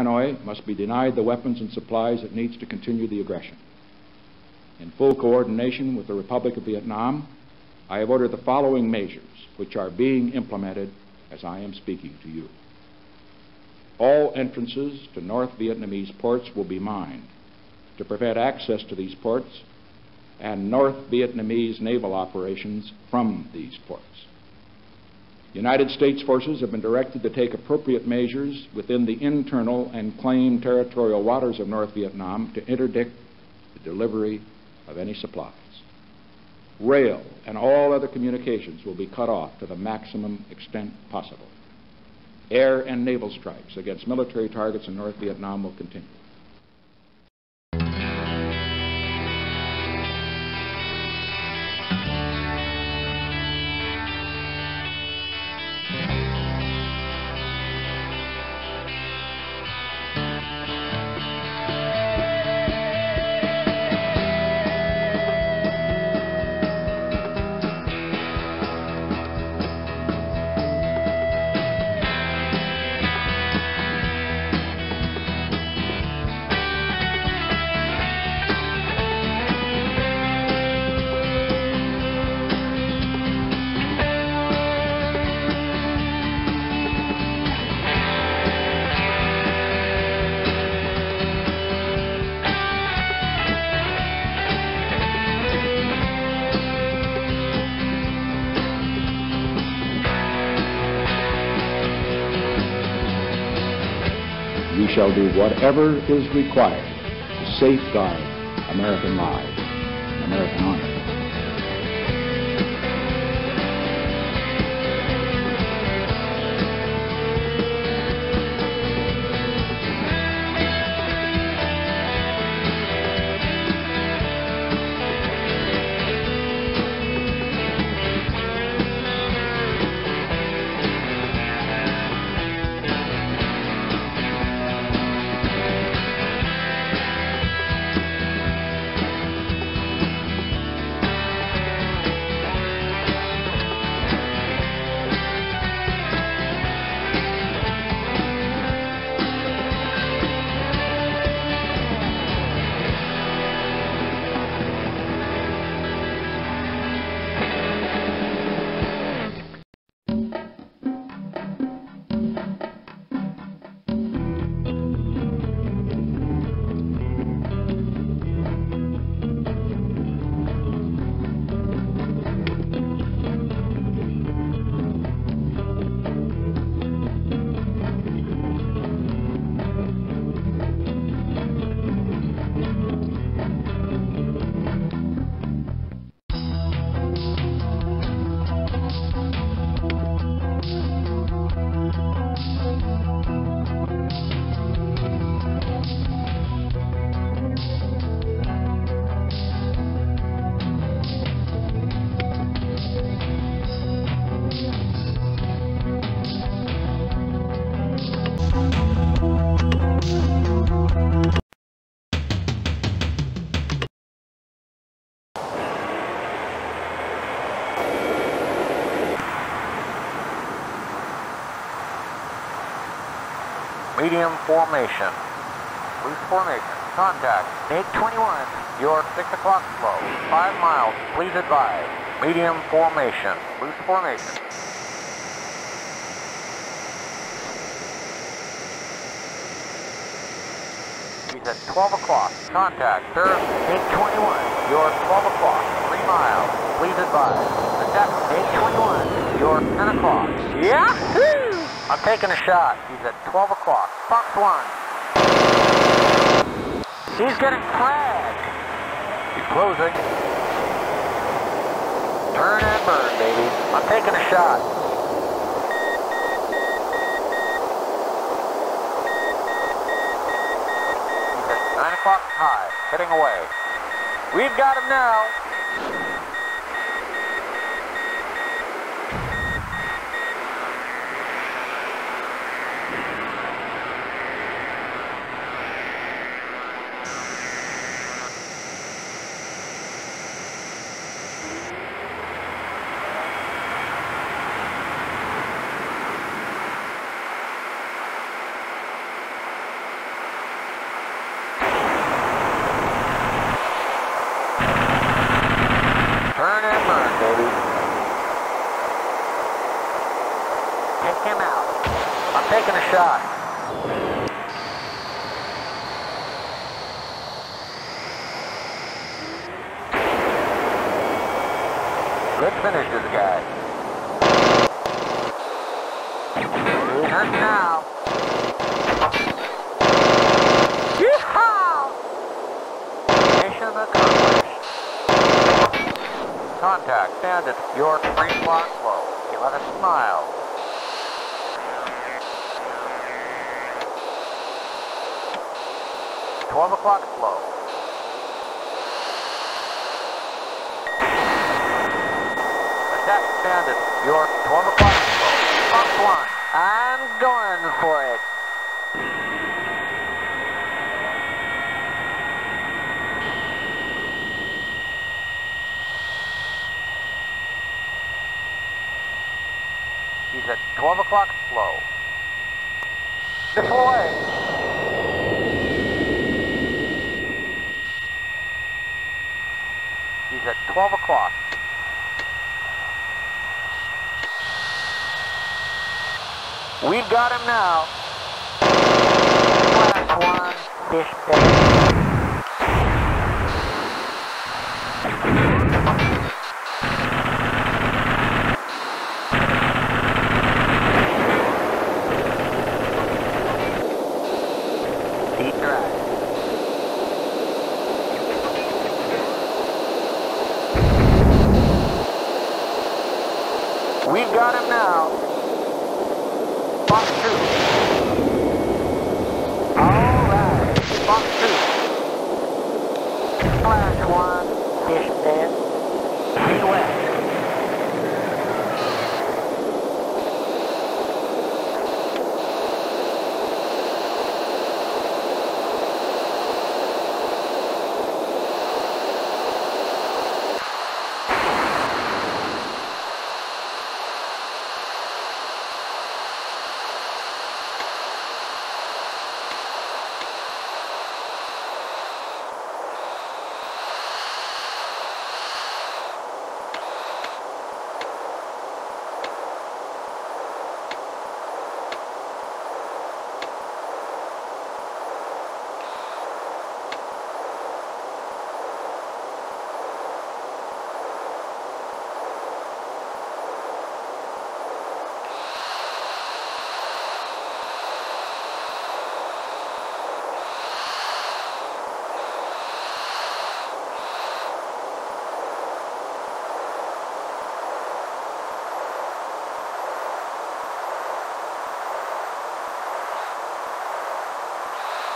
Hanoi must be denied the weapons and supplies it needs to continue the aggression. In full coordination with the Republic of Vietnam, I have ordered the following measures, which are being implemented as I am speaking to you. All entrances to North Vietnamese ports will be mined to prevent access to these ports and North Vietnamese naval operations from these ports. United States forces have been directed to take appropriate measures within the internal and claimed territorial waters of North Vietnam to interdict the delivery of any supplies. Rail and all other communications will be cut off to the maximum extent possible. Air and naval strikes against military targets in North Vietnam will continue. Whatever is required to safeguard American lives, and American honor. Medium formation. Loose formation. Contact. 821. Your 6 o'clock flow. 5 miles. Please advise. Medium formation. Loose formation. He's at 12 o'clock. Contact, sir. 821. Your 12 o'clock. 3 miles. Please advise. Attack 821. Your 10 o'clock. Yahoo! I'm taking a shot. He's at 12 o'clock. Fox 1. He's getting flagged. He's closing. Turn and burn, baby. I'm taking a shot. He's at 9 o'clock high, heading away. We've got him now.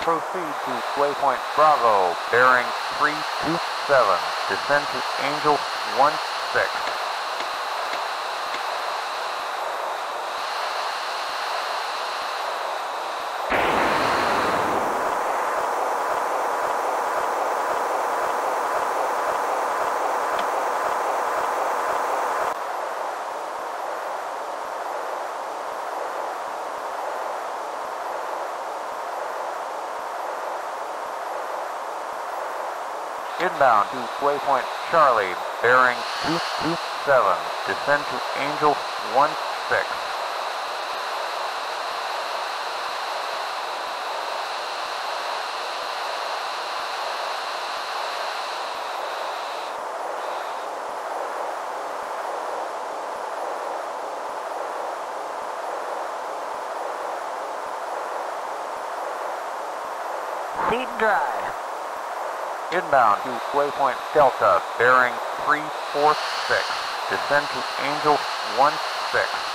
Proceed to waypoint Bravo, bearing 327. Descend to Angel 16. Inbound to waypoint Charlie, bearing 227. Descend to Angel 16. Seed drive. Inbound to waypoint Delta, bearing 346. Descend to Angel 16.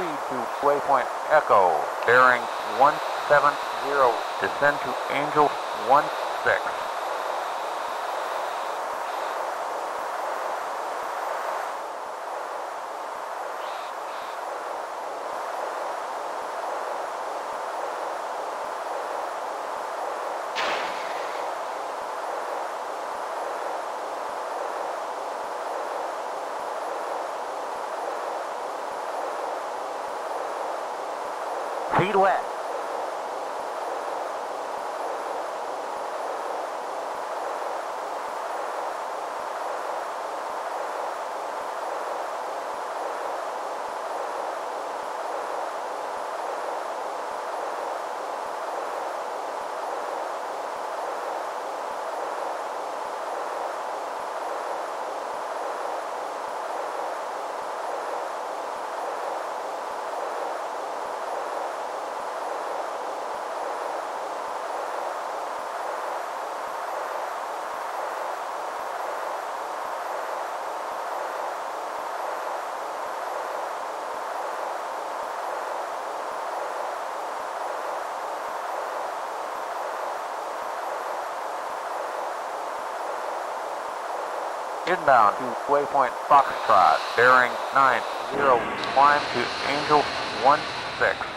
Proceed to waypoint Echo, bearing 170. Descend to Angel 16. feet wet. Inbound to waypoint Foxtrot, bearing 90, climb to Angel 16.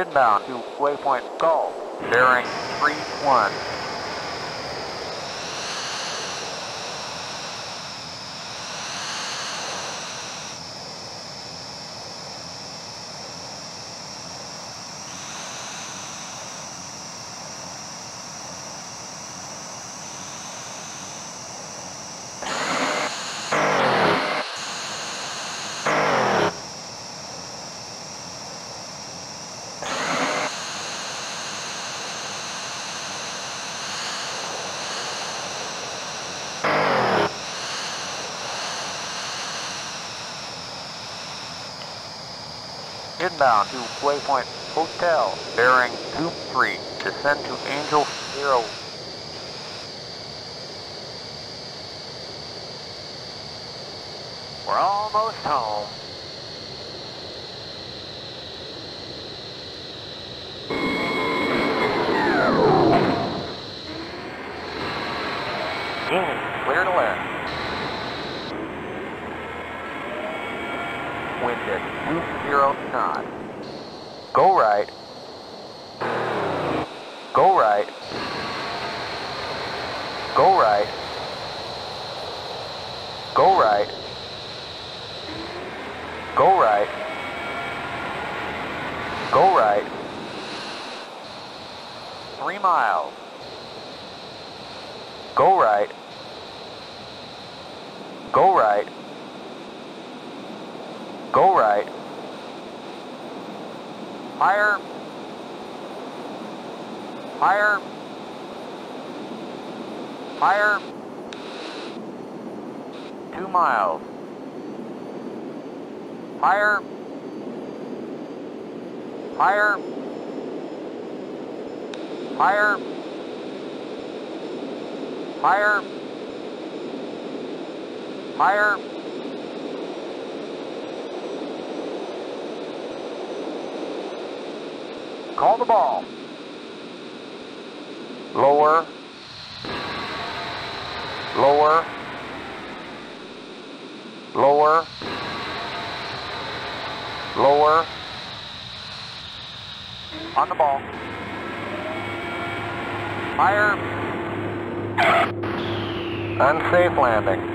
Inbound to waypoint Golf, bearing 31. Inbound to waypoint Hotel, bearing 23. Descend to Angel 0. We're almost home. Genie, clear to land. Wind at 20 knot. Go right. Go right. Go right. Go right. Go right. Go right. Three miles. Go right. Go right. Go right. Higher. Higher. Higher. Two miles. Higher. Higher. Higher. Higher. Higher. Call the ball. Lower. Lower. Lower. Lower. On the ball. Higher. Unsafe landing.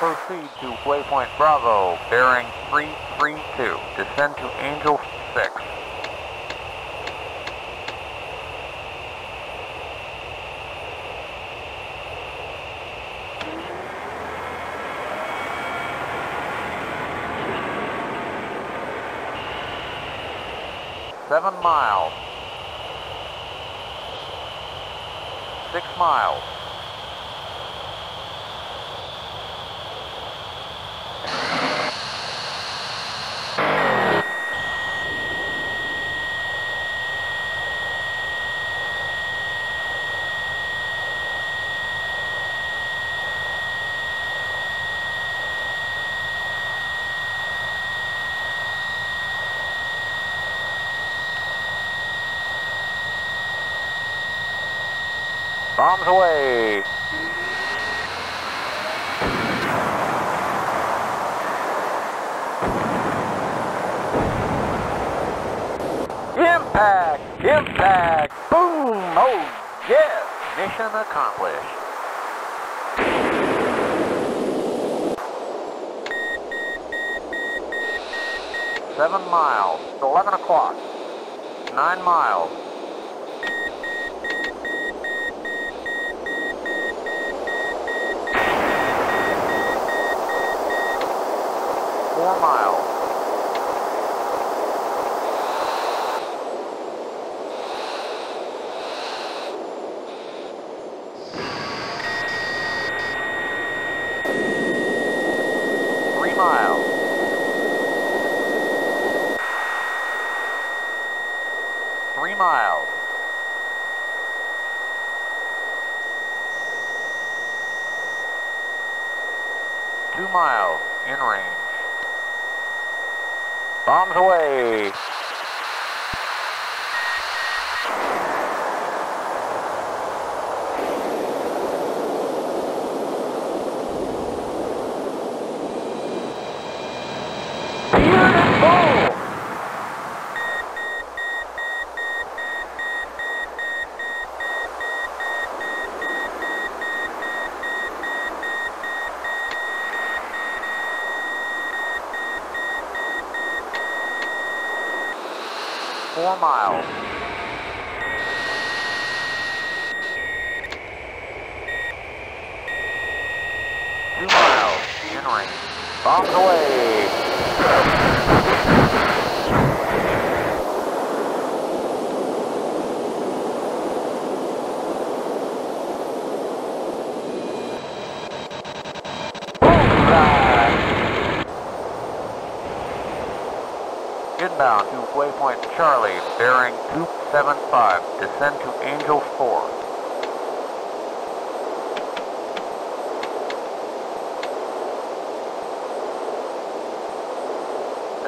proceed to waypoint Bravo, bearing 332. Descend to Angel 6. Seven miles.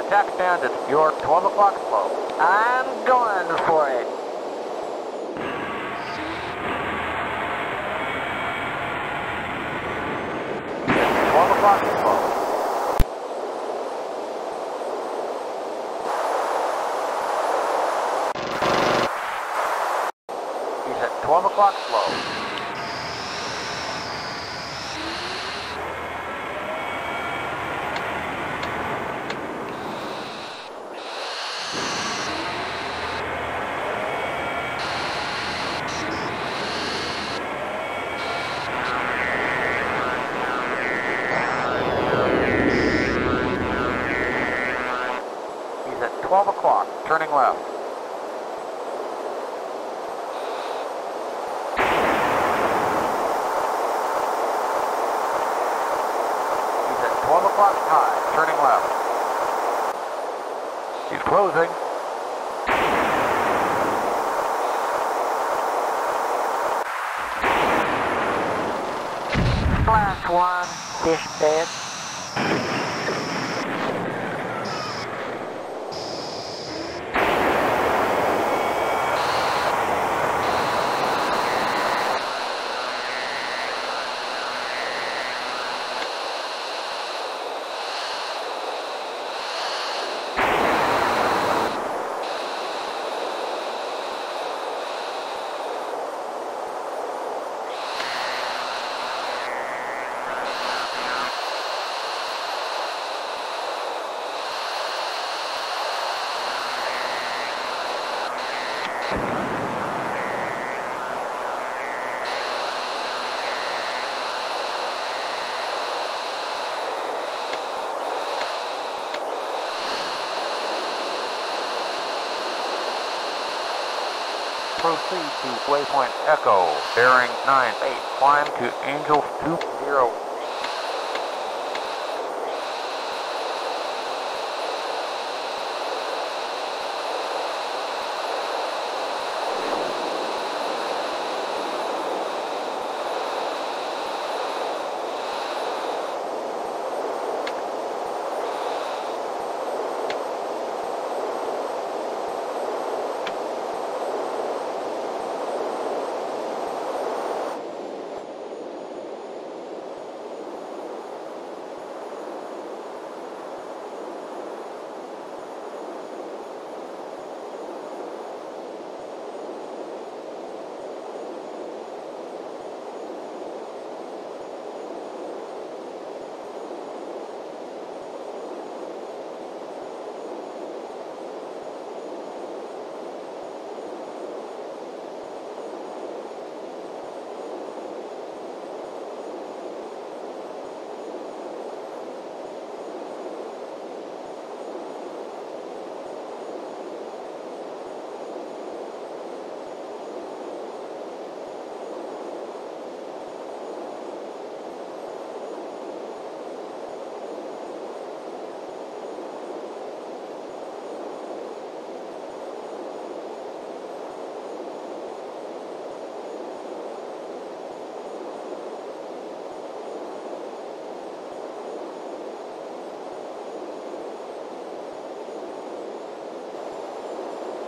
the tack down your 12 o'clock slow. I'm going for it. 12 o'clock slow. To waypoint Echo, bearing 98. Climb to Angel 20.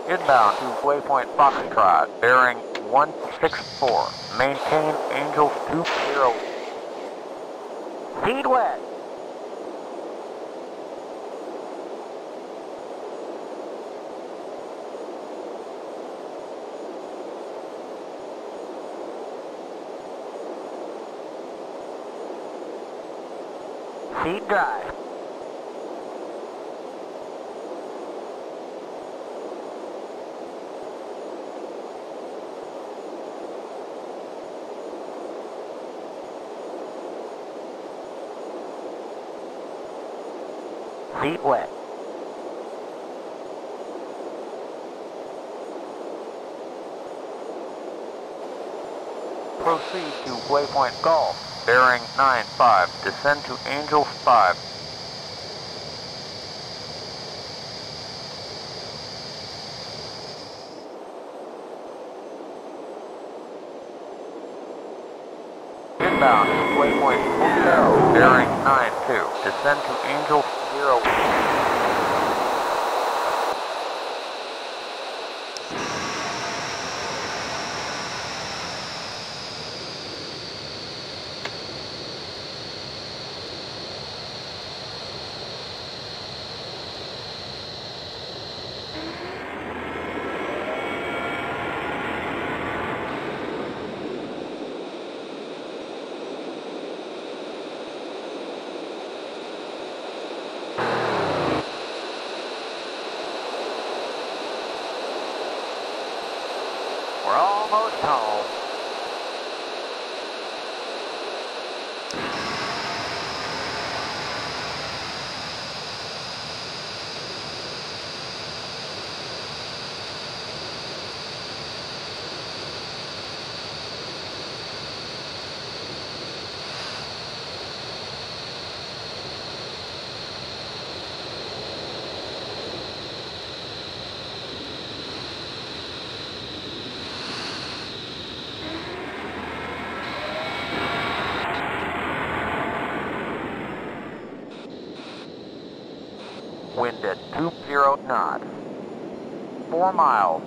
Inbound to waypoint Foxtrot, bearing 164. Maintain Angel 20. Feet wet. Feet dry. Feet wet. Proceed to waypoint Golf, bearing 9-5. Descend to Angel 5. Inbound to waypoint Hotel, bearing 9-2. Descend to Angel 0. We're almost home. Wind 20 knots. Four miles.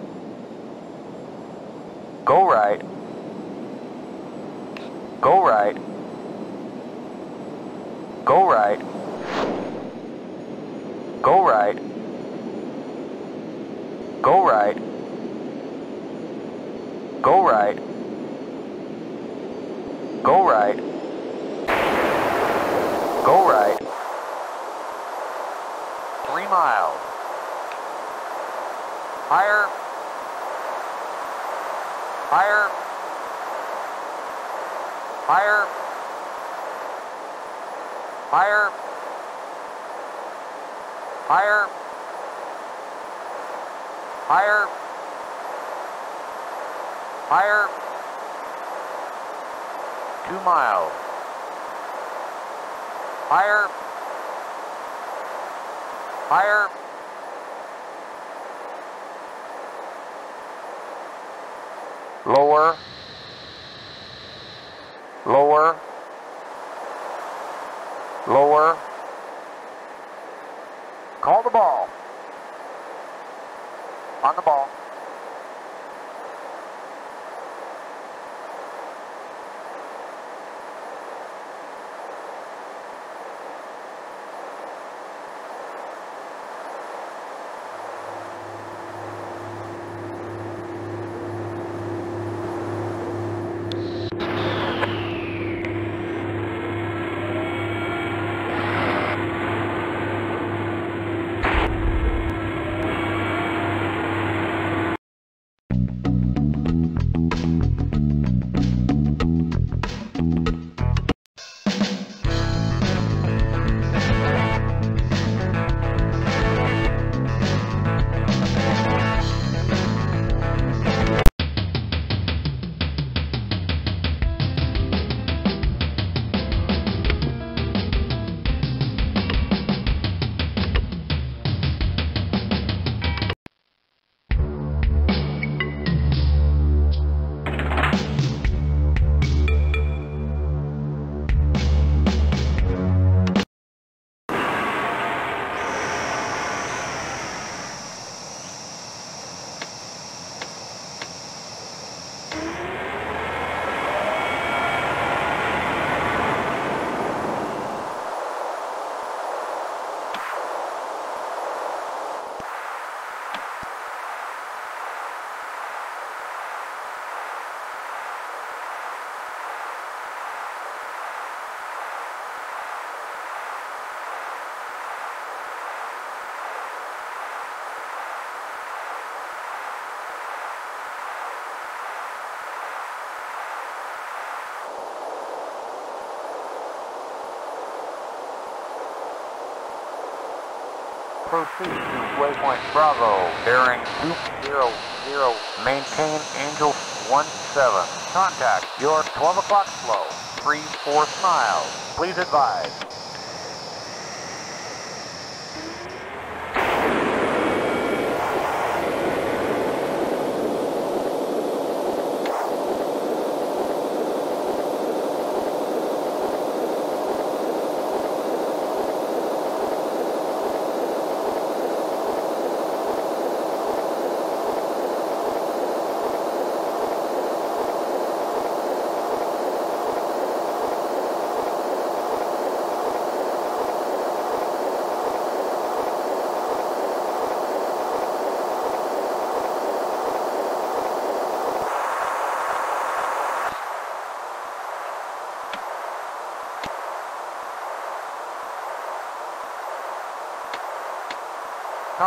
Proceed to waypoint Bravo, bearing 200, maintain Angel 17. Contact your 12 o'clock flow, 3-4 miles. Please advise.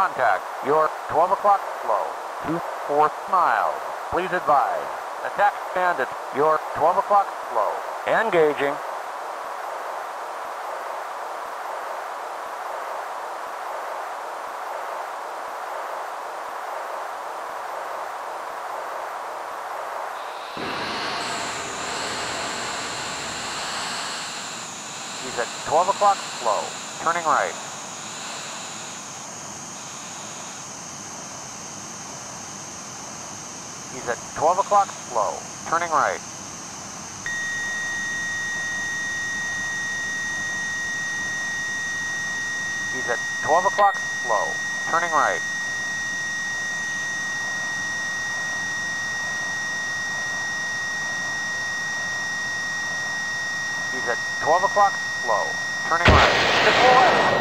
Contact your 12 o'clock flow, 2 fourths miles. Please advise. Attack bandit, your 12 o'clock flow. Engaging. He's at 12 o'clock flow, turning right. He's at 12 o'clock slow, turning right. He's at 12 o'clock slow, turning right. He's at 12 o'clock slow, turning right. Deploy!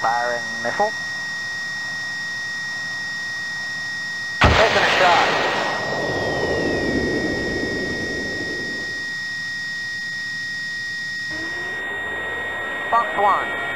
Firing missile. I'm taking a shot. Fox one.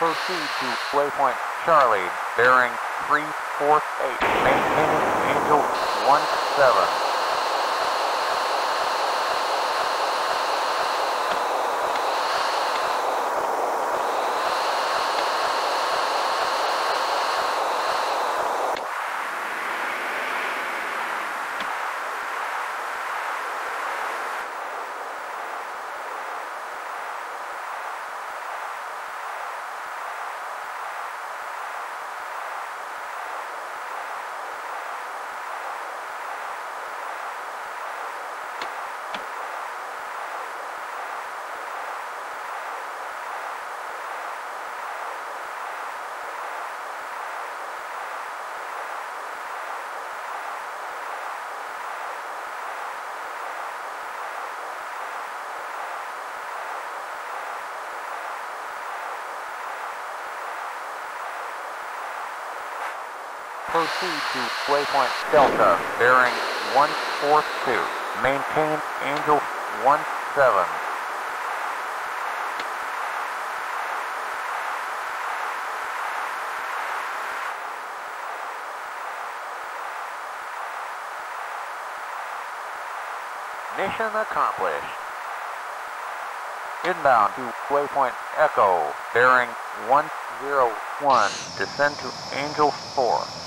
Proceed to waypoint Charlie, bearing 348, maintaining Angel 17. Proceed to waypoint Delta, bearing 142. Maintain Angel 17. Mission accomplished. Inbound to waypoint Echo, bearing 101. Descend to Angel 4.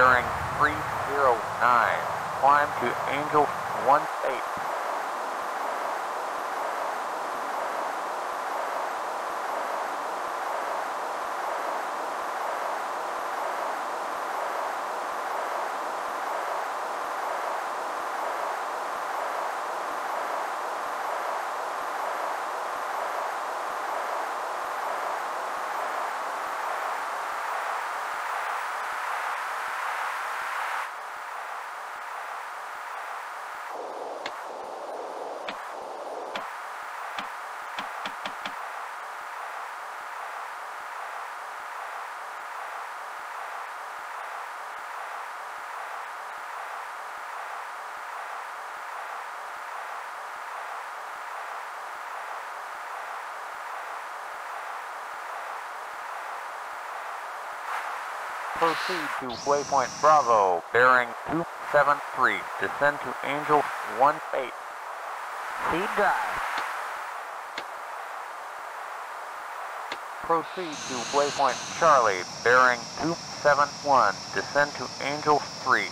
Bravo, bearing 309. Climb to Angel 18. Proceed to waypoint Bravo, bearing 273. Descend to Angel 18. Feet dry. Proceed to waypoint Charlie, bearing 271. Descend to Angel 3.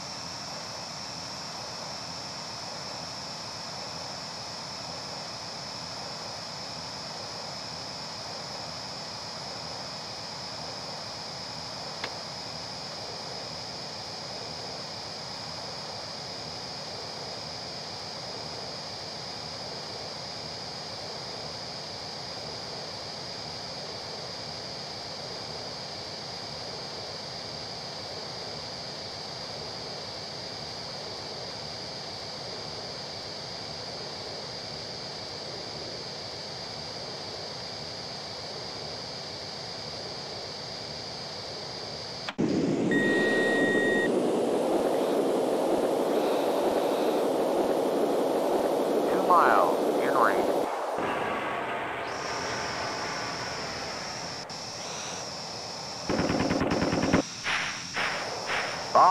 Two miles in range.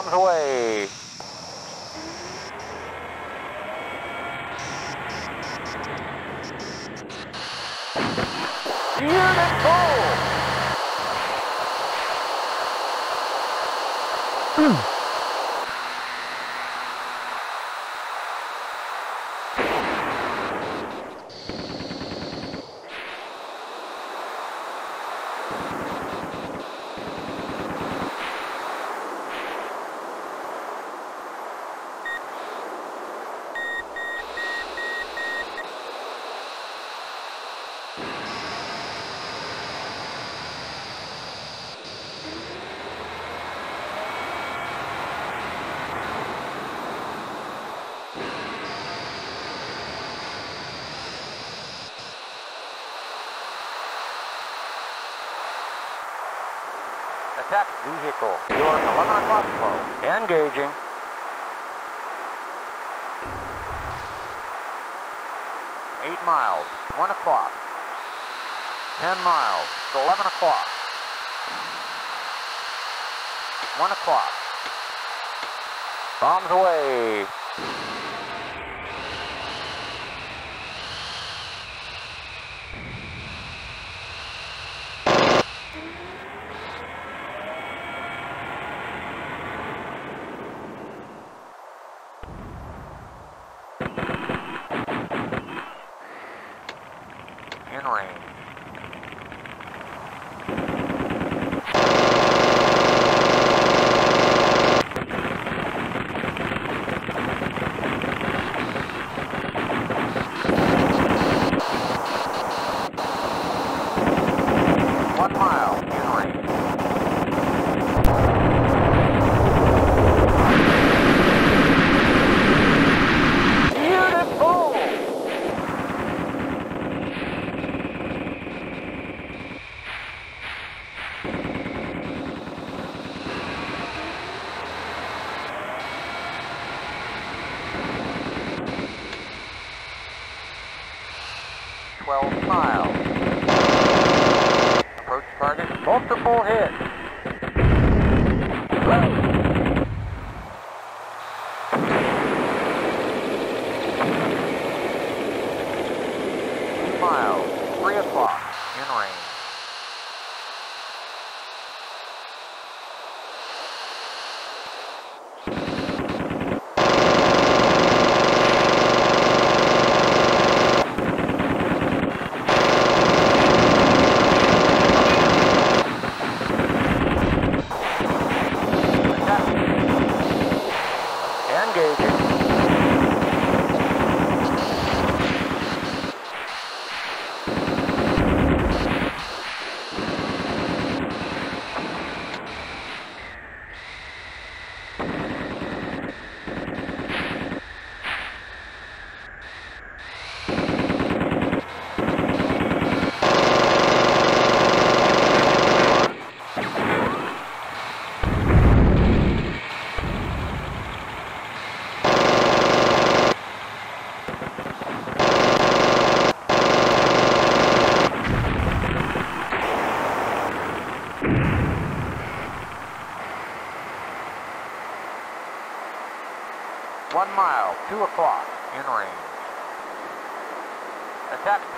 Bombs away. Beautiful! Attack vehicle. Your 11 o'clock flow. Engaging. Eight miles, one o'clock. Ten miles, eleven o'clock. One o'clock. Bombs away.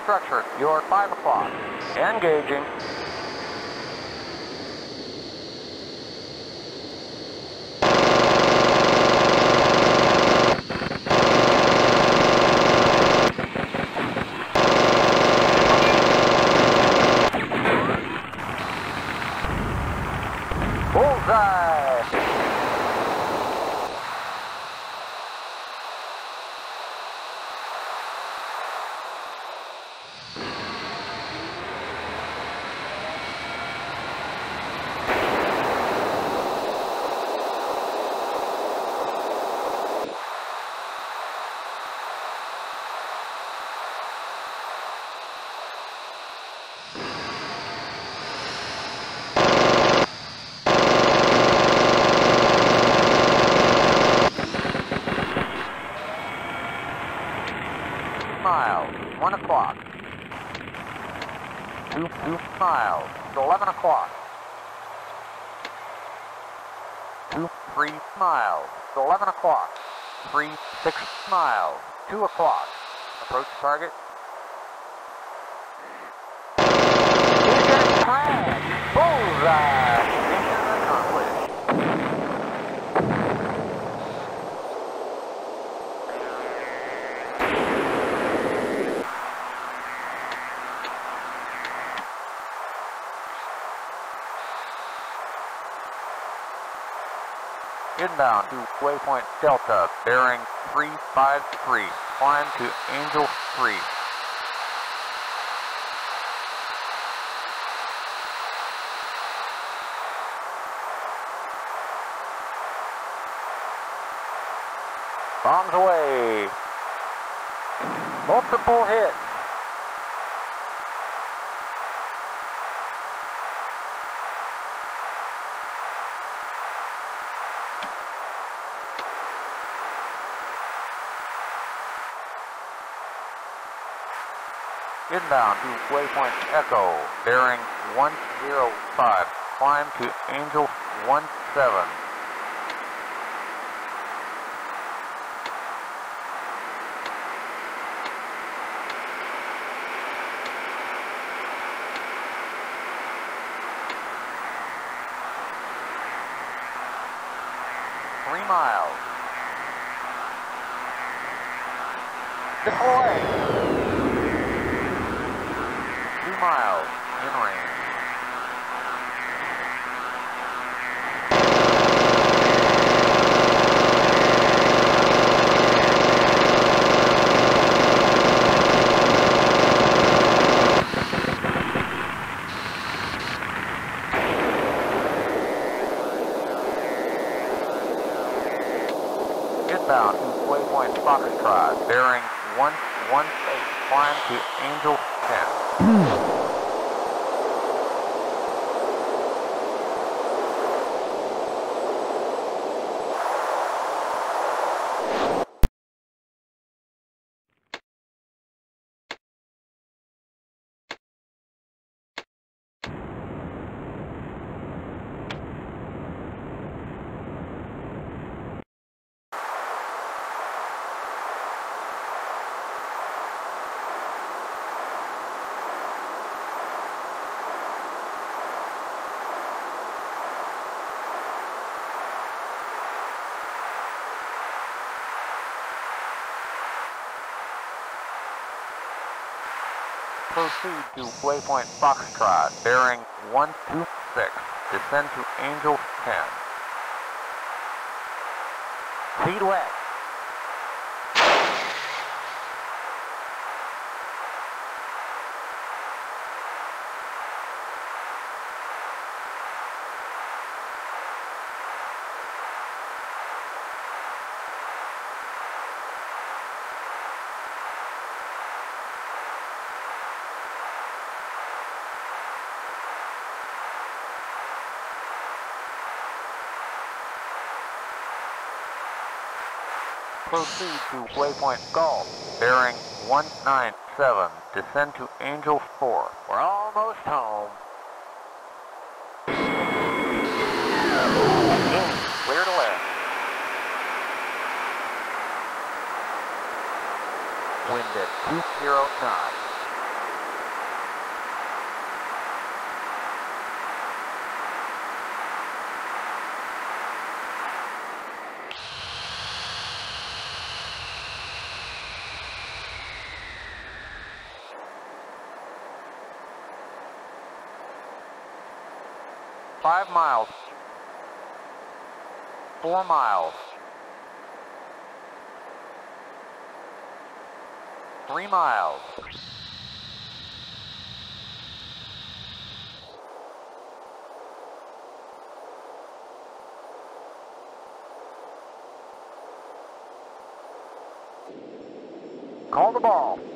Structure, you're five o'clock. Engaging. Bullseye! miles, one o'clock. Two, two miles, eleven o'clock. Two, three miles, eleven o'clock. Three, six miles, two o'clock. Approach target. He's getting flagged. Bullseye. Mission accomplished. Inbound to waypoint Delta, bearing 353. Climb to Angel 3. Bombs away. Multiple hits. Inbound to waypoint Echo, bearing 105. Climb to Angel 17. Three miles. Deploy. Two miles in range. Inbound to waypoint Foxtrot, bearing 118. Climb to Angel 10. Proceed to waypoint Foxtrot, bearing 126. Descend to Angel 10. Feet wet. proceed to waypoint golf, bearing 197, descend to Angel 4. We're almost home. Clear to land. Wind at 209. 5 miles, 4 miles, 3 miles, Call the ball.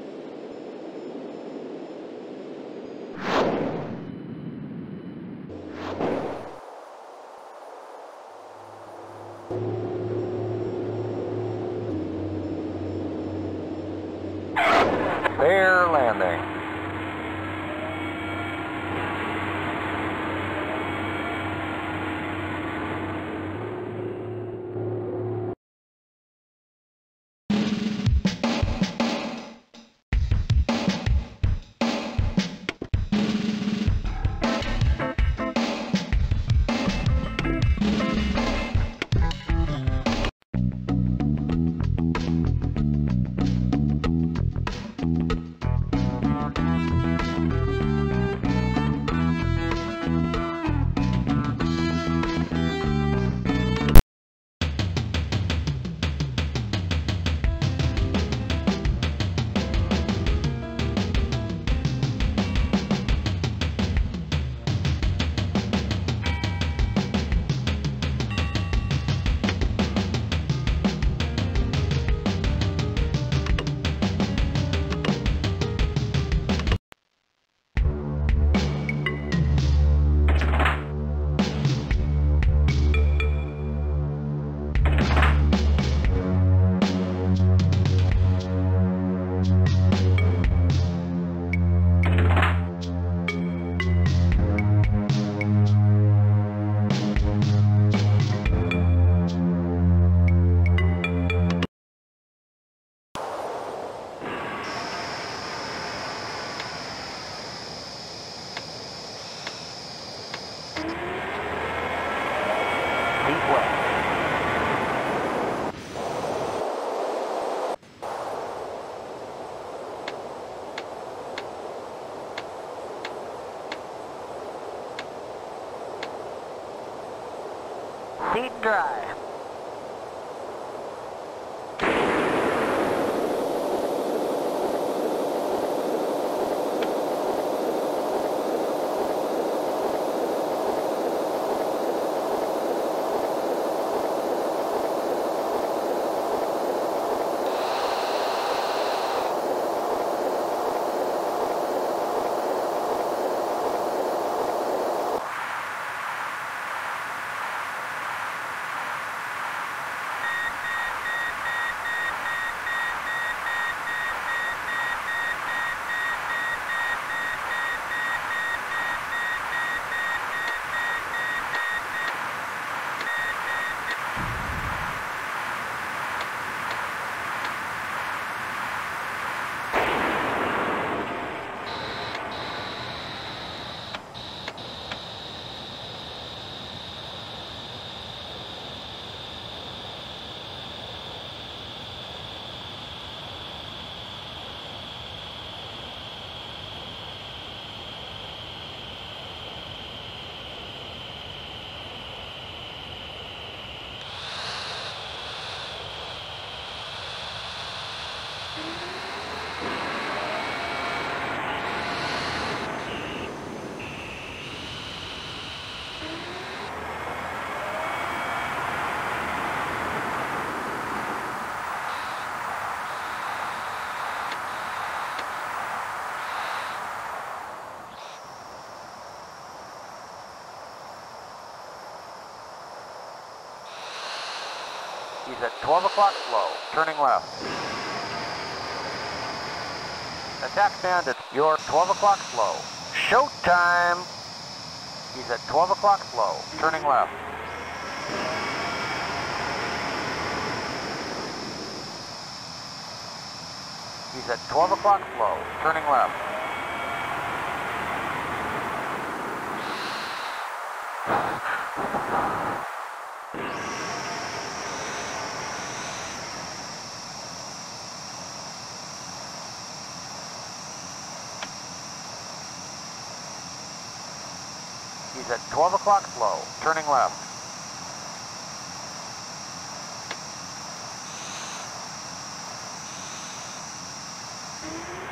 Feet at 12 o'clock slow, turning left. Attack bandit, you're 12 o'clock slow. Showtime! He's at 12 o'clock slow, turning left. He's at 12 o'clock slow, turning left. He's at 12 o'clock slow, turning left.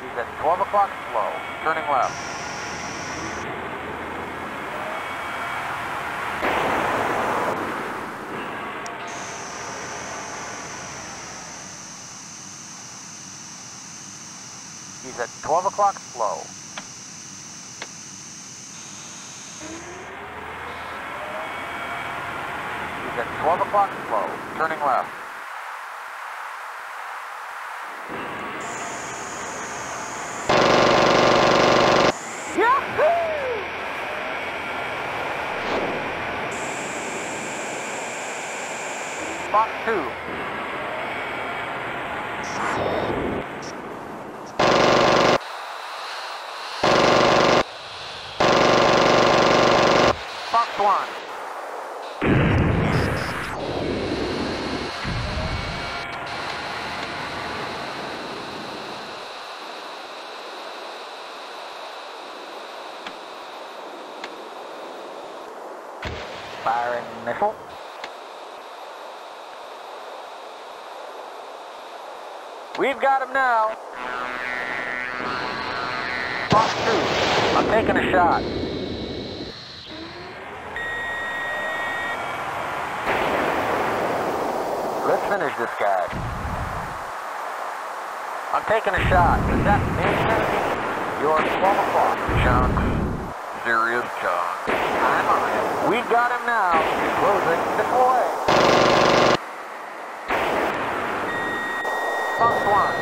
He's at 12 o'clock slow, turning left. He's at 12 o'clock slow. 12 o'clock slow, turning left. Yahoo! Spot two. Fox one. Firing missile. We've got him now. Fox two. I'm taking a shot. Let's finish this guy. I'm taking a shot. Is that me? You're 12 o'clock. Chunk. Serious chunk. I'm on it. We've got him now. Closing. Deploy. One.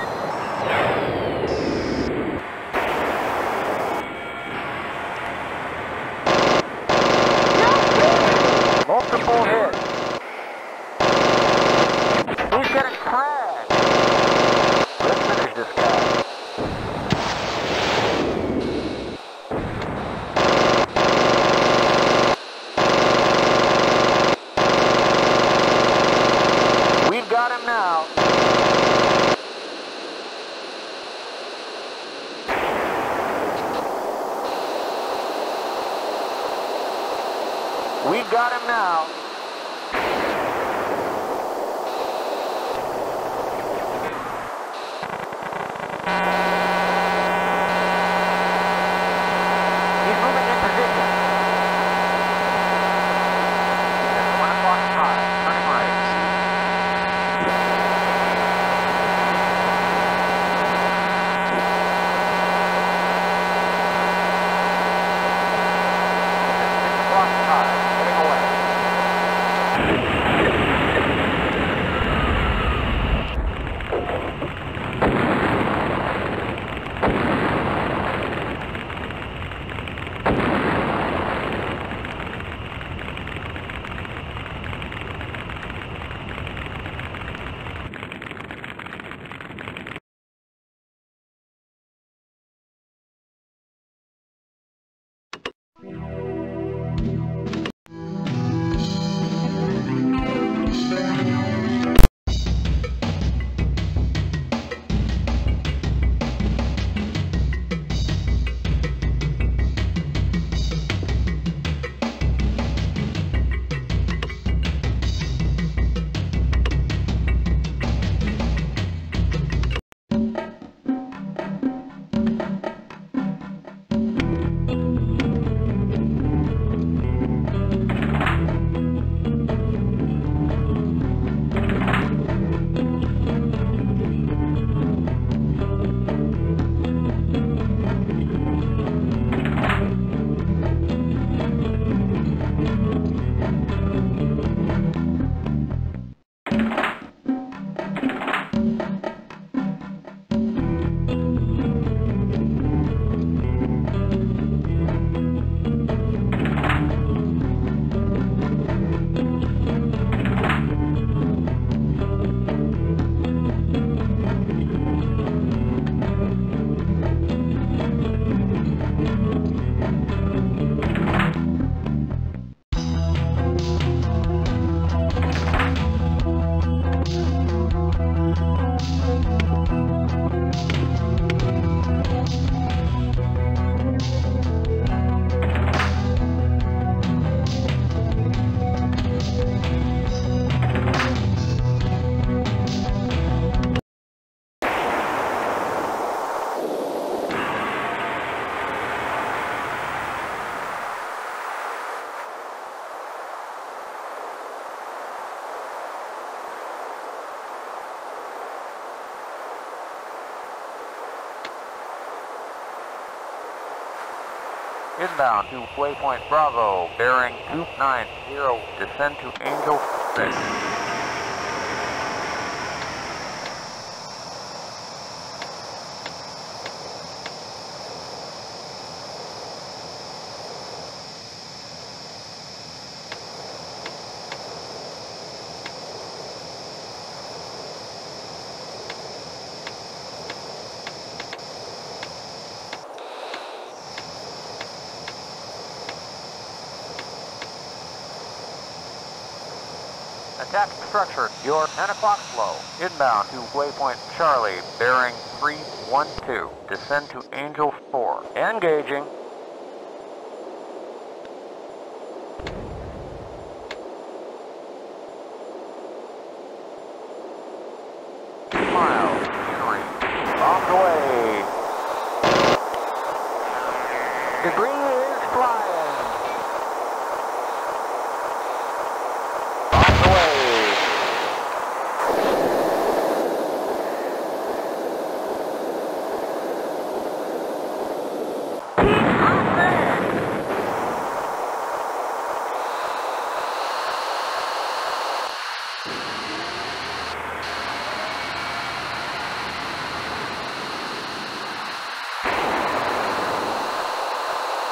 Inbound to waypoint Bravo, bearing 290, descend to Angel 6. Attack structure, your 10 o'clock flow. Inbound to waypoint Charlie, bearing 312. Descend to Angel 4. Engaging. Miles, Henry. On the way. Debris is flying. On the way. Keep moving.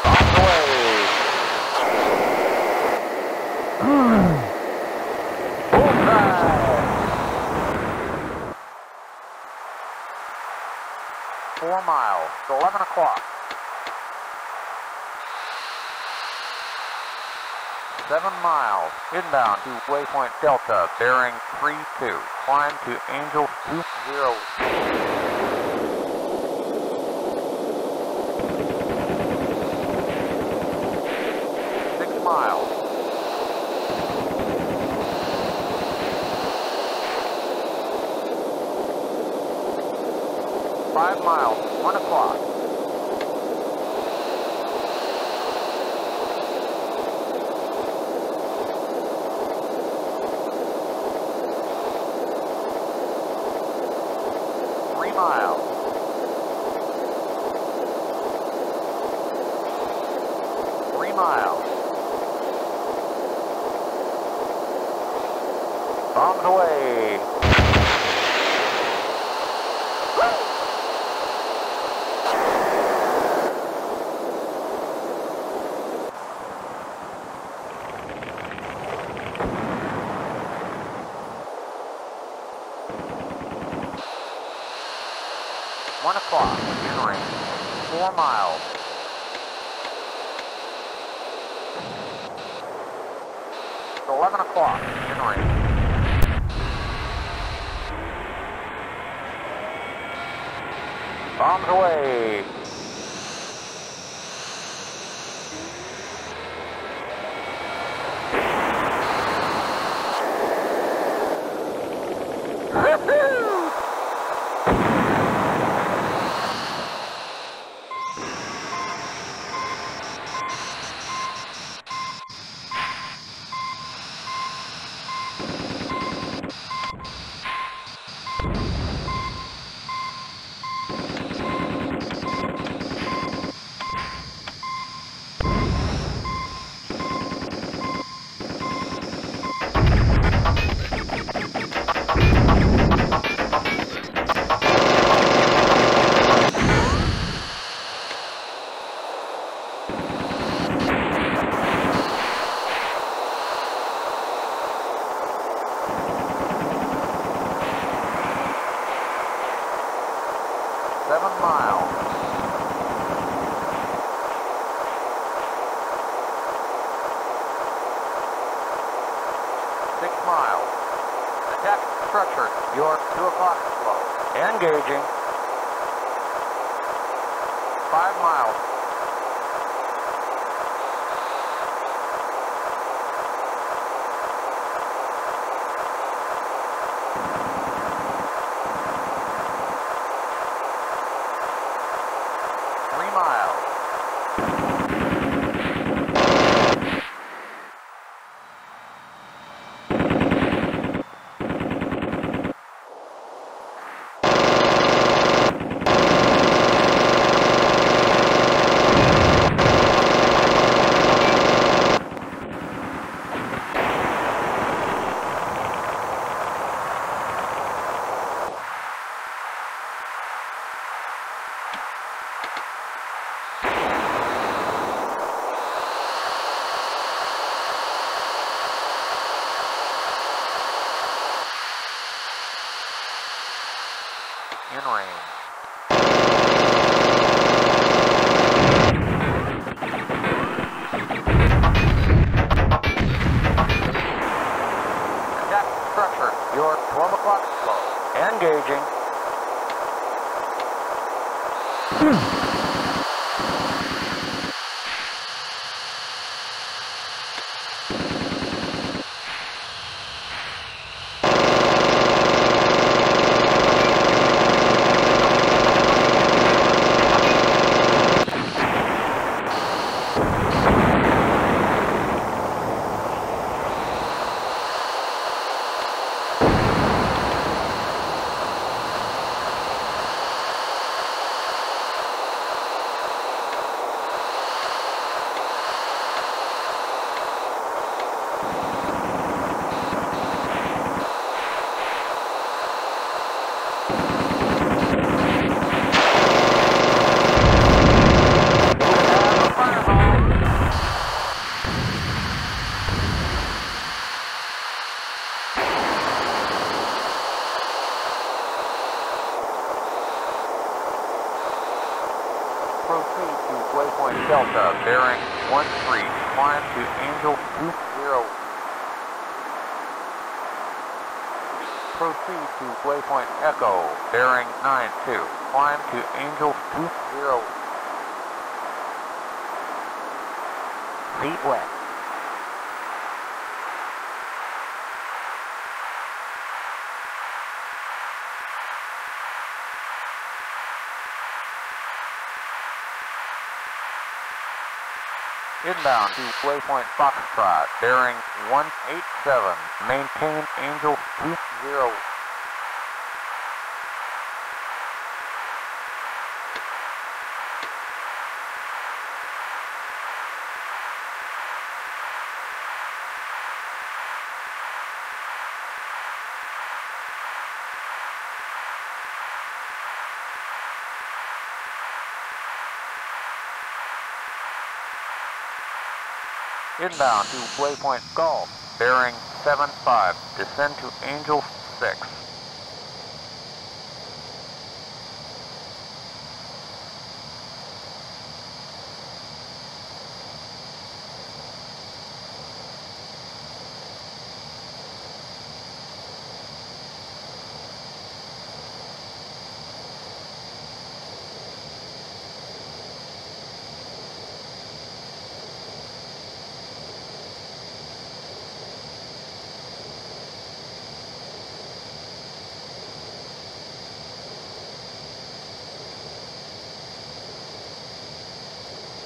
On the way. Bullseye. Four miles, 11 o'clock. Seven miles, inbound to waypoint Delta, bearing 3-2. Climb to Angel 20. Six miles. Five miles, one o'clock. Engaging. Delta, bearing 13, climb to Angel 20. Proceed to waypoint Echo, bearing 92, climb to Angel 20. Lead west. Inbound to waypoint Foxtrot, bearing 187, maintain Angel 20. Inbound to waypoint Golf, bearing 75, descend to Angel 6.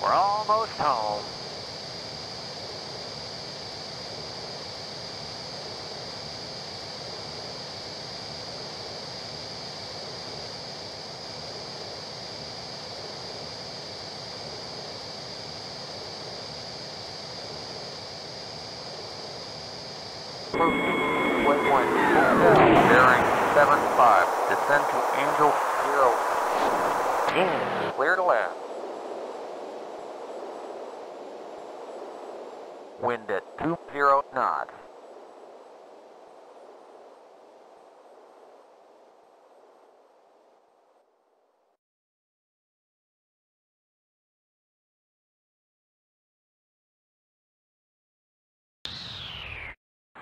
We're almost home. Proceed waypoint Hotel, bearing 75, descend to Angel 0. In, clear to land. Wind at 20 knots.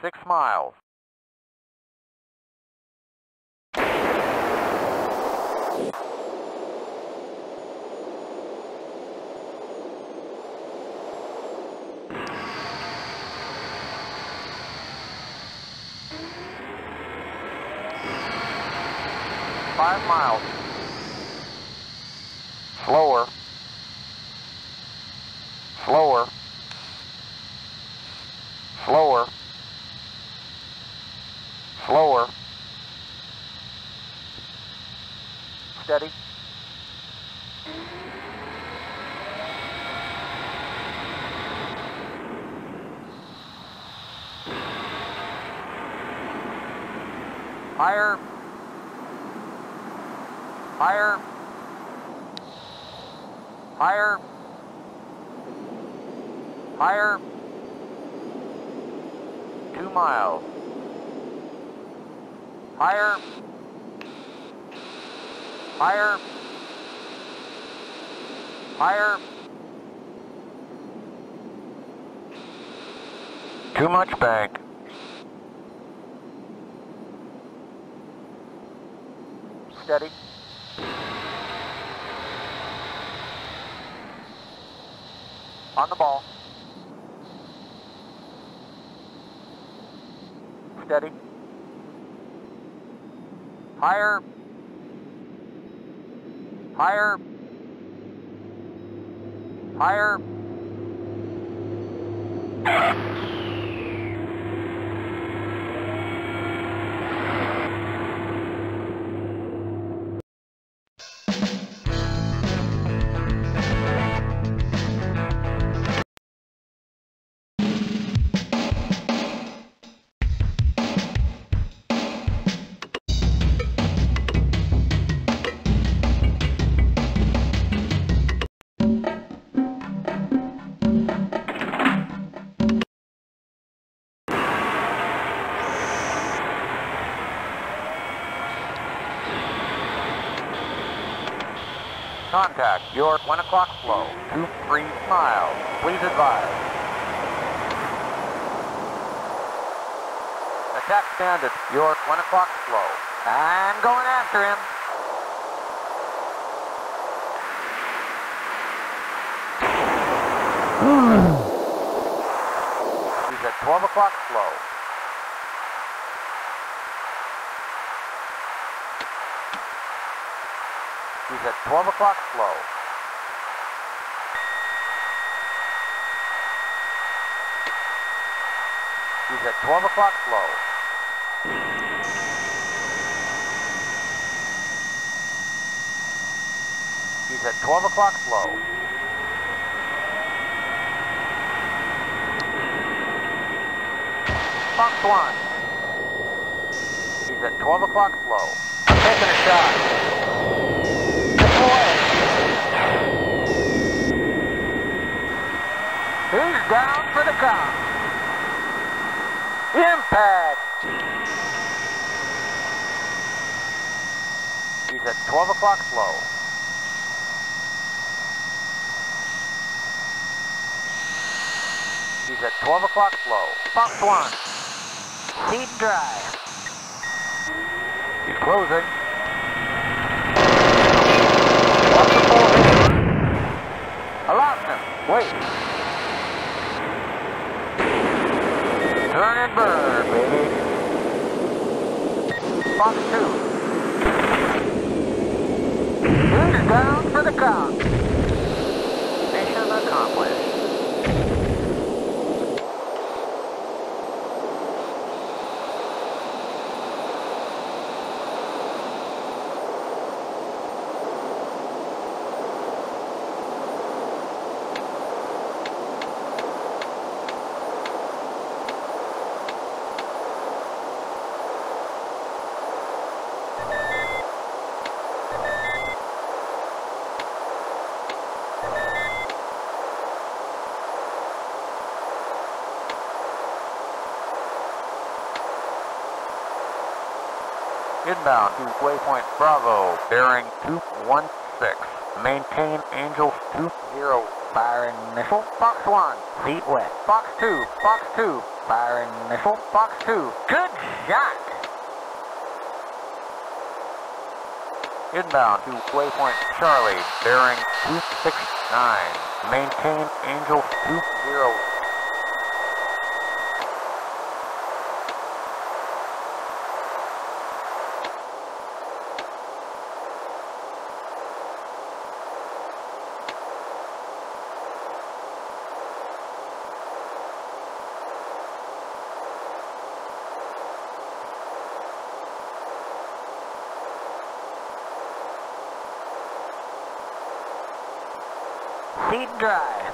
Six miles. Five miles. Slower. Slower. Slower. Slower. Steady. Higher. Contact your 1 o'clock flow, 23 miles. Please advise. Attack bandit, your 1 o'clock flow. I'm going after him. He's at 12 o'clock flow. He's at 12 o'clock flow. He's at 12 o'clock flow. He's at 12 o'clock flow. Fox 1. He's at 12 o'clock flow. Taking a shot. Away. He's down for the count. Impact. He's at 12 o'clock slow. He's at 12 o'clock slow. Fox 1. Feet dry. He's closing. Hit? Him. Wait. Turn and burn, baby. Fox 2. He's down for the count. Mission accomplished. Inbound to waypoint Bravo, bearing 216. Maintain Angel 20. Fire initial. Fox 1, feet wet. Fox 2, Fox 2, fire initial. Fox 2, good shot. Inbound to waypoint Charlie, bearing 269. Maintain Angel 20. Feet dry.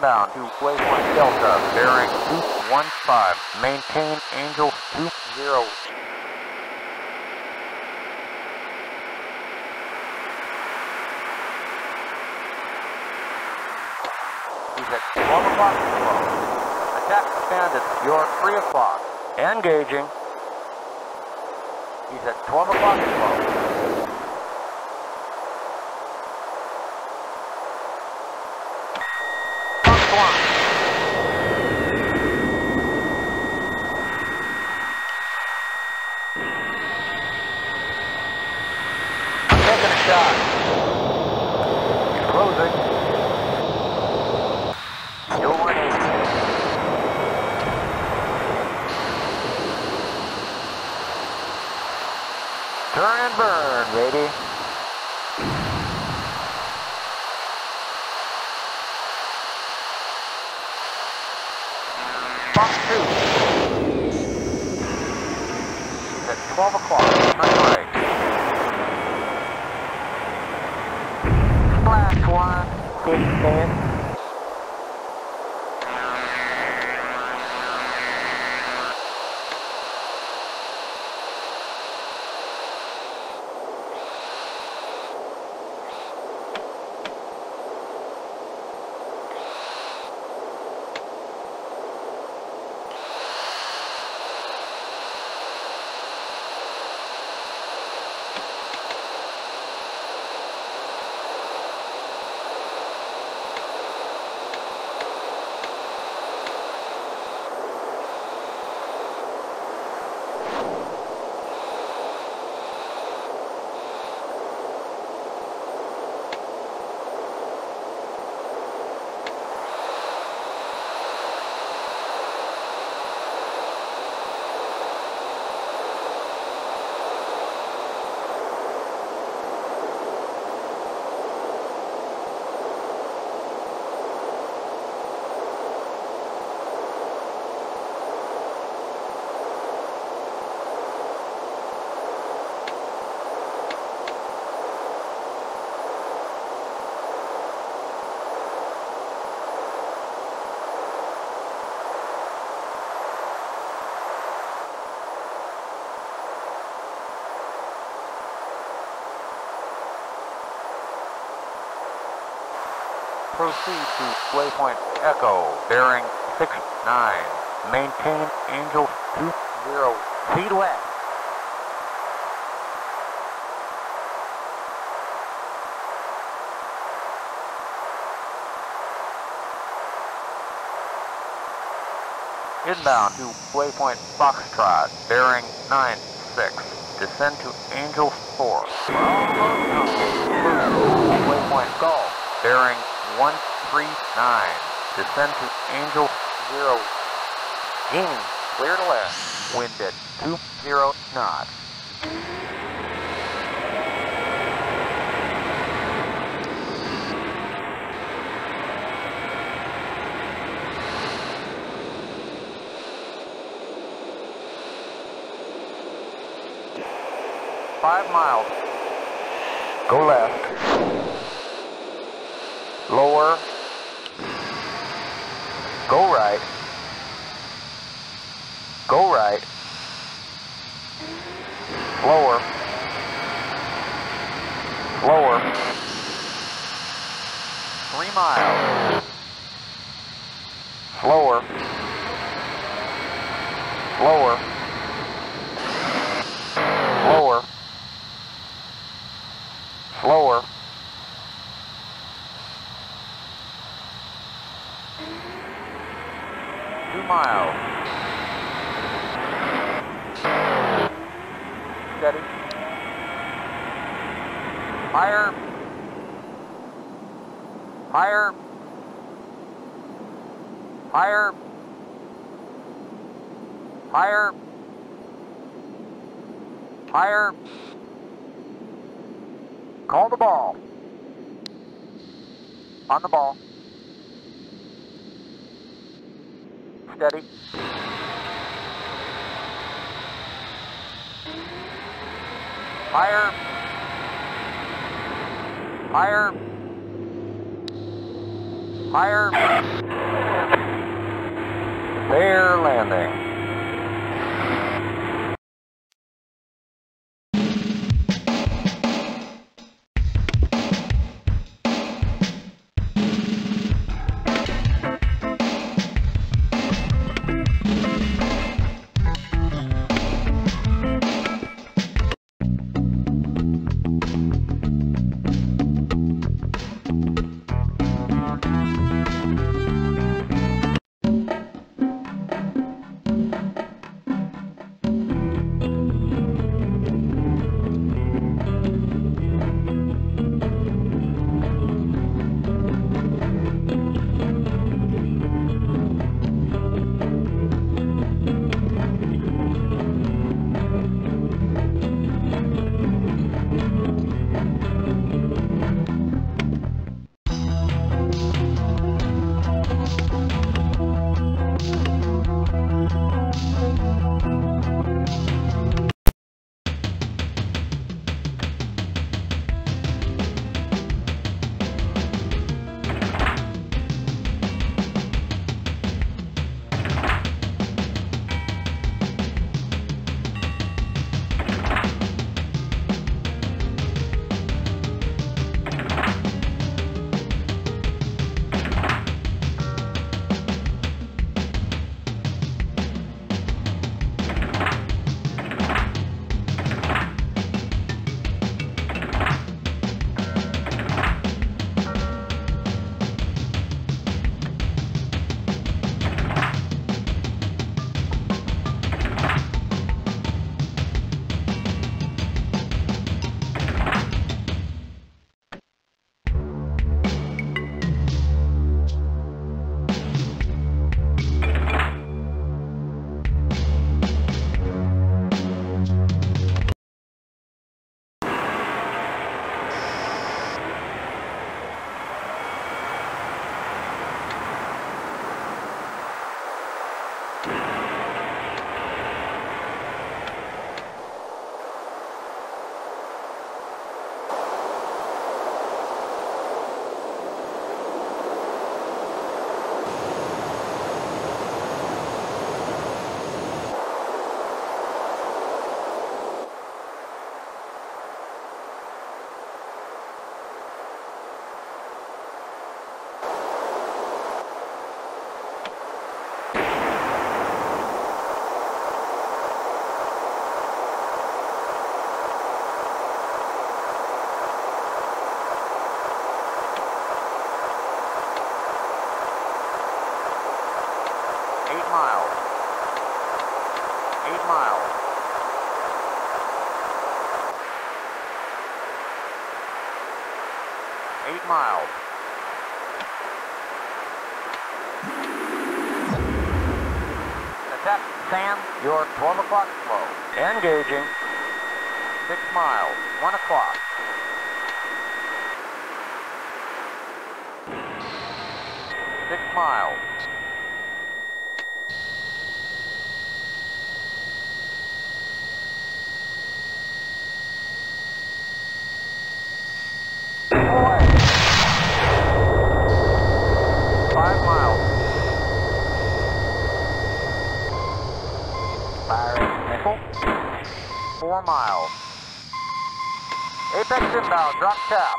Inbound to waypoint Delta, bearing 215. Maintain Angel 20. He's at 12 o'clock. Attack the bandit, you're 3 o'clock. Engaging. He's at 12 o'clock proceed to waypoint Echo, bearing 69. Maintain Angel 20, feet wet. Inbound to waypoint Foxtrot, bearing 96. Descend to Angel 4. Waypoint Golf, bearing 139. Descend to Angel 0. Gaining, clear to left. Wind at 20 knots. Five miles. Go left mile. Attempt, SAM, your 12 o'clock slow. Engaging. four miles. Apex inbound, drop cap.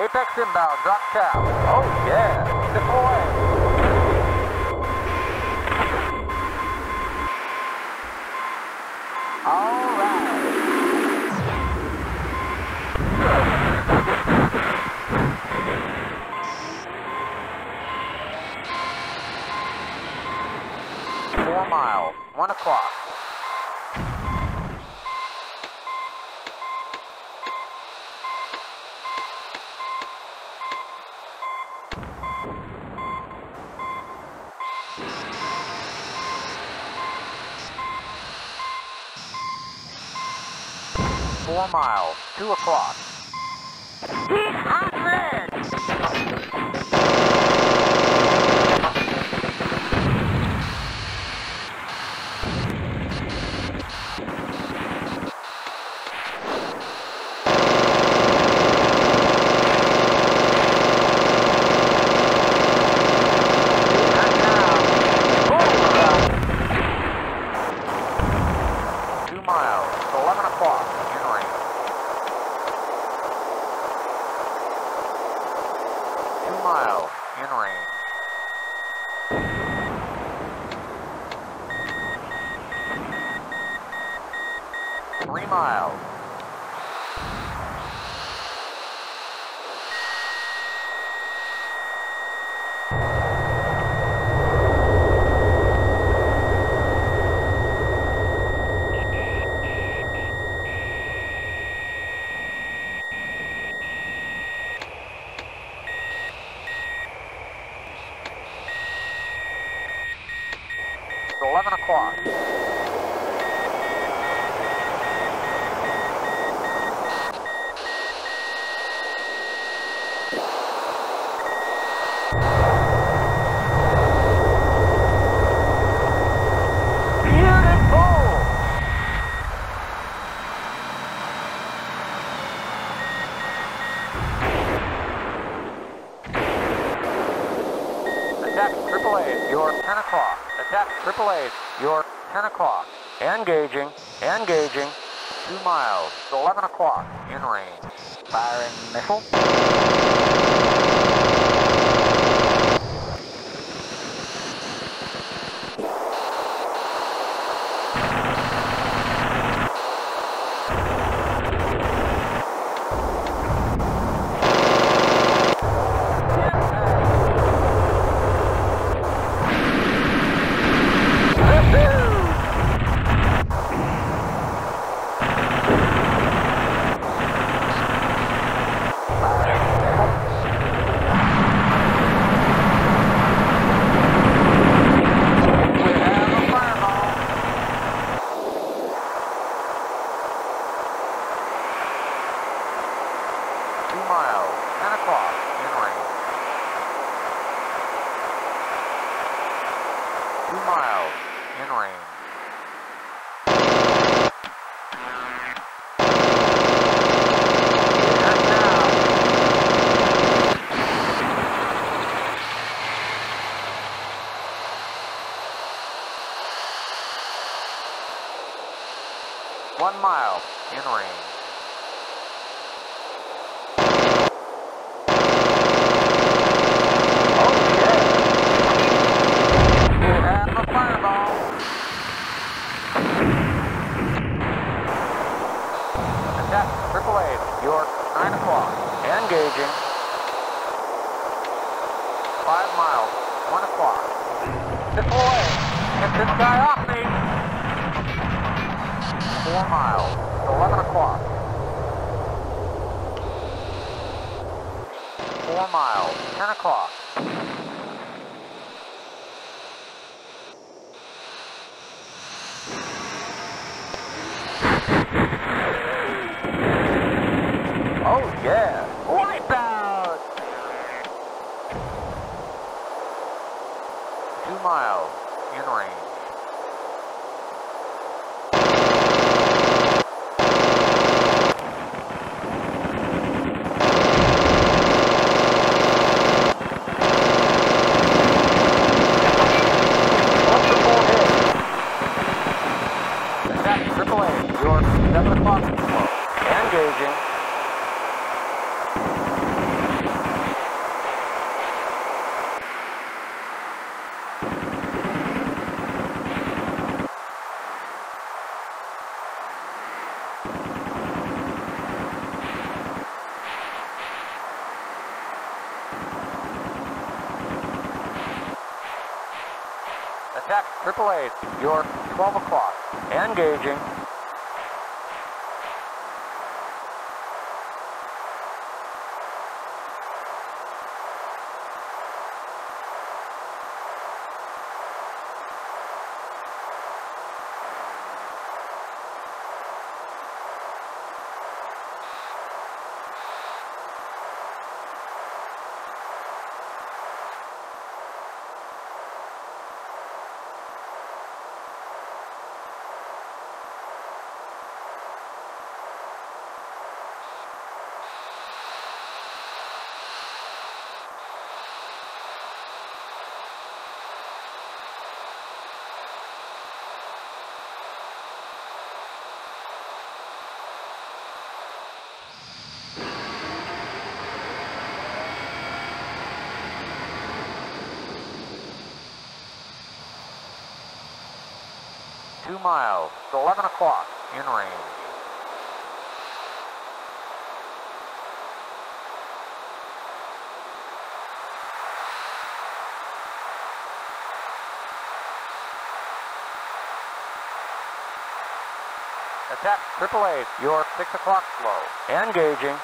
Apex inbound, drop cap. mile, 2 o'clock. Triple A, your 12 o'clock. Engaging. Miles, 11 o'clock, in range. Attack triple A, your 6 o'clock slow. Engaging.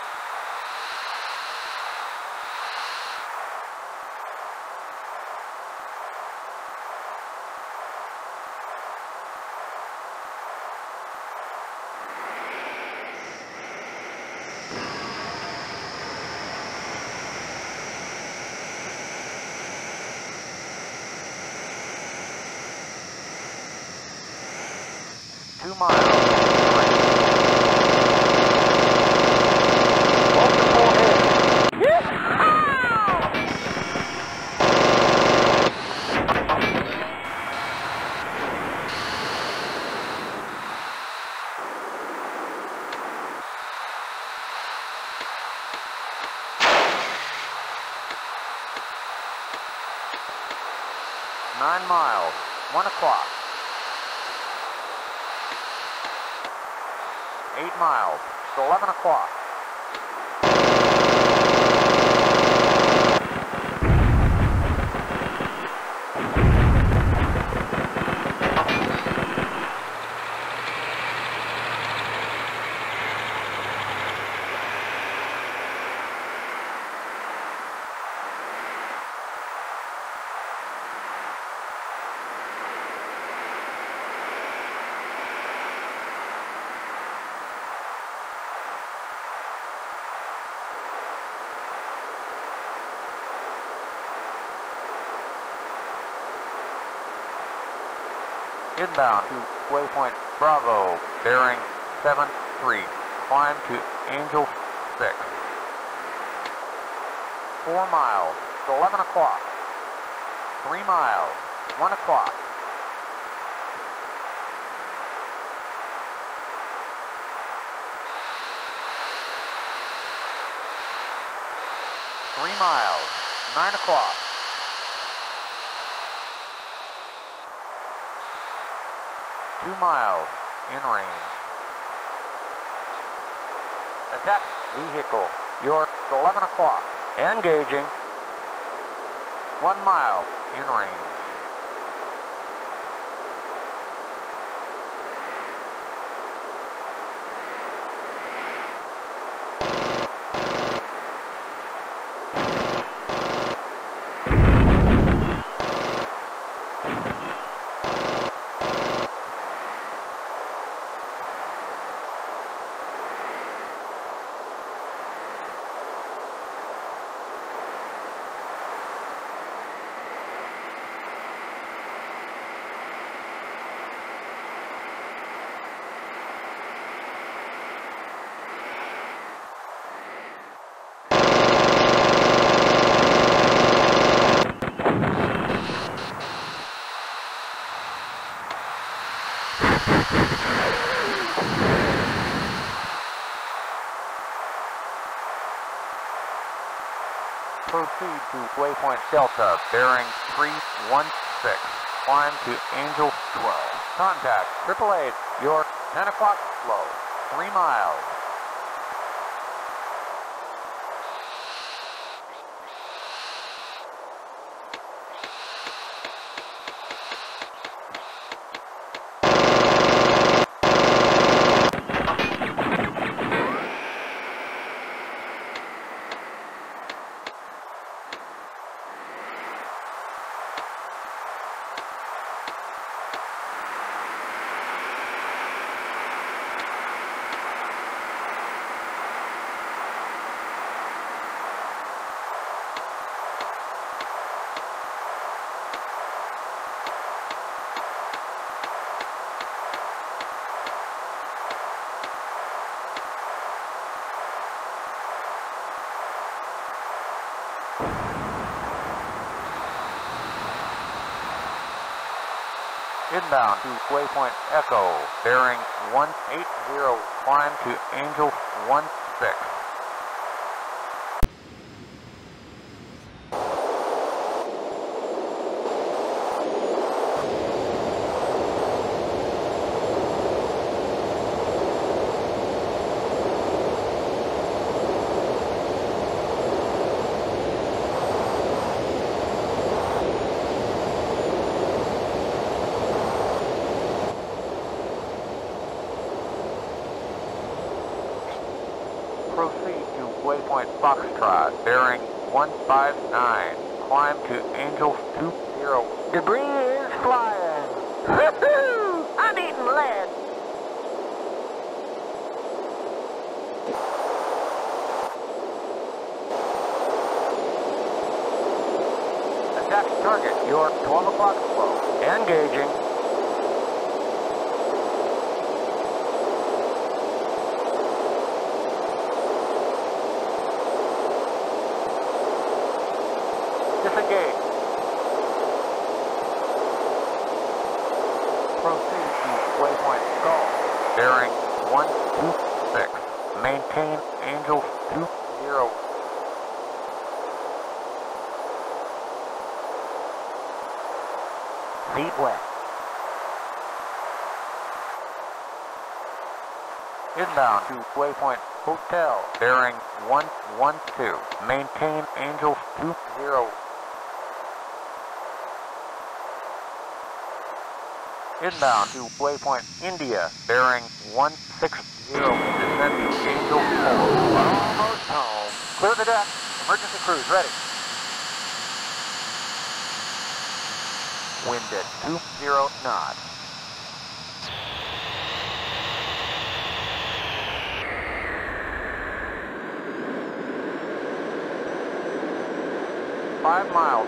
Two miles. Multiple hits. Yeehaw! Nine miles, one o'clock. Eight miles, it's 11 o'clock. Inbound to waypoint Bravo, bearing 7-3. Climb to Angel 6. Four miles, 11 o'clock. Three miles, 1 o'clock. Three miles, 9 o'clock. Two miles, in range. Attack vehicle, You're 11 o'clock. Engaging. One mile in range. Proceed to waypoint Delta, bearing 316. Climb to Angel 12. Contact AAA, your 10 o'clock flow, 3 miles. Inbound to waypoint Echo, bearing 180. Climb to Angel 16. Proceed to waypoint Foxtrot, bearing 159. Climb to Angel 20. Debris is flying. Woohoo! I'm eating lead. Attack target, your 12 o'clock flow. Engaging. Disengage. Proceed to waypoint Skull. Bearing 126. Maintain Angel 20. Feet wet. To waypoint Hotel. Bearing 112. Maintain Angel 20. Inbound to waypoint India, bearing 160. Descend to Angel 4. Almost home. Clear the deck. Emergency crews ready. Wind at 20 knots. Five miles.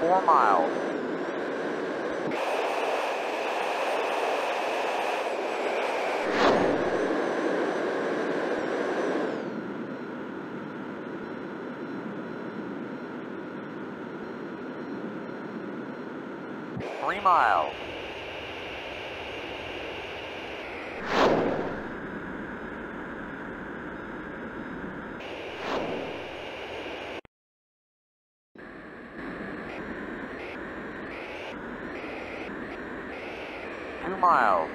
Four miles. Three miles. miles.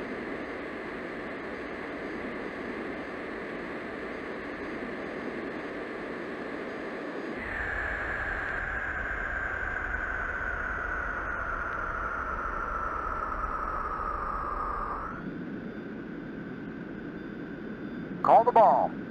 Call the ball.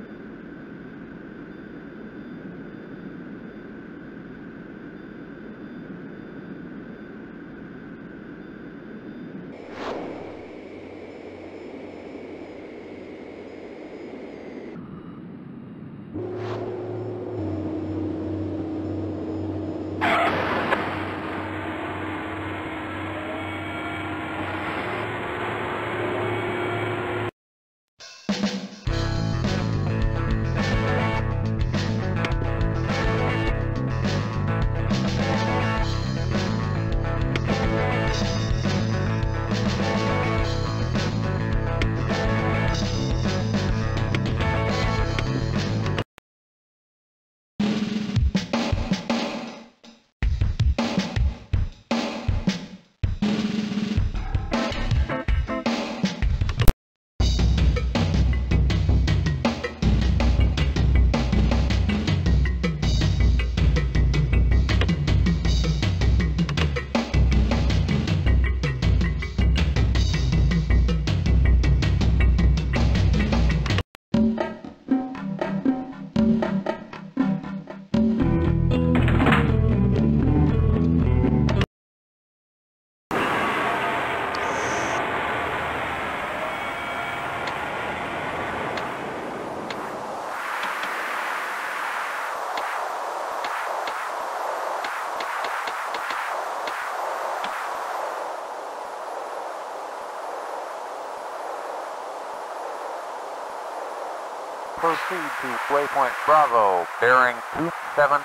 Proceed to waypoint Bravo, bearing 270.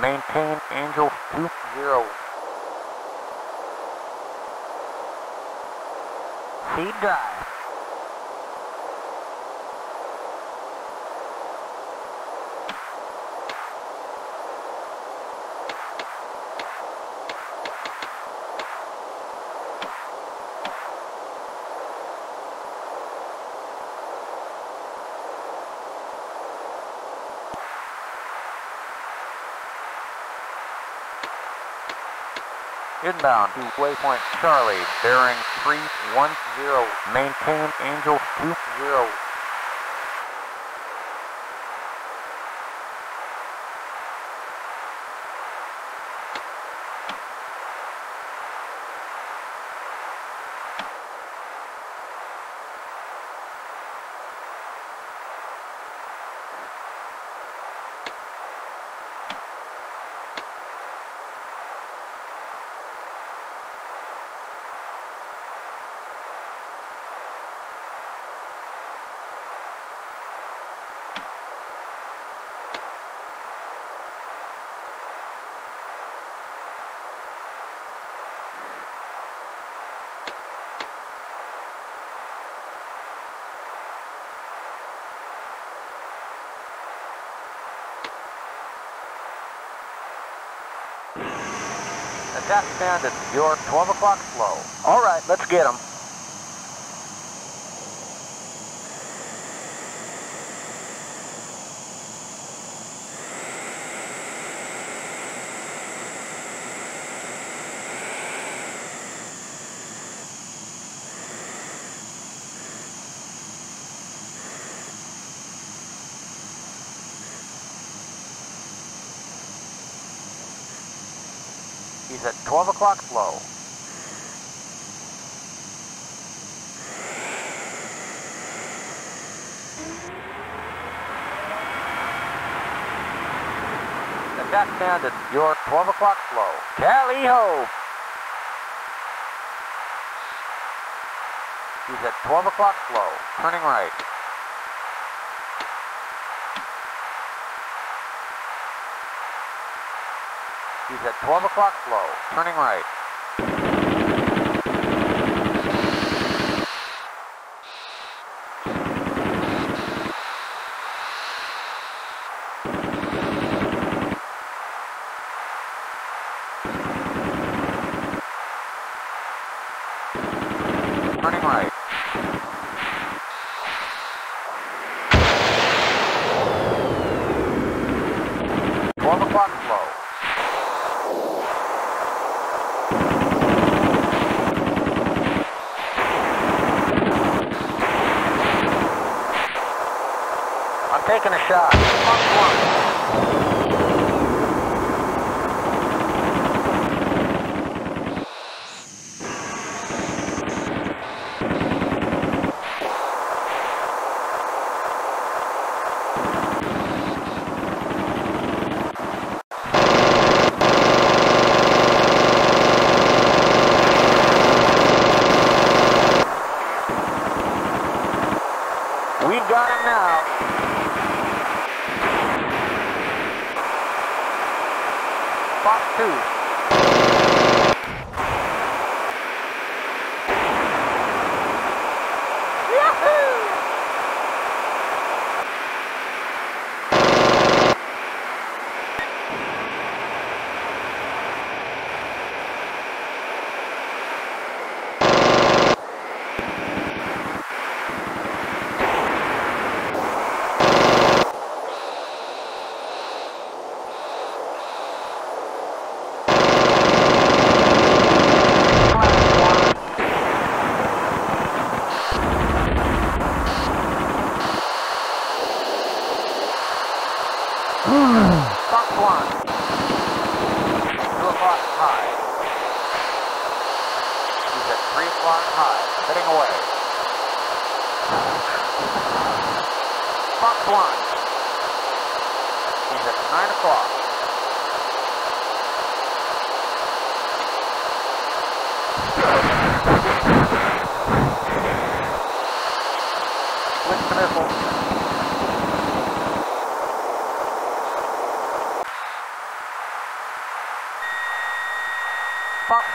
Maintain Angel 20. Feet dry. Inbound to waypoint Charlie, bearing 310. Maintain Angel 20. Attack bandit, your 12 o'clock slow. All right, let's get him. He's at 12 o'clock flow. slow. Attack bandit, your 12 o'clock slow. Tally ho! He's at 12 o'clock slow, turning right. He's at 12 o'clock slow, turning right.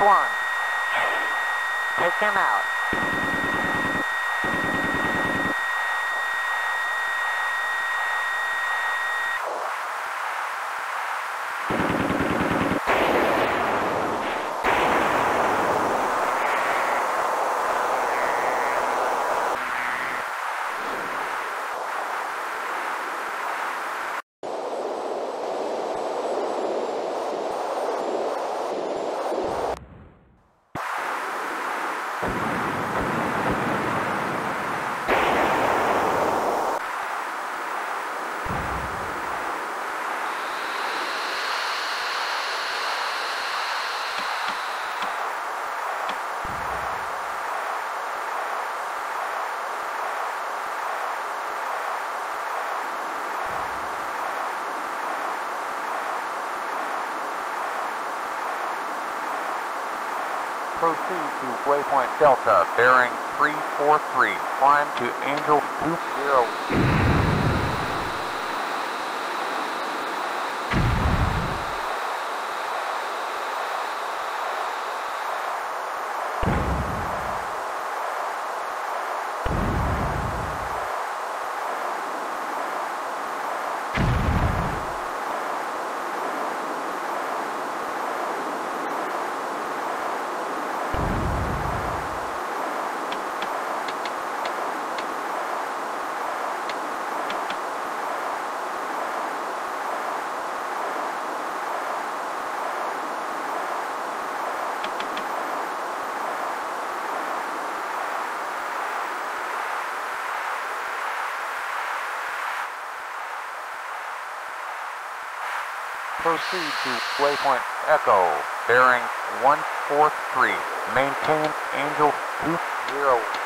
One. Take him out. Proceed to waypoint Delta, bearing 343. Climb to Angel 20. Proceed to waypoint Echo, bearing 143. Maintain Angel 20.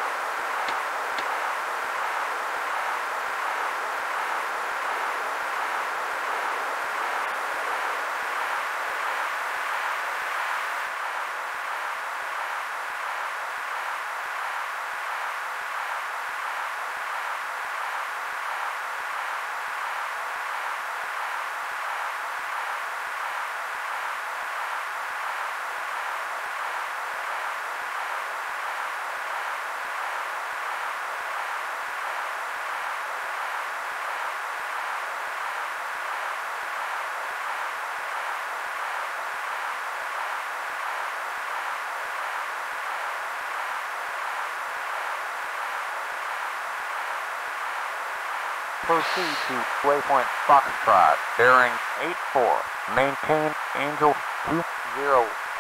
Proceed to waypoint Foxtrot, bearing 84. Maintain Angel 20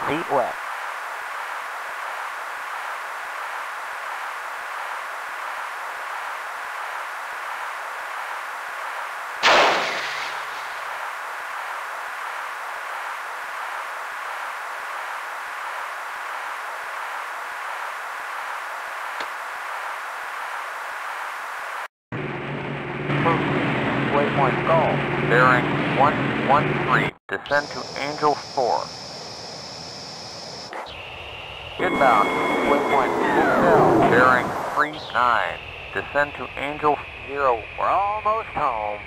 feet wet. Waypoint Golf, bearing 113. Descend to Angel 4. Inbound, waypoint Hotel, bearing 39. Descend to Angel 0. We're almost home.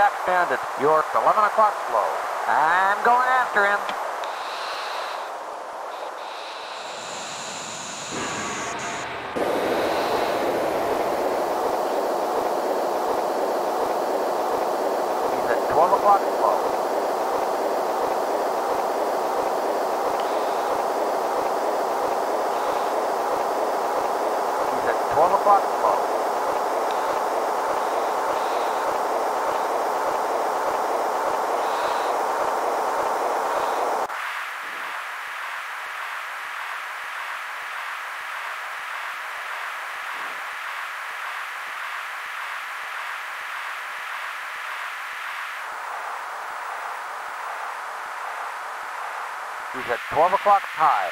Attack bandit, York, 11 o'clock slow. I'm going after him. He's at 12 o'clock slow. He's at 12 o'clock high.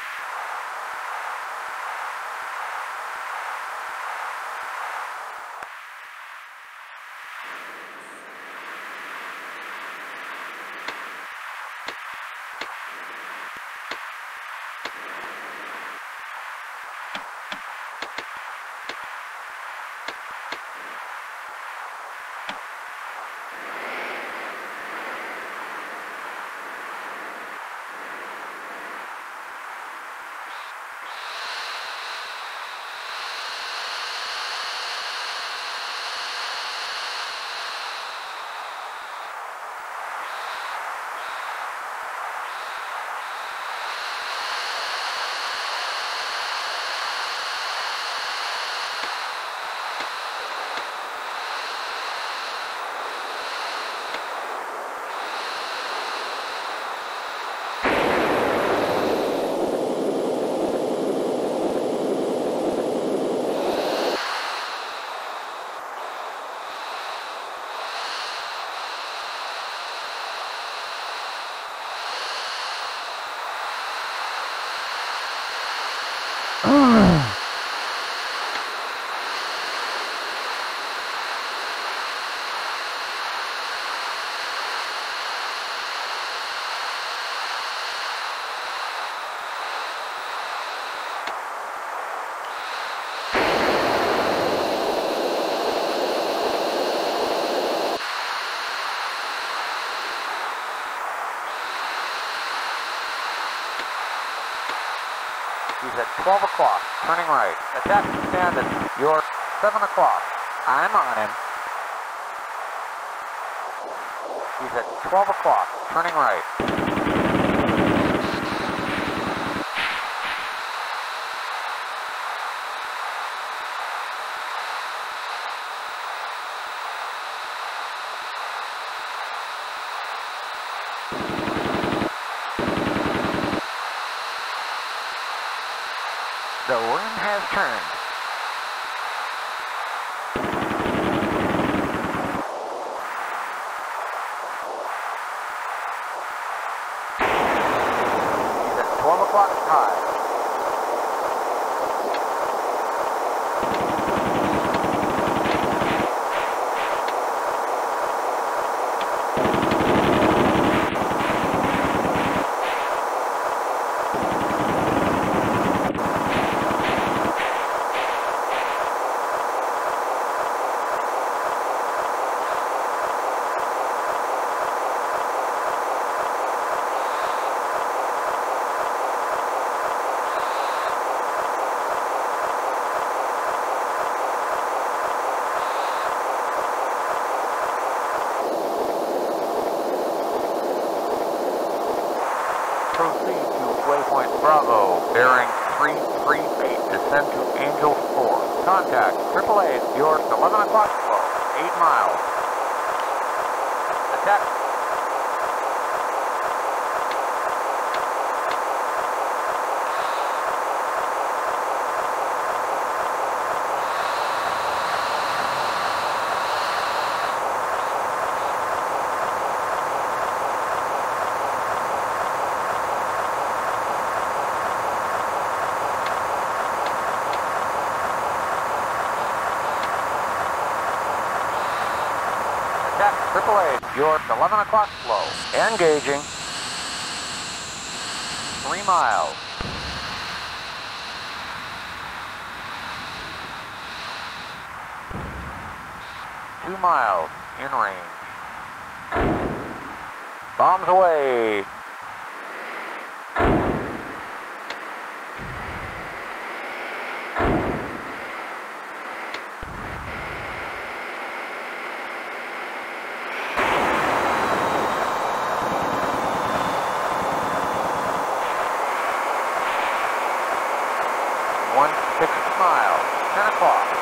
He's at 12 o'clock, turning right. Attack standard. You're 7 o'clock. I'm on him. He's at 12 o'clock, turning right. Your 11 o'clock flow. Engaging. 3 miles. Two miles in range. Bombs away. One sixty miles. Ten o'clock.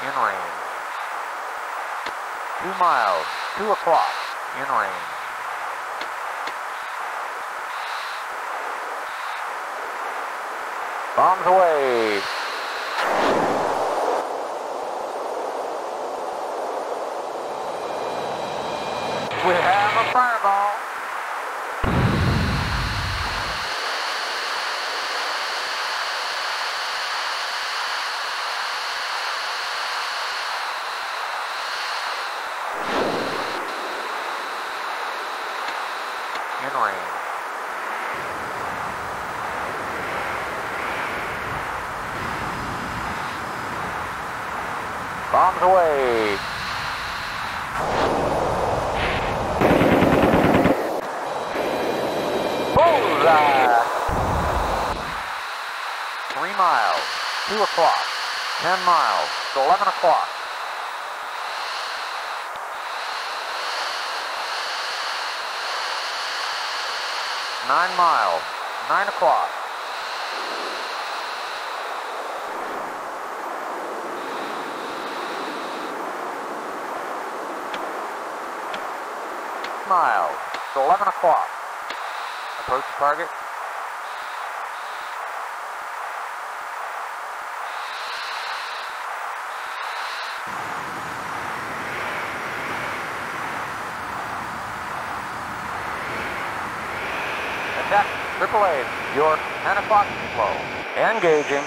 in range. Two miles, two o'clock, 9 o'clock. Miles, 11 o'clock. Approach target, Engaging.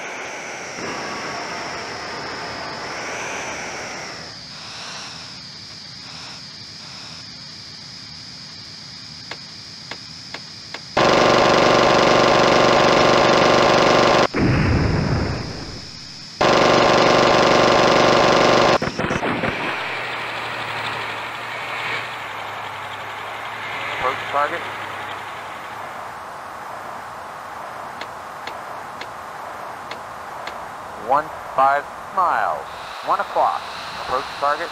Approach target. One five miles. One o'clock. Approach target.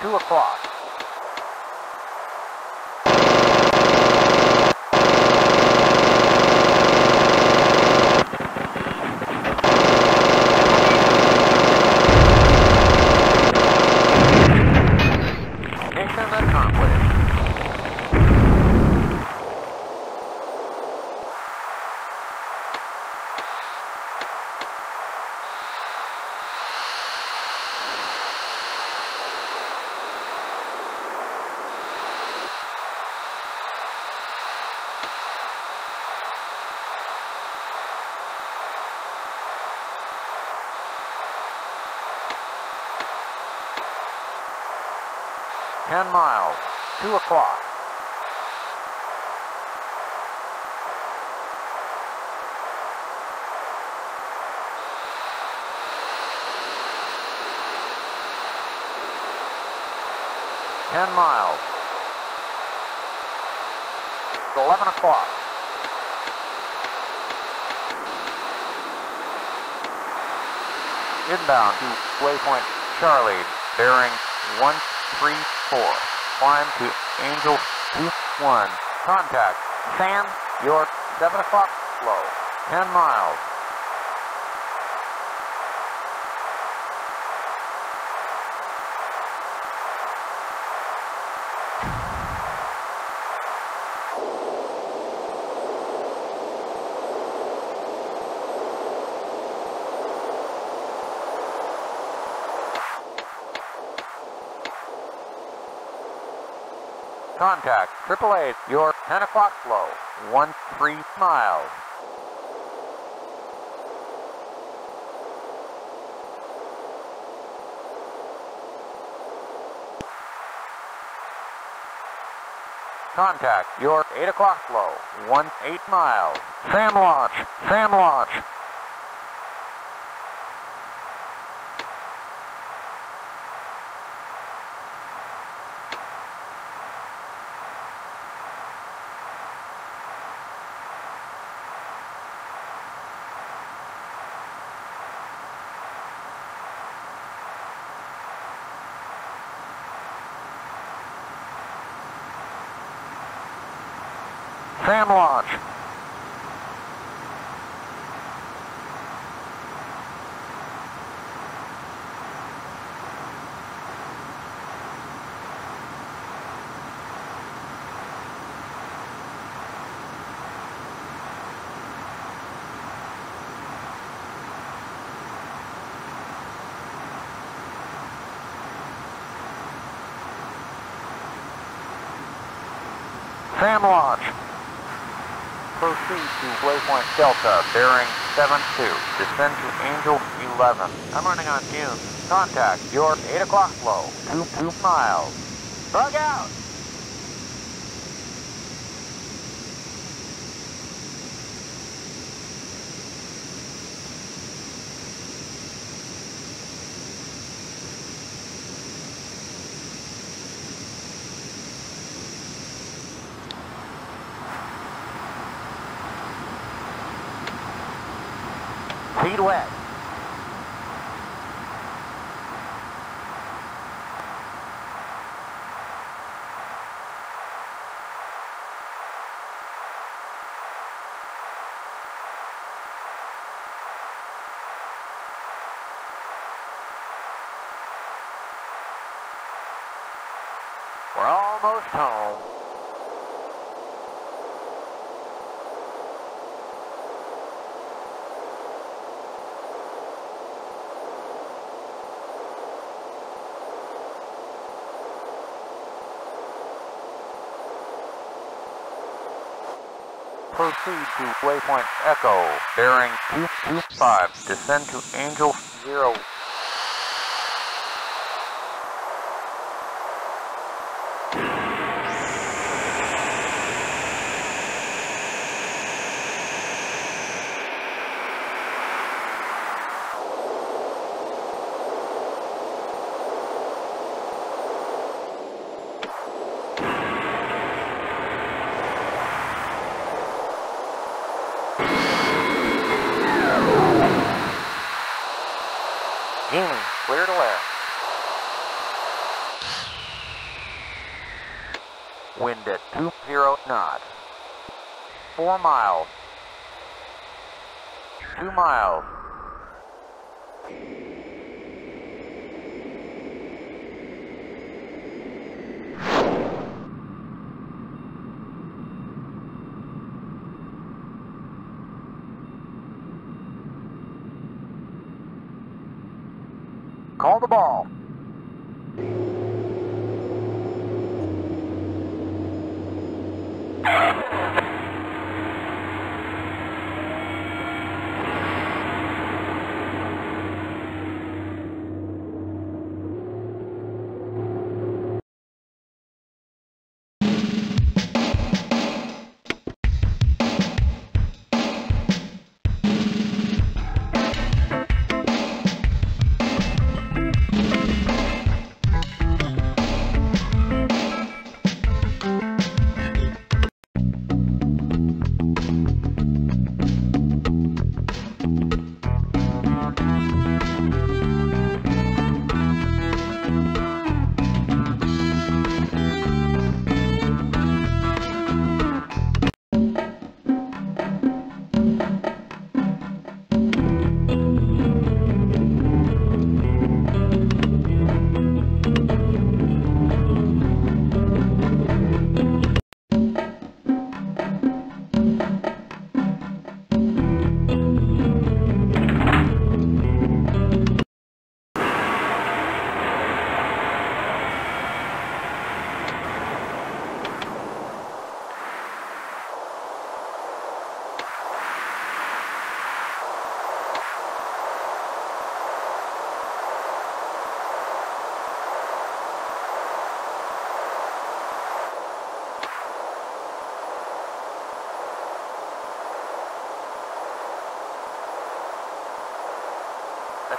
Two o'clock. Mission accomplished. Ten miles, two o'clock. Ten miles. It's eleven o'clock. Inbound to waypoint Charlie, bearing 134. Climb to Angel 21. Contact SAM, your 7 o'clock flow. 10 miles. Contact AAA, your 10 o'clock flow. 13 miles. Contact your 8 o'clock flow. 1 8 miles. SAM launch. SAM launch. SAM launch. SAM launch. To waypoint Delta, bearing 7-2. Descend to Angel 11. I'm running on fumes. Contact your 8 o'clock flow. 2, 2 miles. Bug out! Feet wet. We're almost home. Proceed to waypoint Echo, bearing 225. Descend to Angel 0.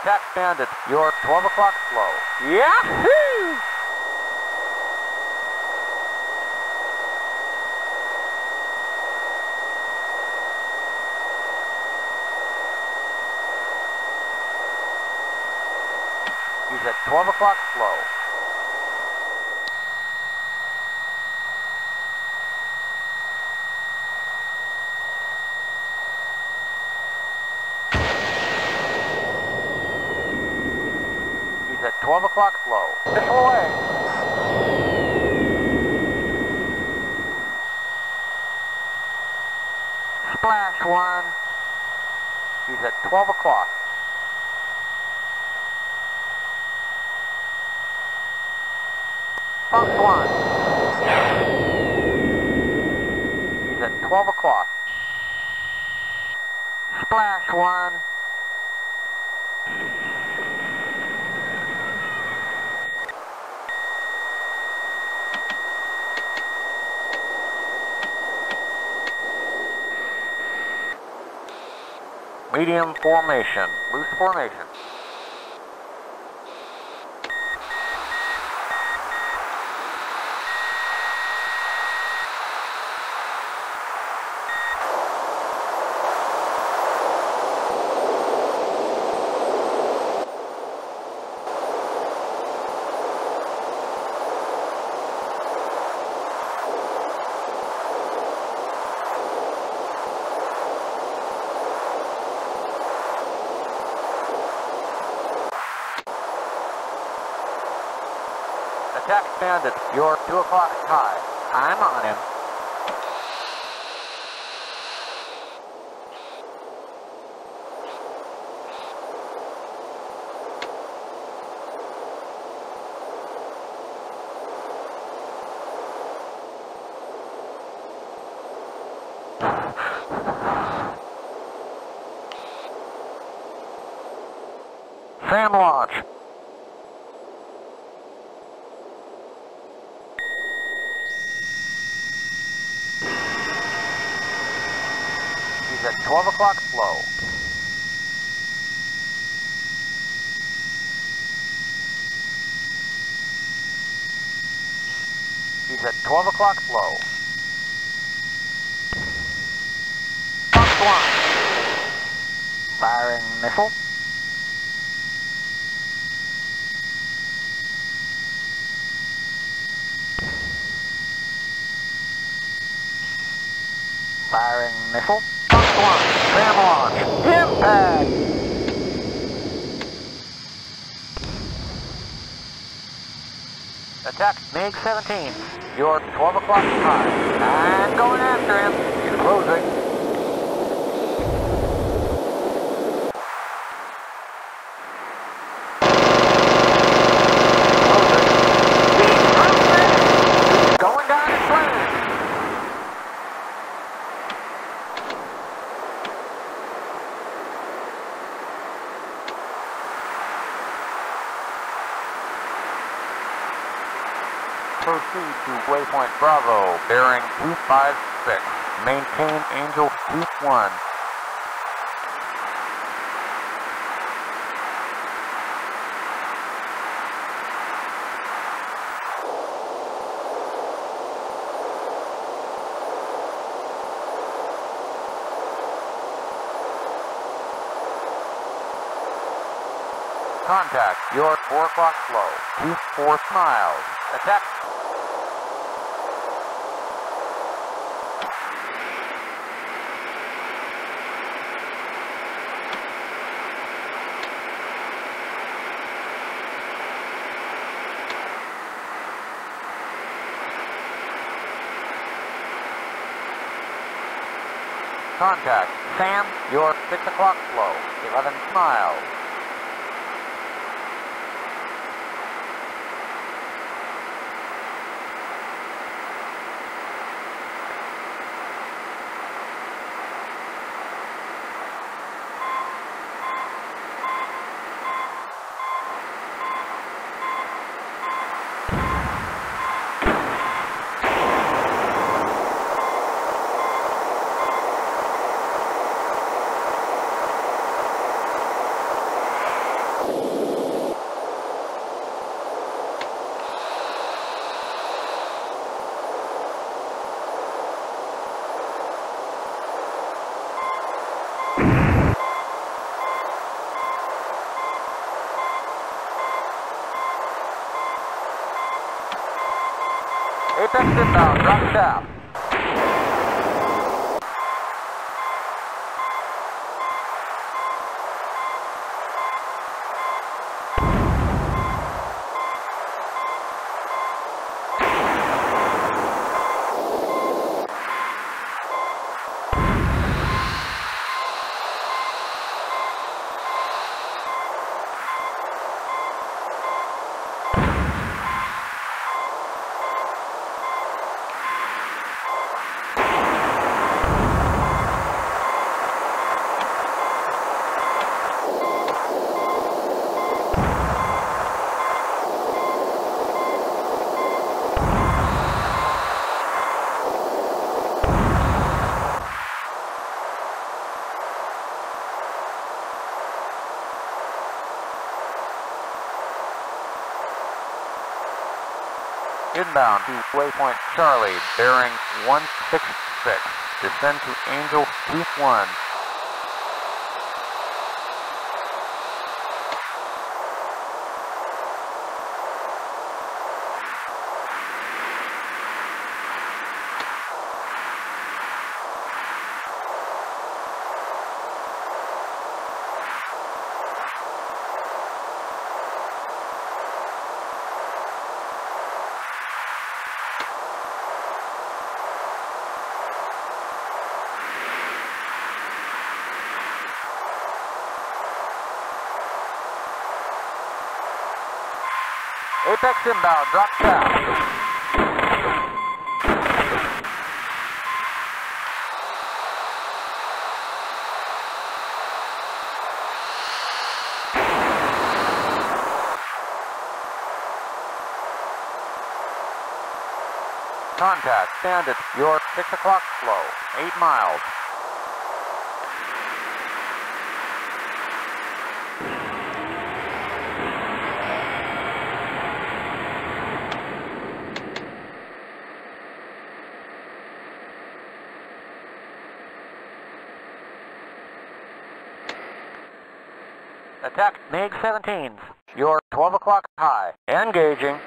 Attack bandit, your 12 o'clock flow. Yahoo! He's at 12 o'clock flow. 12 o'clock slow. Official away. Splash one. He's at 12 o'clock. Fox one. He's at 12 o'clock. Splash one. Medium formation, loose formation. Bandit, your 2 o'clock high. I'm on him. SAM launch. He's 12 slow. He's at 12 o'clock slow. Fox one. Firing missile. Firing missile. Fox one. SAM launch. Impact. Attack MiG-17. You're 12 o'clock high. I'm going after him. He's. Closing. He's going down as planned. Proceed to waypoint Bravo, bearing 256. Angel 21. Contact, your 4 o'clock flow, 2 fourth miles. Attack Contact. SAM, your 6 o'clock flow, 11 miles. Apex inbound, drop chaff. To waypoint Charlie, bearing 166. Descend to Angel 21. Apex inbound, drop chaff. Contact, Bandit, your 6 o'clock flow, 8 miles. Attack MiG-17s. Your 12 o'clock high. Engaging.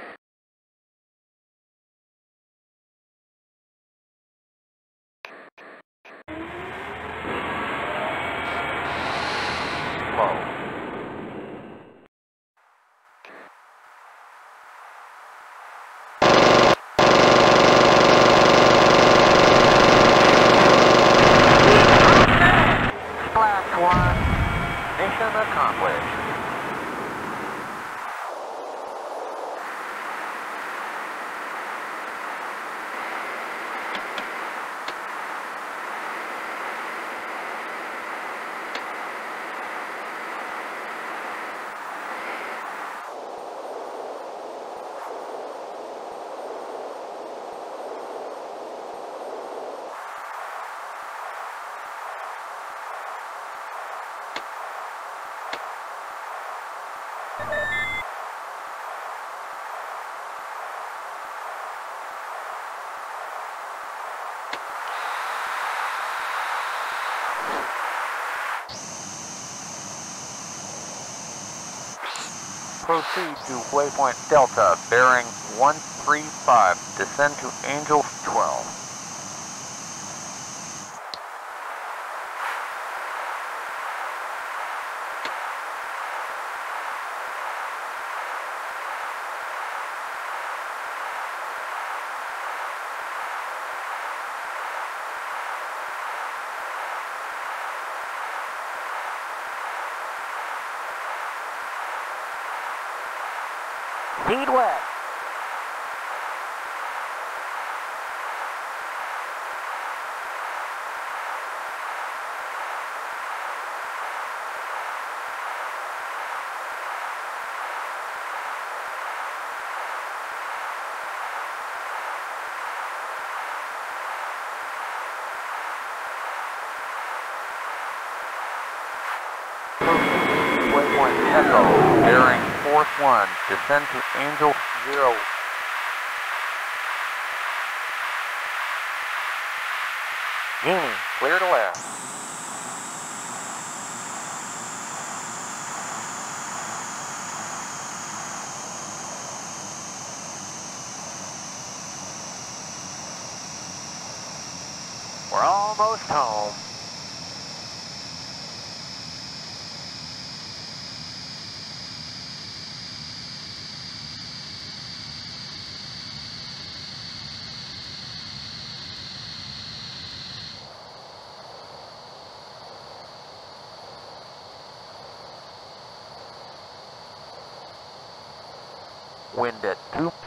Low. Splash one. Mission accomplished. Proceed to waypoint Delta, bearing 135. Descend to Angel 12. Feet wet. Waypoint Echo, bearing Force 1, descend to Angel 0. Genie, clear to left. We're almost home. Wind at 20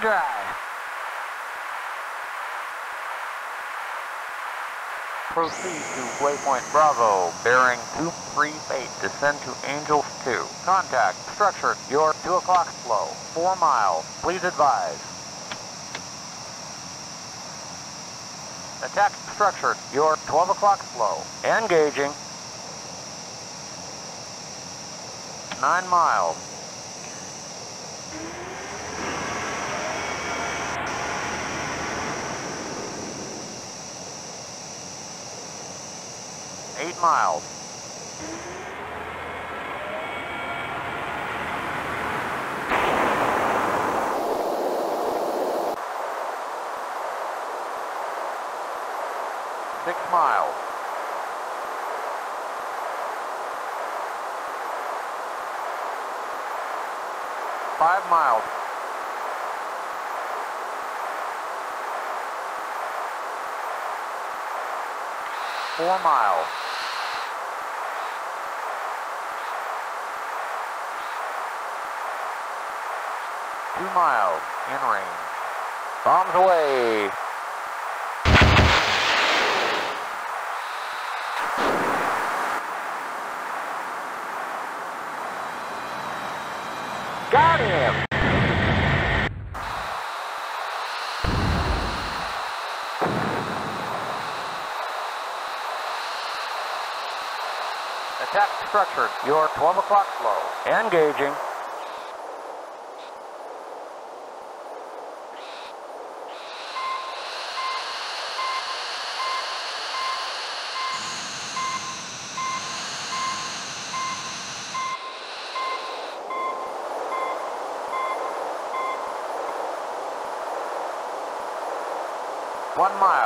Dry. Proceed to waypoint Bravo, bearing 238, descend to Angels 2. Contact structure, your 2 o'clock flow, 4 miles. Please advise. Attack structure, your 12 o'clock flow. Engaging. 9 miles. Eight miles. Six miles. Five miles. Four miles. Two miles in range. Bombs away. Got him! Attack structure, your 12 o'clock flow. Engaging. One mile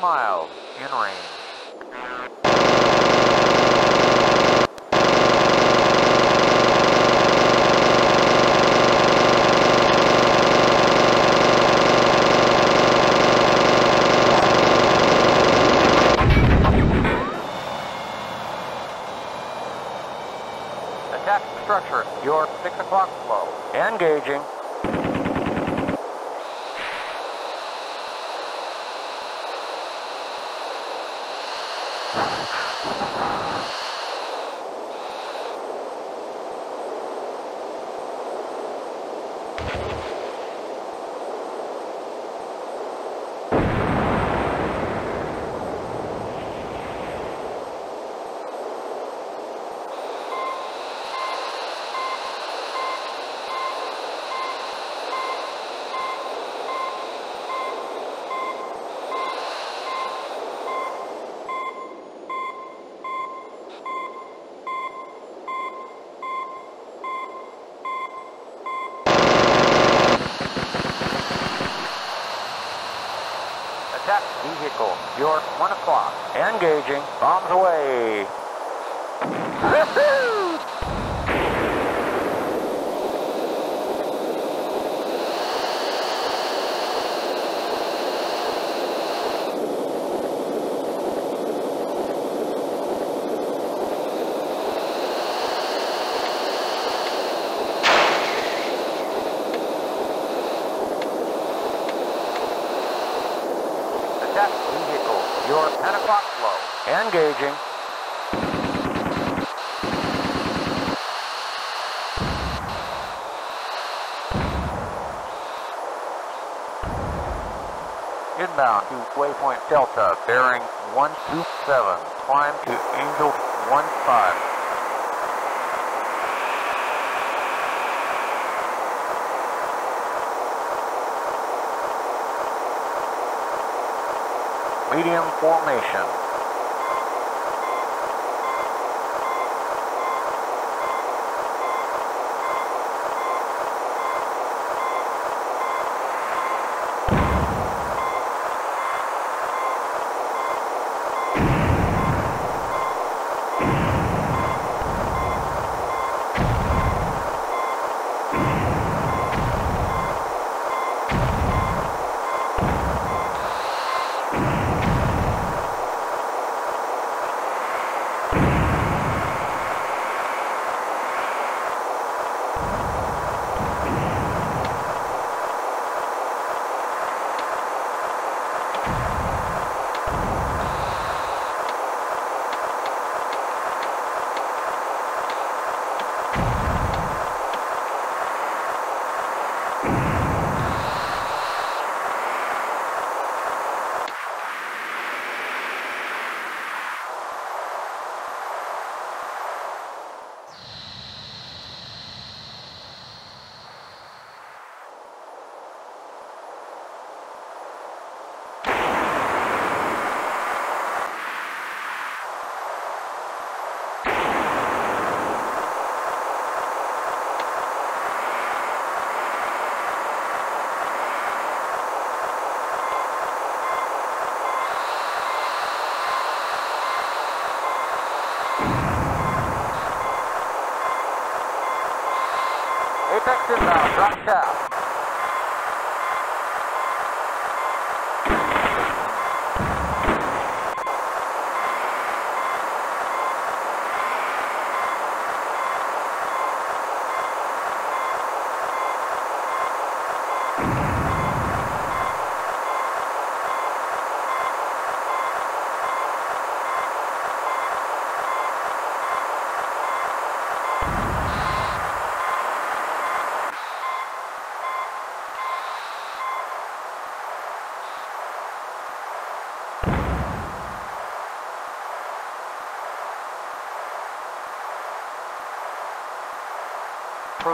miles in range. Attack structure, your 6 o'clock flow. Engaging. Attack vehicle, your 1 o'clock. Engaging. Bombs away. Woohoo! Attack vehicle, your 10 o'clock flow. Engaging. Inbound to waypoint Delta, bearing 127. Climb to Angel One Five. Medium formation.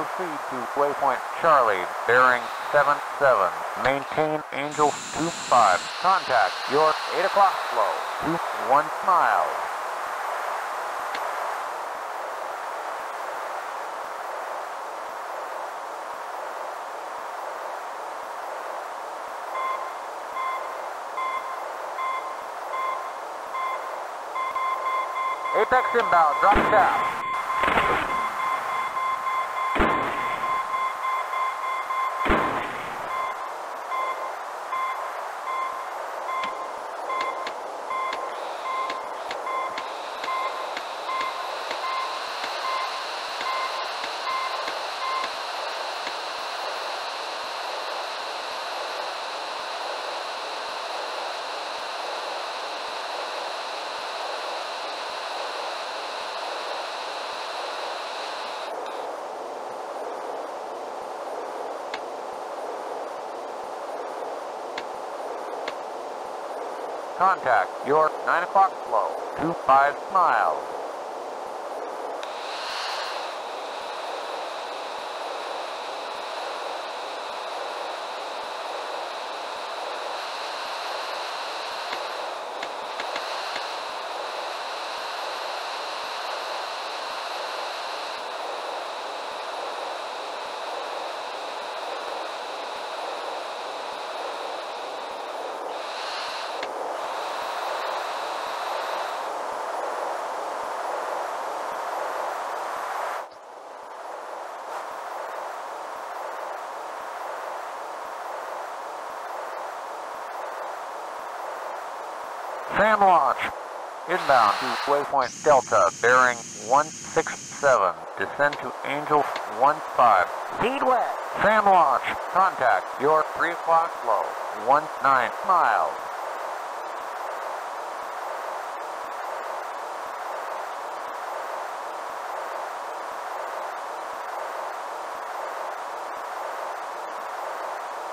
Proceed to waypoint Charlie, bearing 77. Maintain Angel 25. Contact your 8 o'clock flow to 1 mile. Apex inbound, drop chaff. Contact your 9 o'clock flow to 5 miles. SAM launch. Inbound to waypoint Delta, bearing 167. Descend to Angel 15. Feet wet. SAM launch. Contact your 3 o'clock flow. 19 miles.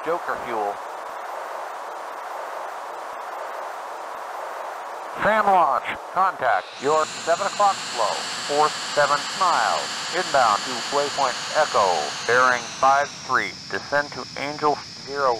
Joker fuel. SAM launch. Contact your 7 o'clock flow. Fourth 7 miles. Inbound to waypoint Echo. Bearing 53. Descend to Angel 0.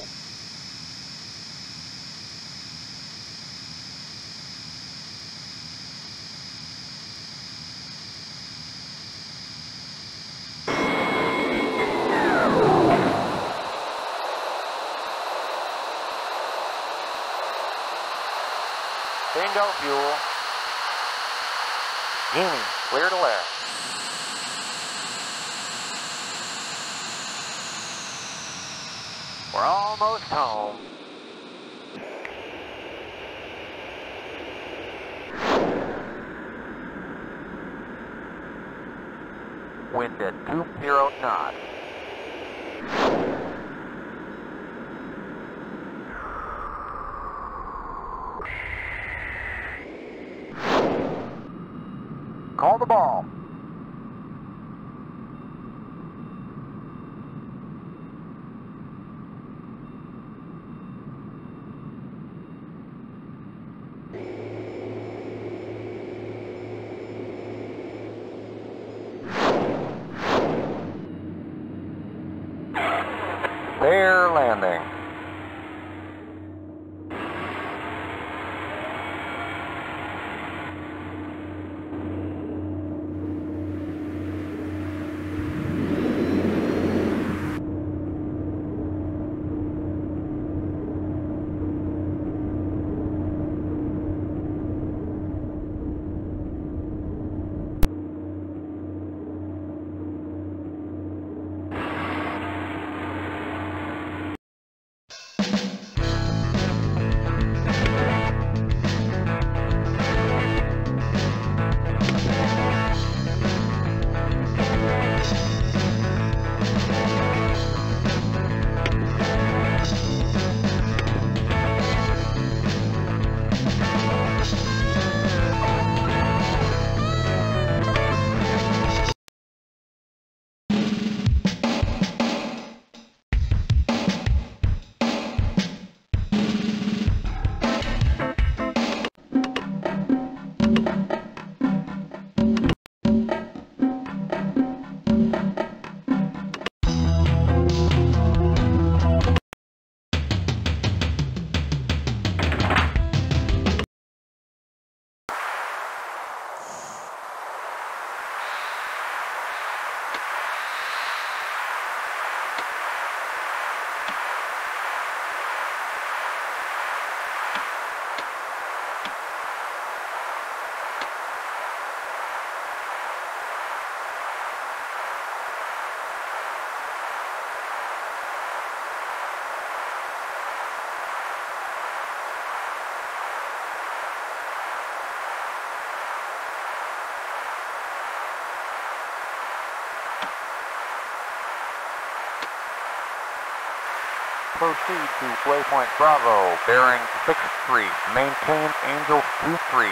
Proceed to waypoint Bravo, bearing 6-3. Maintain Angel 2-3.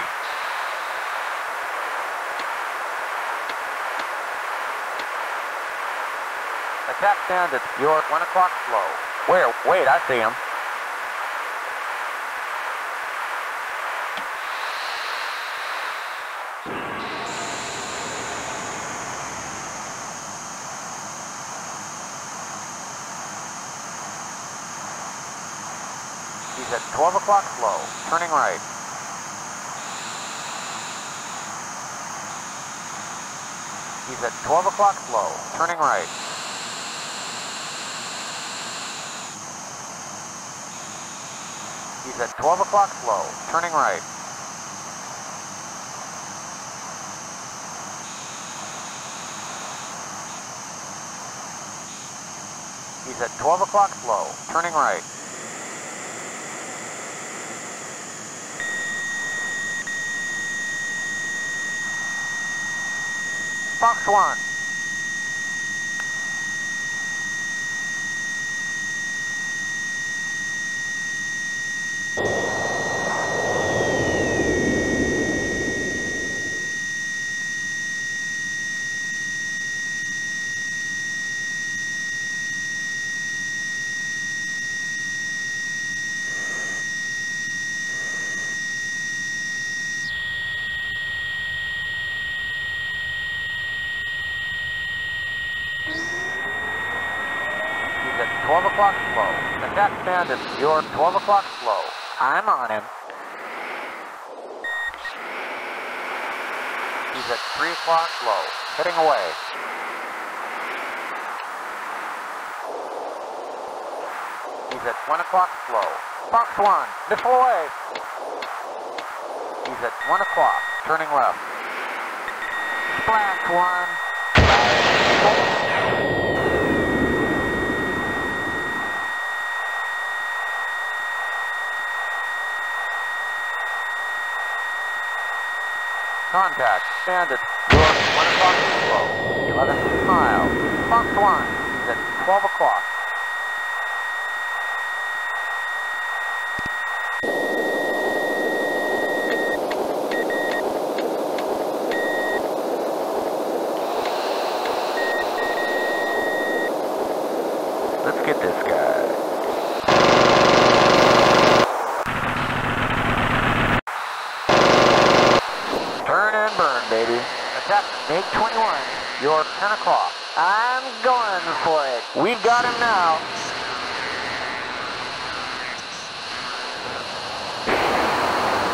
Attack bandit, your 1 o'clock slow. Where? Wait, I see him. He's at 12 o'clock slow, turning right. He's at 12 o'clock slow, turning right. He's at 12 o'clock slow, turning right. He's at 12 o'clock slow, turning right. Fox 1. He's at 12 o'clock slow. Attack you're 12 o'clock slow. I'm on him. He's at 3 o'clock slow. Heading away. He's at 1 o'clock slow. Fox 1, missile away. He's at 1 o'clock, turning left. Splash 1. Contact, bandit, you're 1 o'clock slow, 11 miles. Fox 1, he's at 12 o'clock. Let's get this guy. Turn and burn, baby. Attack MiG 21. You're 10 o'clock. I'm going for it. We've got him now.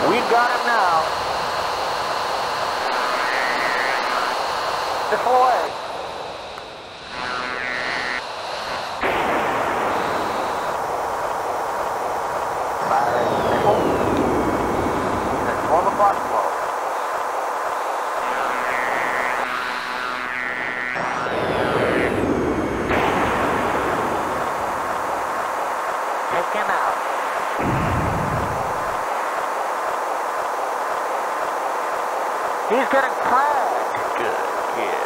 We've got him now. Deploy. Fire missile. He's at 12 o'clock slow. Take him out. He's getting fragged. Good kid.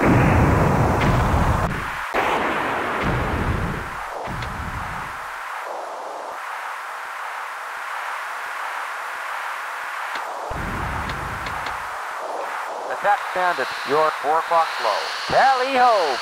Attack you're 4 o'clock slow. Tally ho!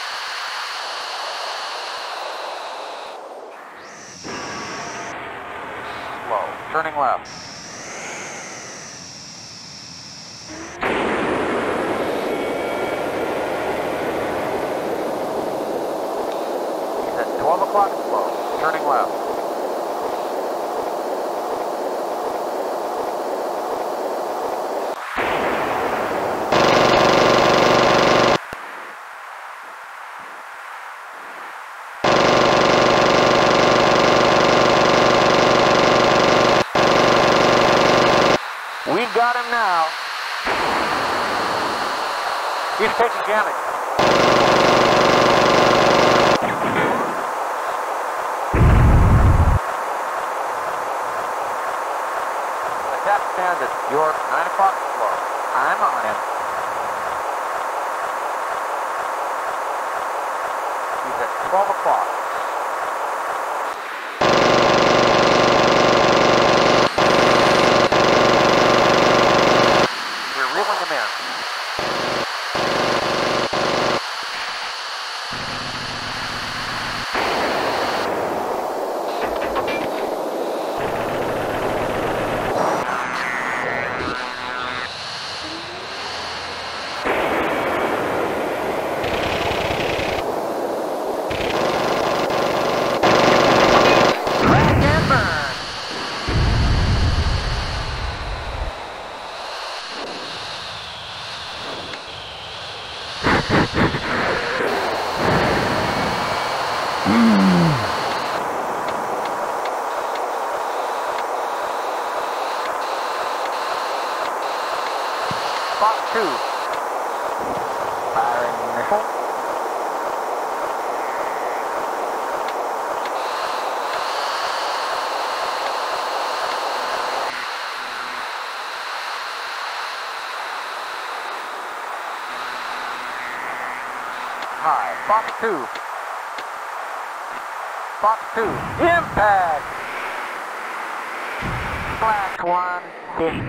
2. Fox 2. Impact! Black 1. Fish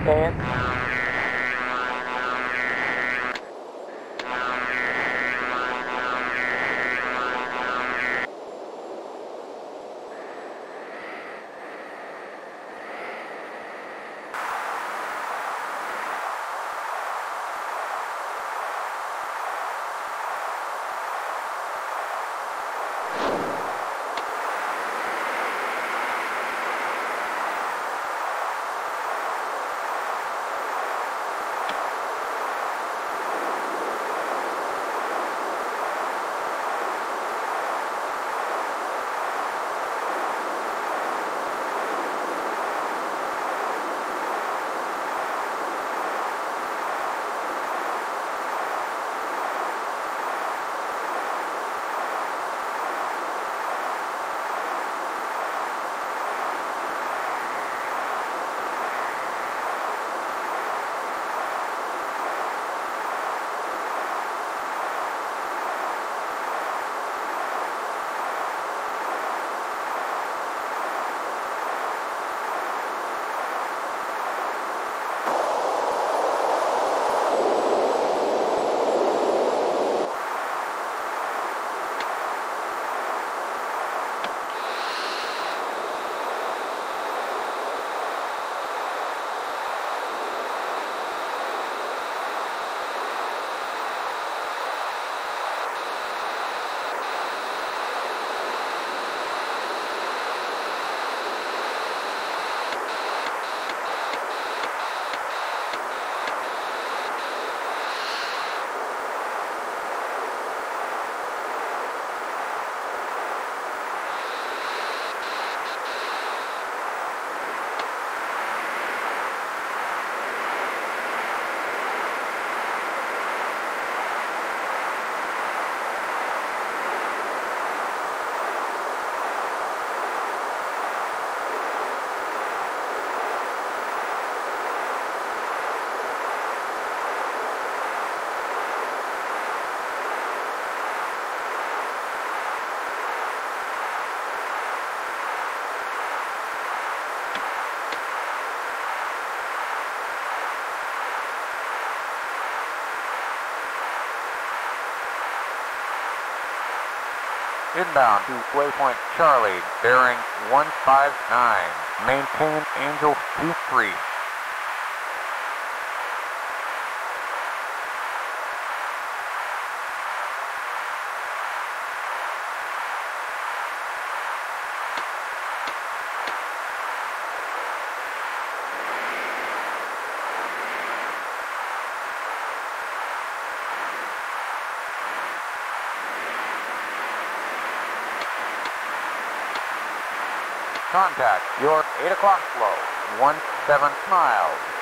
Inbound to waypoint Charlie, bearing 159. Maintain Angel 23. Contact your 8 o'clock flow, 1 7 miles.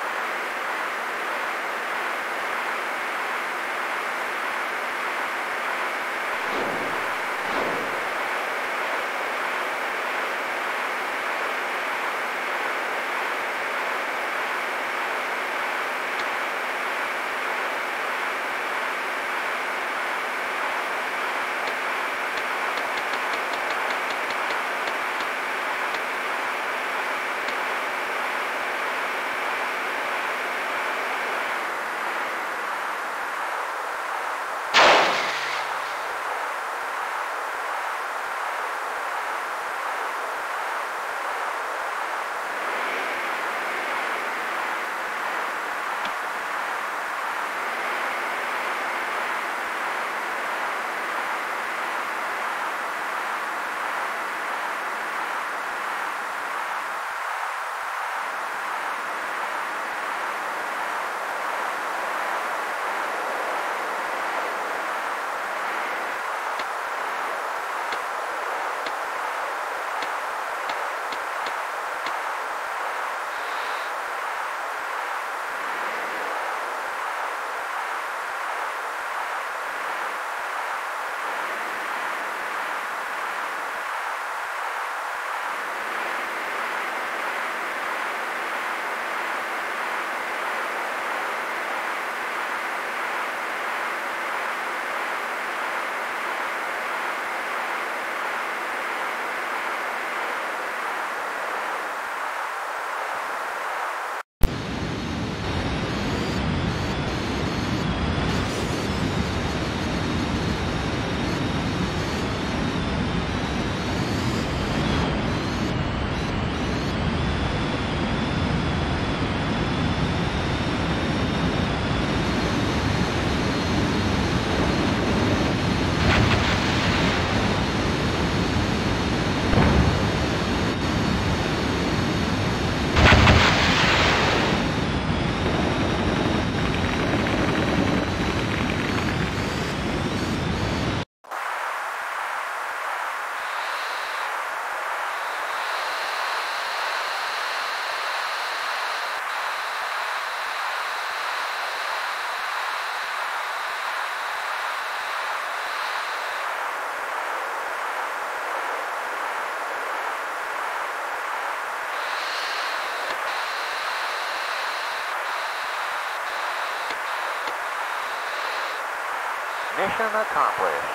Mission accomplished.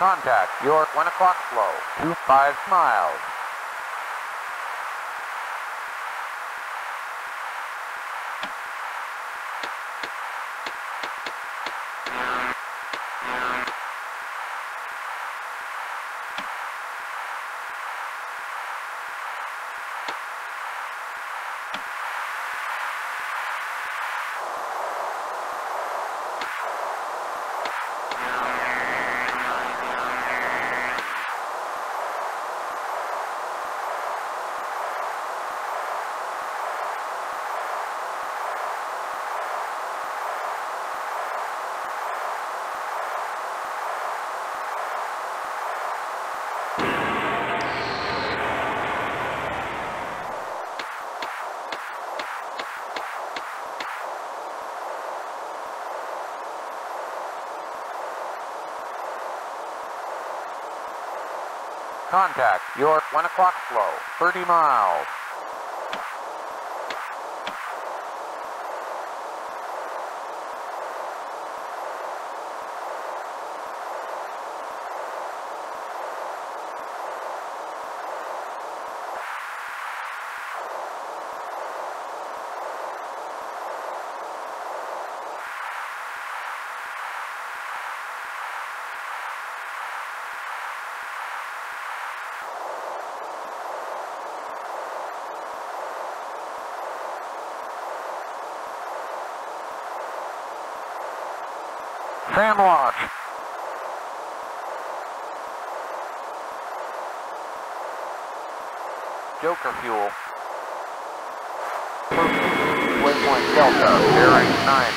Contact your 1 o'clock flow, 25 miles. Contact your 1 o'clock flow, 30 miles. Fan launch. Joker fuel. Waypoint Delta, bearing 90,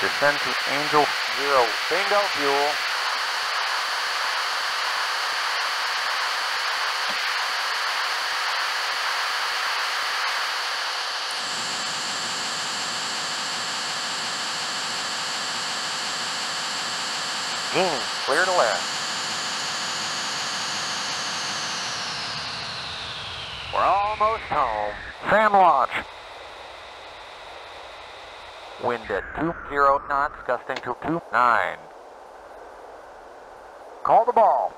descend to Angel 0, bingo fuel. Genie, clear to land. We're almost home. Fan launch. Wind at 20 knots, gusting to 29. Call the ball.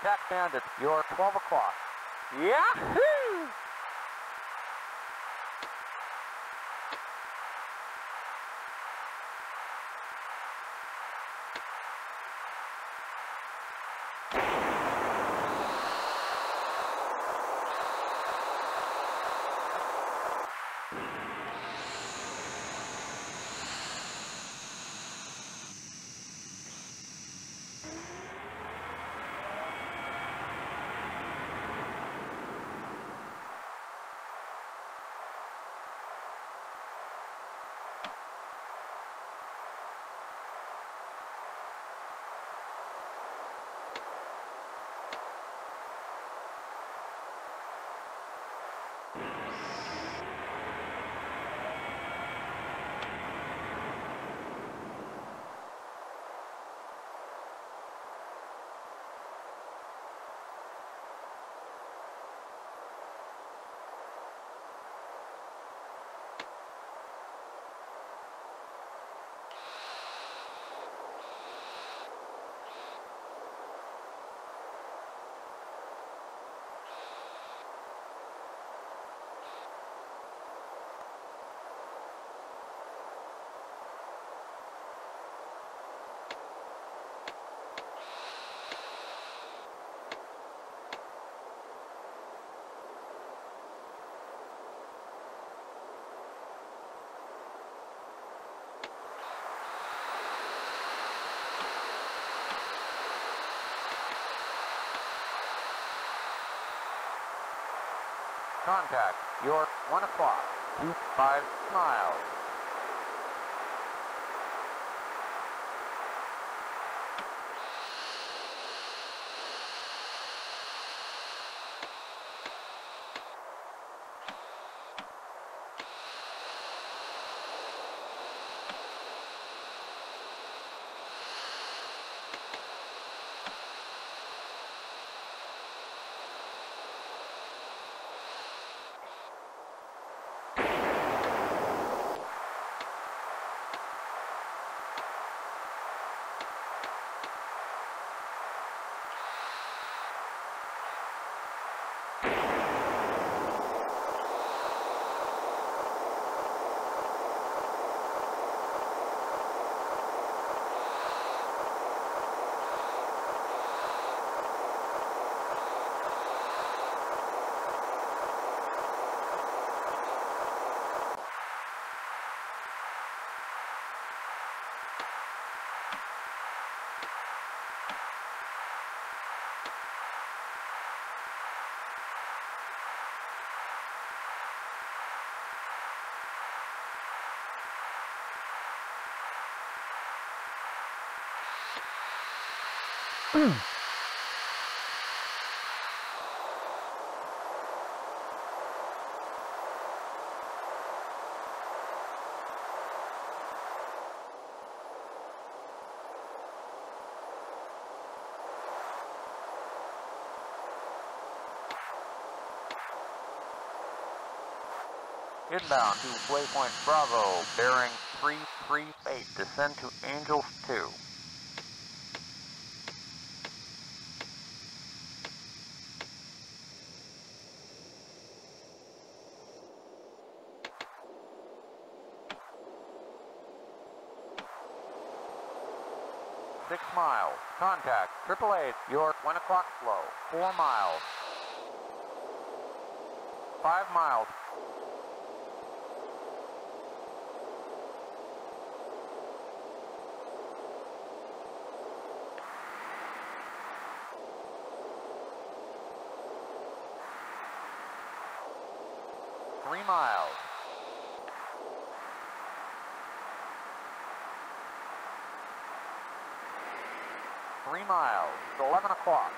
Attack bandit, you're 12 o'clock. Yahoo! Contact, you're 1 o'clock, 25 miles. Inbound to waypoint Bravo, bearing 338, descend to Angels 2. Six miles. Contact. Triple eight. Your one o'clock flow. Four miles. Five miles. Three miles. Three miles. It's 11 o'clock.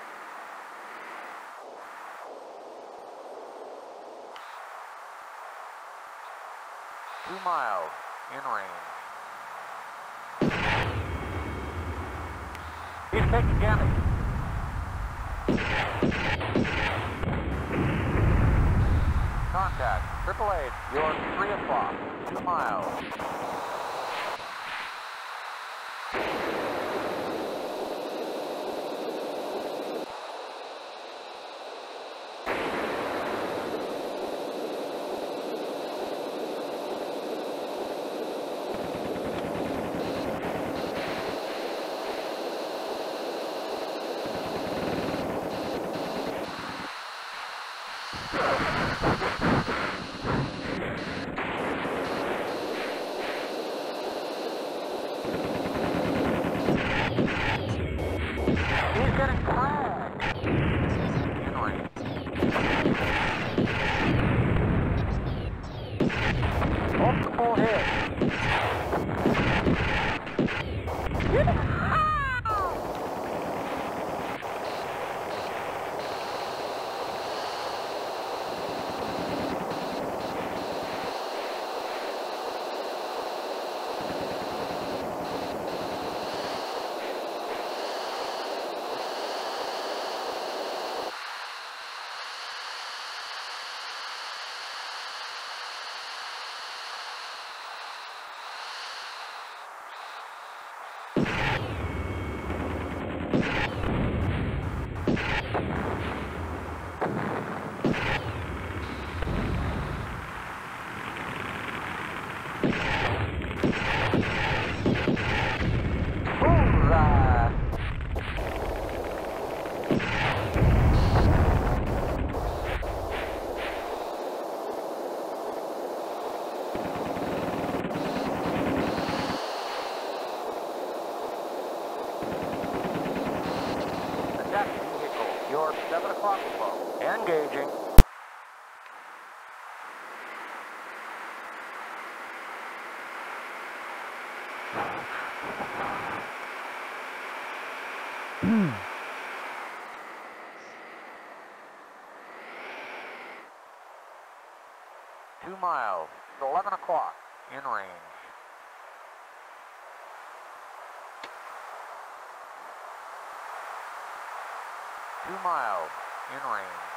Two miles in range. He's taking damage. Contact, triple eight, you're three o'clock, two miles. Hmm. Two miles, it's 11 o'clock, in range. Two miles, in range.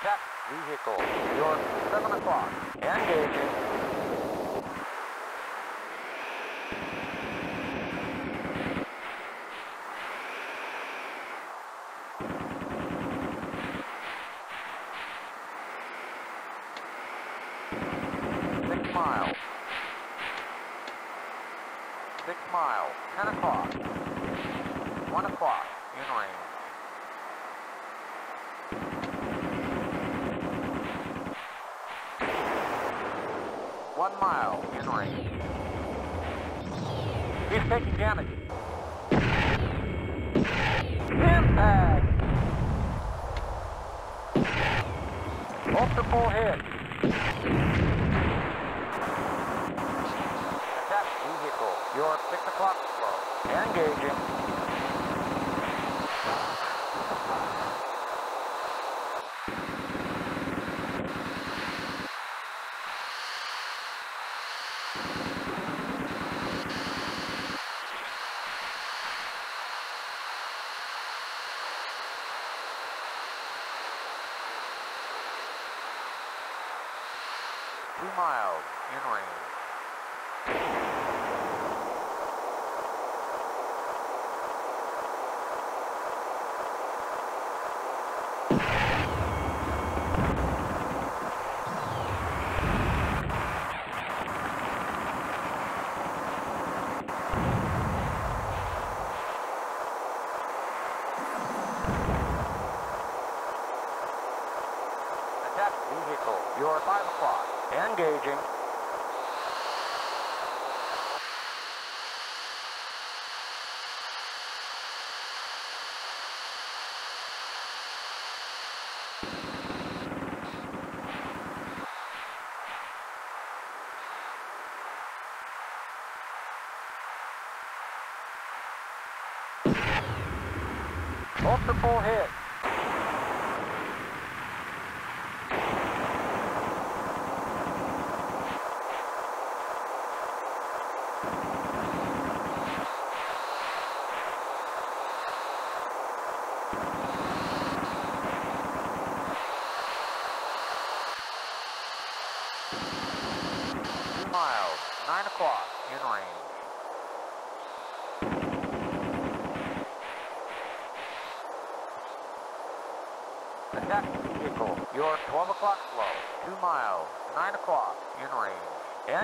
Attack vehicle, your 7 o'clock, engaging. Six miles. Six miles, 10 o'clock. 1 o'clock, in range. One mile in range. He's taking damage. Impact! Multiple hits. Attack vehicle. Your 6 o'clock flow. Engaging. Two miles in range. Attack vehicle. You're 5 o'clock. Engaging. Multiple hits. Two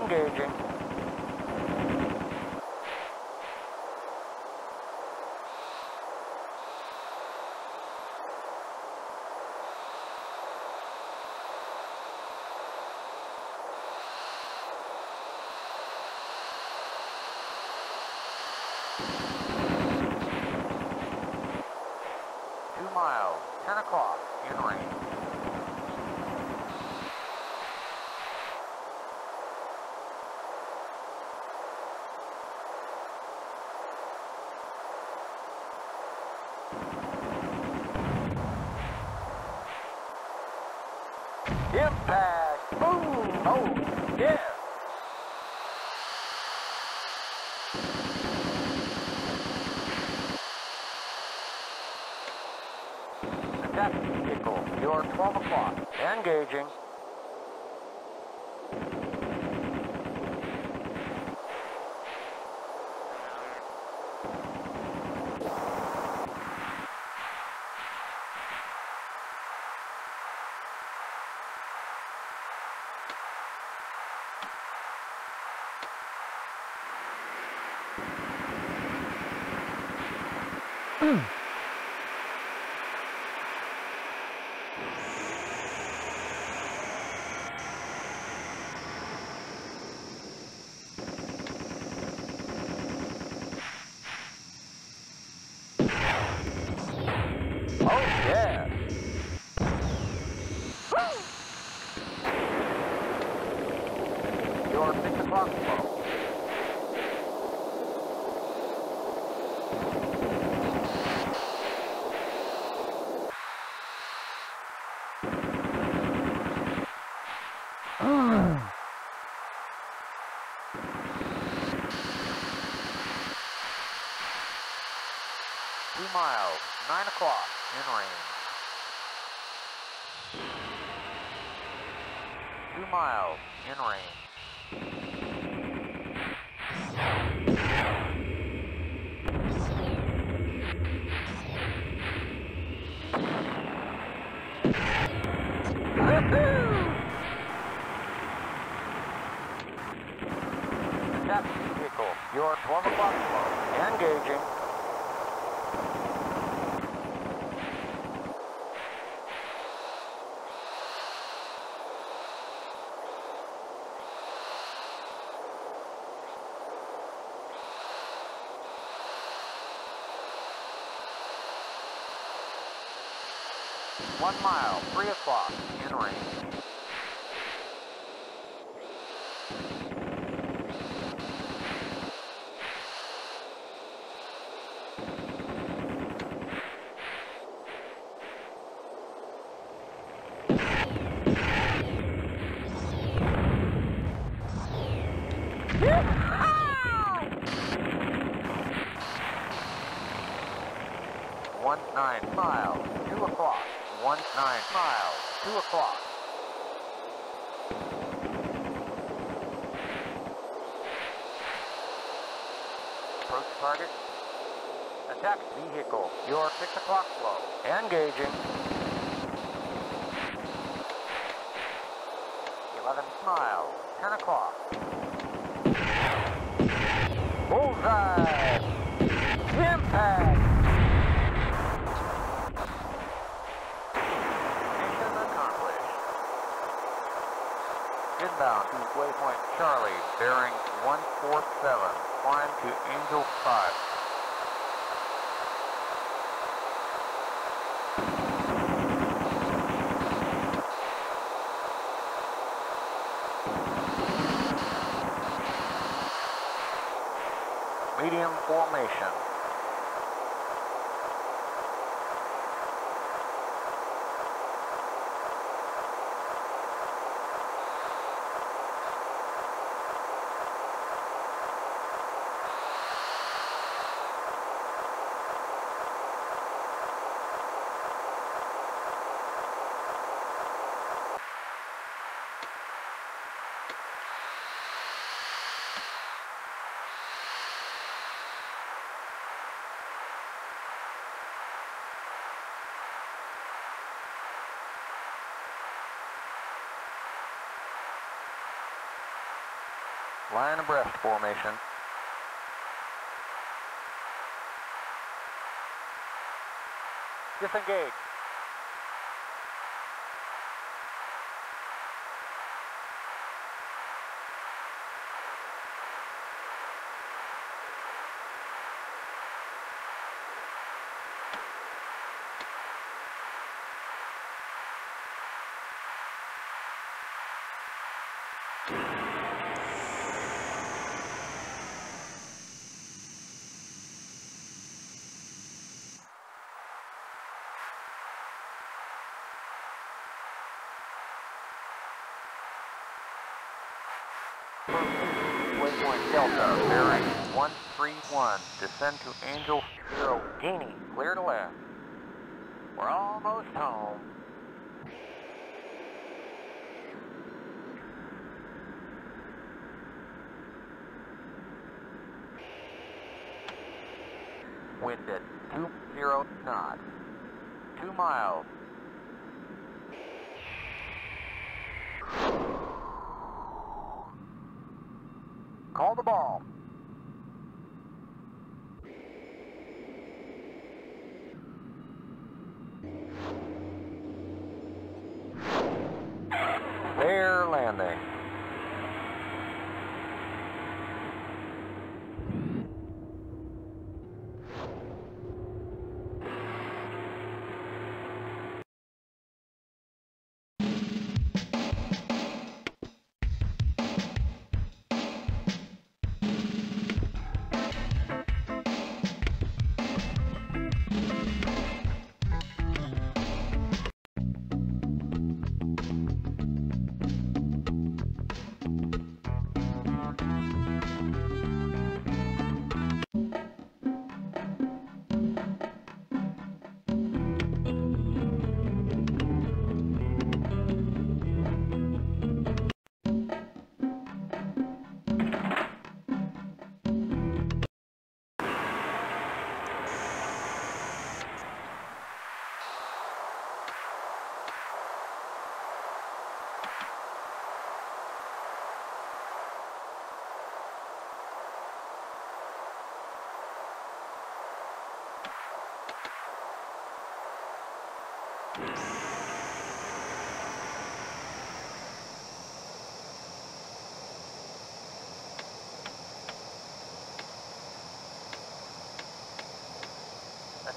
Engaging. Impact! Boom! Oh, yeah! Attack vehicle, you're 12 o'clock. Engaging. Oh, yeah! Woo! Your 6 o'clock flow. Two miles, nine o'clock, in range. Two miles, in range. Attack vehicle, your 12 o'clock. Engaging. One mile, three o'clock, in range. One nine miles, two o'clock. One nine miles, two o'clock. Approach target. Attack vehicle. Your six o'clock flow. Engaging. Eleven miles, ten o'clock. Bullseye! Impact! Mission accomplished. Inbound to waypoint Charlie, bearing 147. Climb to Angel 5. Medium formation. Line abreast formation. Disengage. Waypoint Delta, bearing 131. Descend to Angel Zero, gaining, clear to left. We're almost home.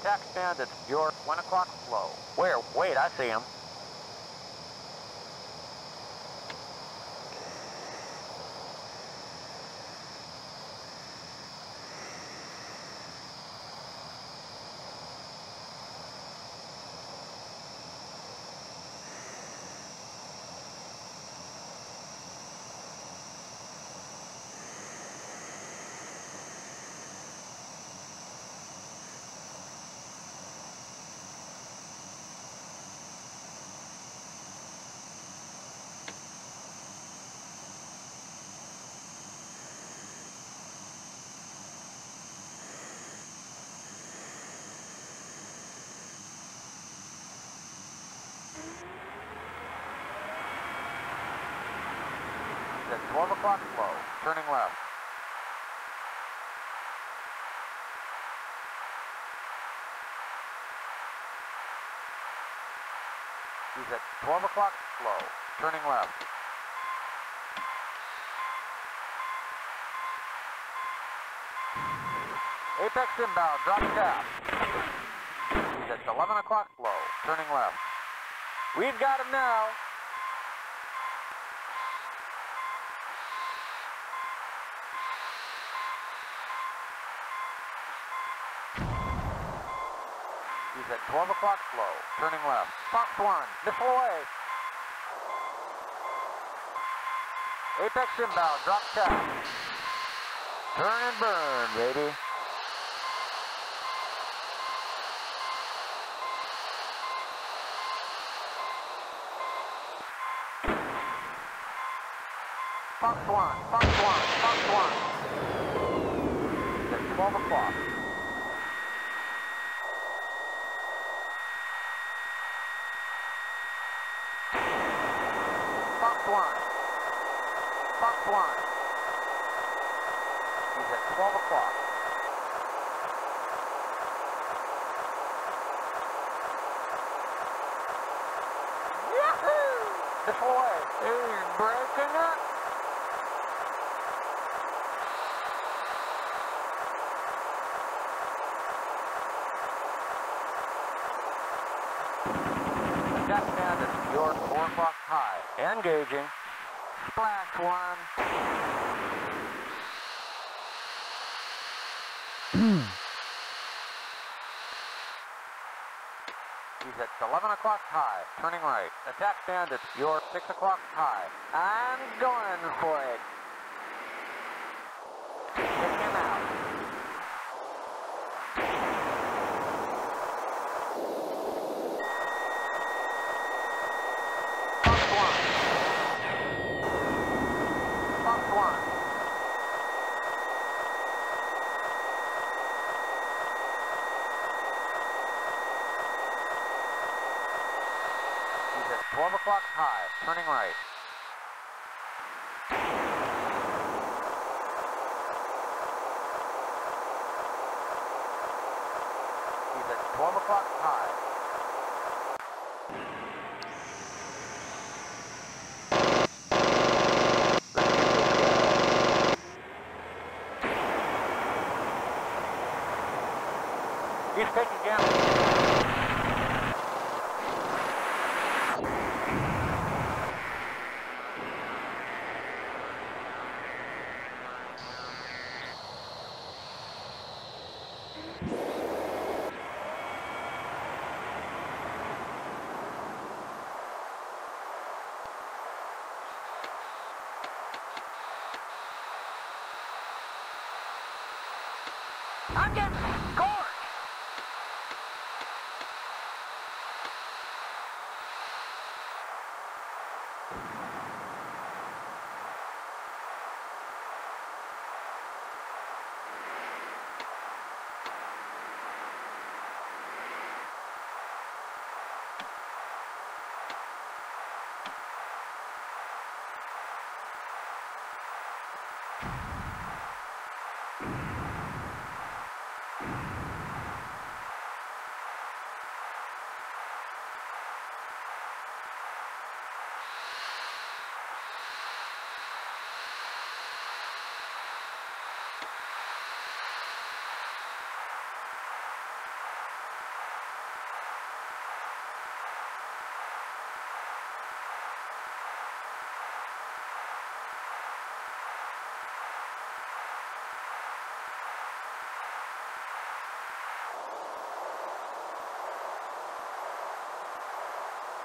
Attack bandits, your 1 o'clock flow. Where? Wait, I see him. At 12 o'clock flow, turning left. He's at 12 o'clock flow, turning left. Apex inbound, drop chaff. He's at 11 o'clock flow, turning left. We've got him now. At 12 o'clock flow, turning left. Fox 1, missile away. Apex inbound, drop chaff. Turn and burn, baby. Fox 1, Fox 1, Fox 1. At 12 o'clock. blind. Buck blind. He's at 12 o'clock. Engaging. Splash one. He's at 11 o'clock high, turning right. Attack bandit, York, 6 o'clock high. I'm going for it. Take him out. Fox one. Fox one. He's at 12 o'clock high, turning right. He's at 12 o'clock high. He's taking damage. I'm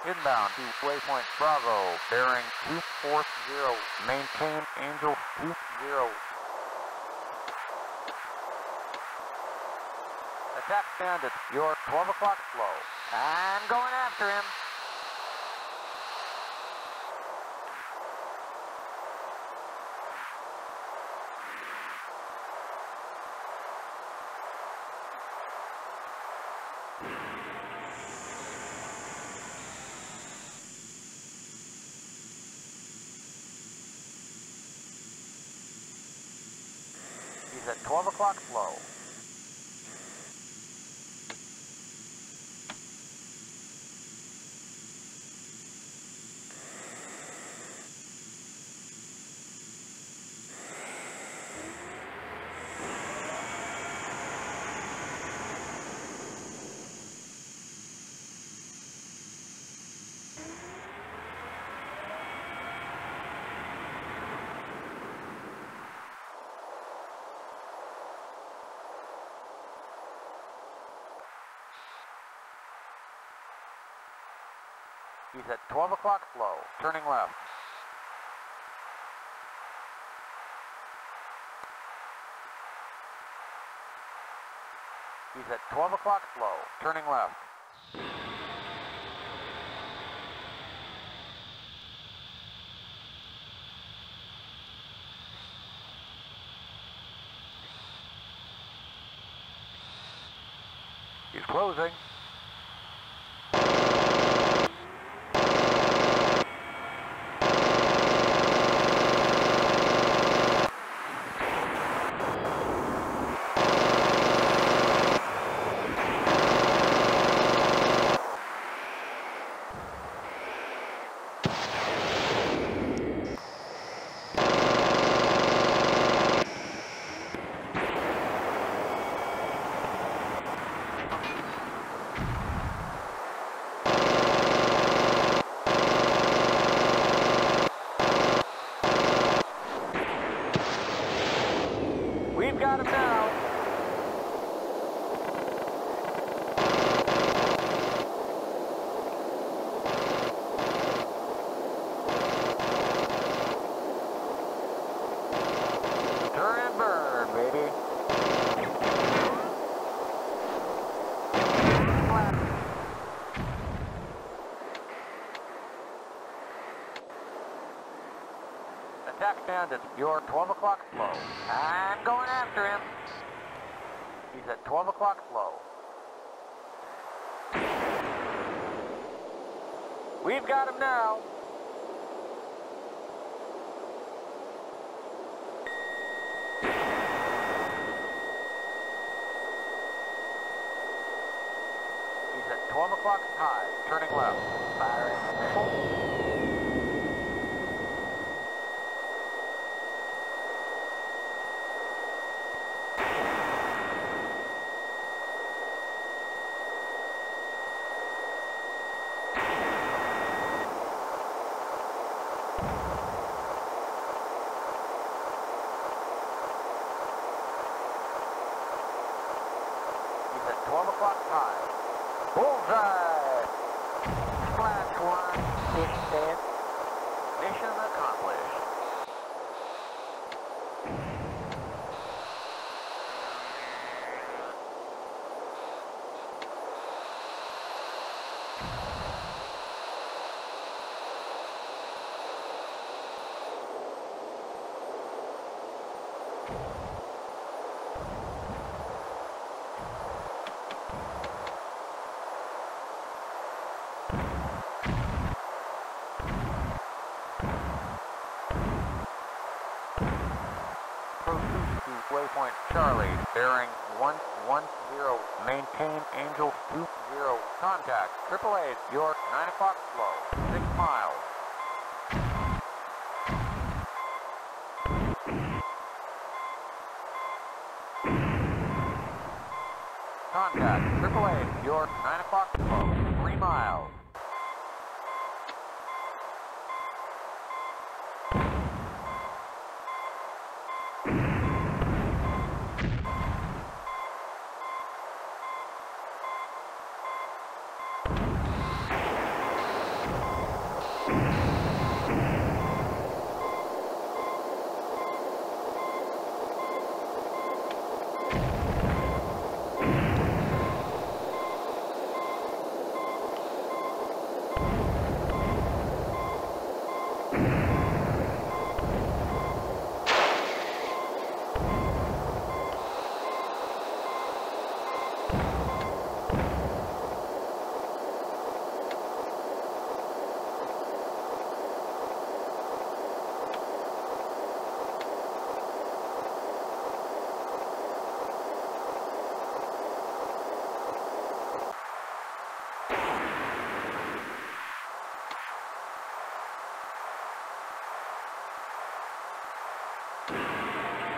Inbound to waypoint Bravo, bearing 240. Maintain Angel 20. Attack bandit, your 12 o'clock flow. I'm going after him. He's at 12 o'clock flow. He's at 12 o'clock flow, turning left. He's at 12 o'clock flow, turning left. He's closing. We've got him now. Turn and burn, baby. Flat. Bandit, your 12 o'clock slow. I'm going after him. He's at 12 o'clock slow. We've got him now. He's at 12 o'clock high, turning left. Firing. He's at 12 o'clock high. Bullseye! Splash one, six dead. Mission accomplished. Proceed to waypoint Charlie, bearing 110. Maintain Angel 20. Contact AAA, your 9 o'clock slow, 6 miles. Contact AAA, your 9 o'clock slow, 3 miles.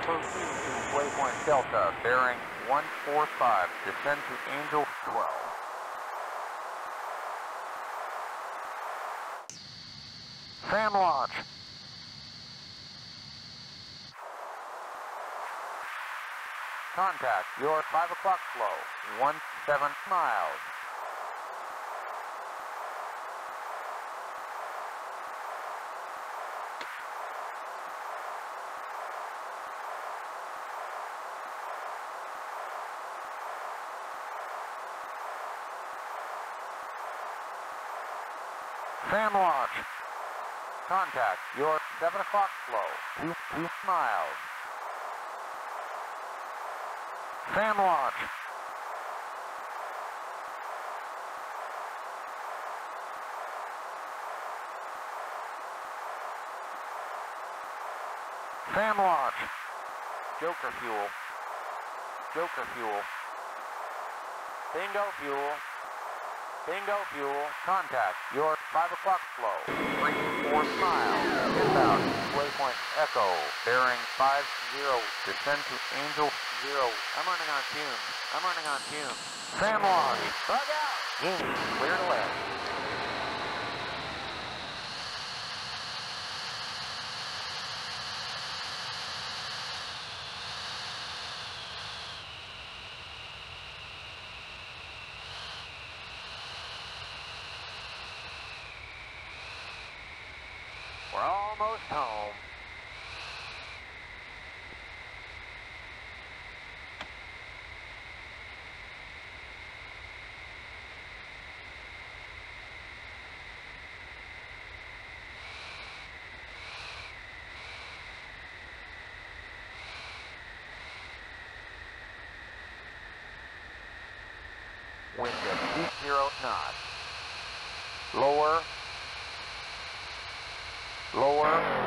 Proceed to waypoint Delta, bearing 145, descend to Angel 12. Fan launch. Contact your 5 o'clock flow, 17 miles. Fan launch. Contact your 7 o'clock flow, 2, 2 miles. Fan launch. Fan launch. Joker fuel. Joker fuel. Bingo fuel. Bingo fuel. Contact your 5 o'clock flow. 3, 4 miles. Inbound. Waypoint Echo. Bearing 50. Descend to Angel 0. I'm running on fumes. I'm running on fumes. Fan launch. Bug out. Unit clear to left. Wind at 20 knots. Lower. Lower.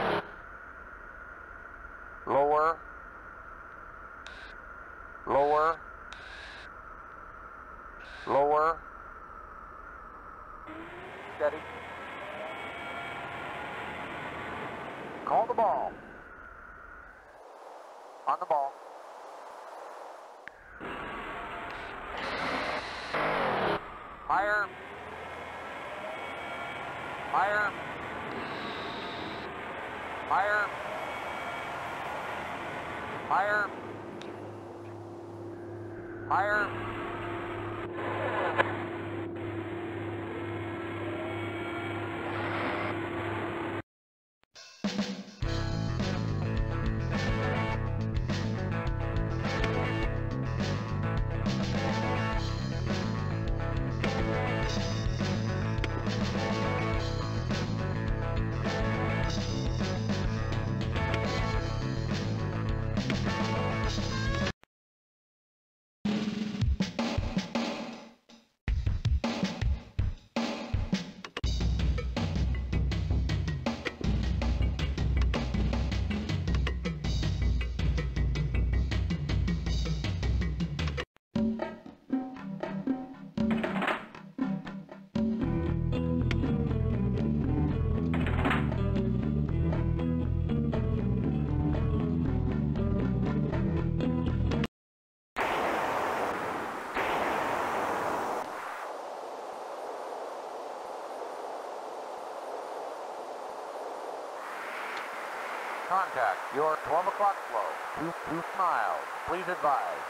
Contact your 12 o'clock flow. Two, two miles. Please advise.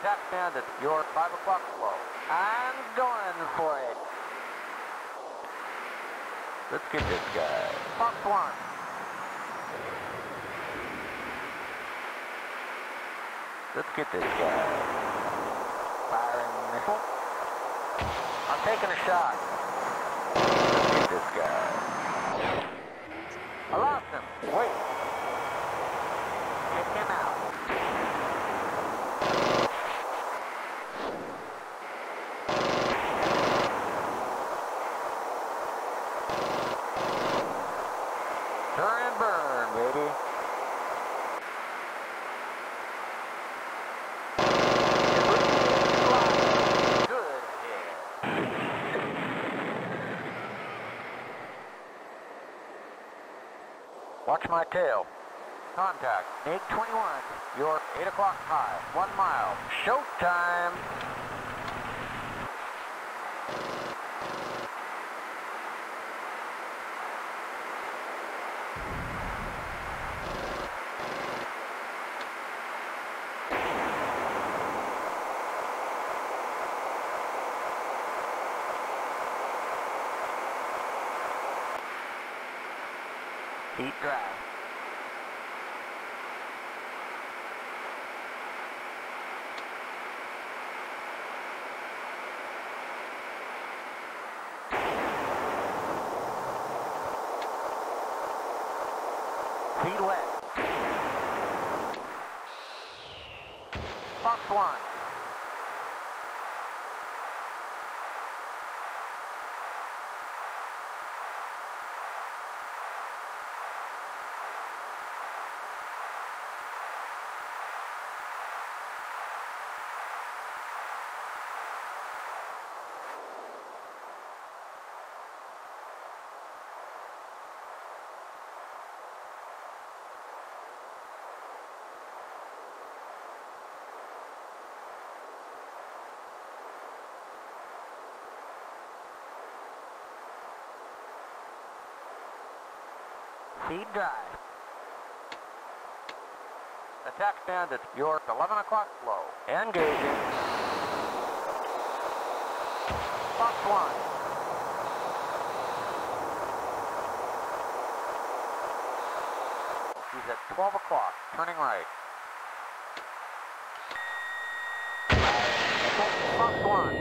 Attack bandit, your 5 o'clock flow. I'm going for it. Let's get this guy. Fox 1. Let's get this guy. Firing missile. I'm taking a shot. Let's get this guy. I lost. Wait. Get him out. Turn and burn, baby. Good hit. My tail. Contact. MiG 21. Your 8 o'clock high. One mile. Showtime. Feet dry. Feet wet. Fox 1. Feet dry. Attack bandit, your 11 o'clock flow. Engaging. Fox 1. He's at 12 o'clock, turning right. Fox 1.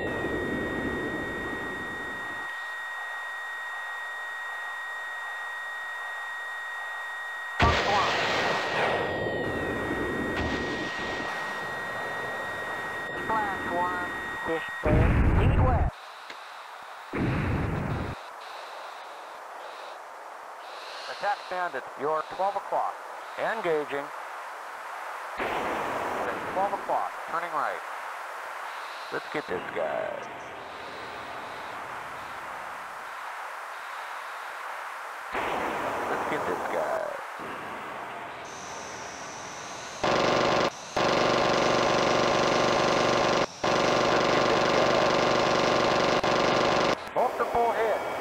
Fox 1. Splash. Fish Bay. Lead west. Attack Bandit, you're 12 o'clock. Engaging. At 12 o'clock, turning right. Let's get this guy. Let's get this guy. Let's get this guy. Multiple hits.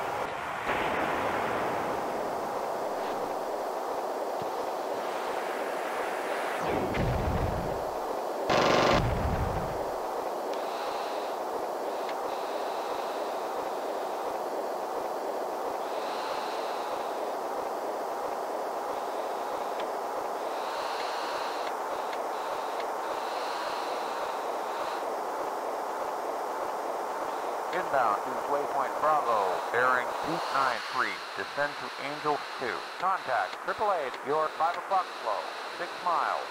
Inbound to Waypoint Bravo, bearing 293, descend to Angel 2. Contact AAA, your 5 o'clock flow, 6 miles.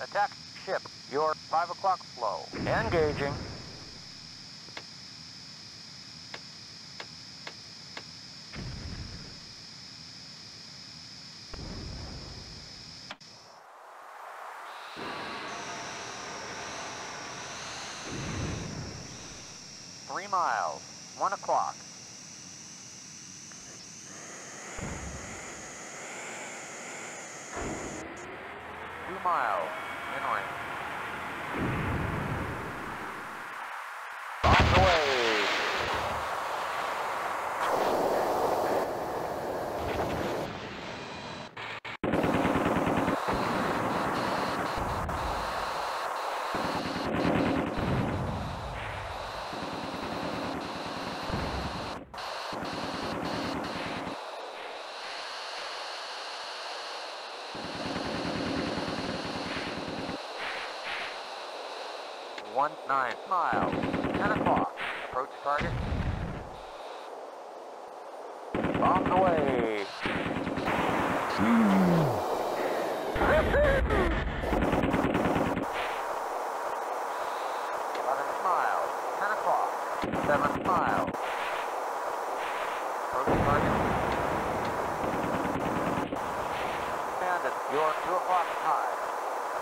Attack ship, your 5 o'clock flow. Engaging. Three miles, one o'clock. Two miles, in range. On the way. One nine miles, ten o'clock. Approach target. On the way. Eleven miles, ten o'clock. Seven miles. Approach target. Bandit, you're two o'clock high.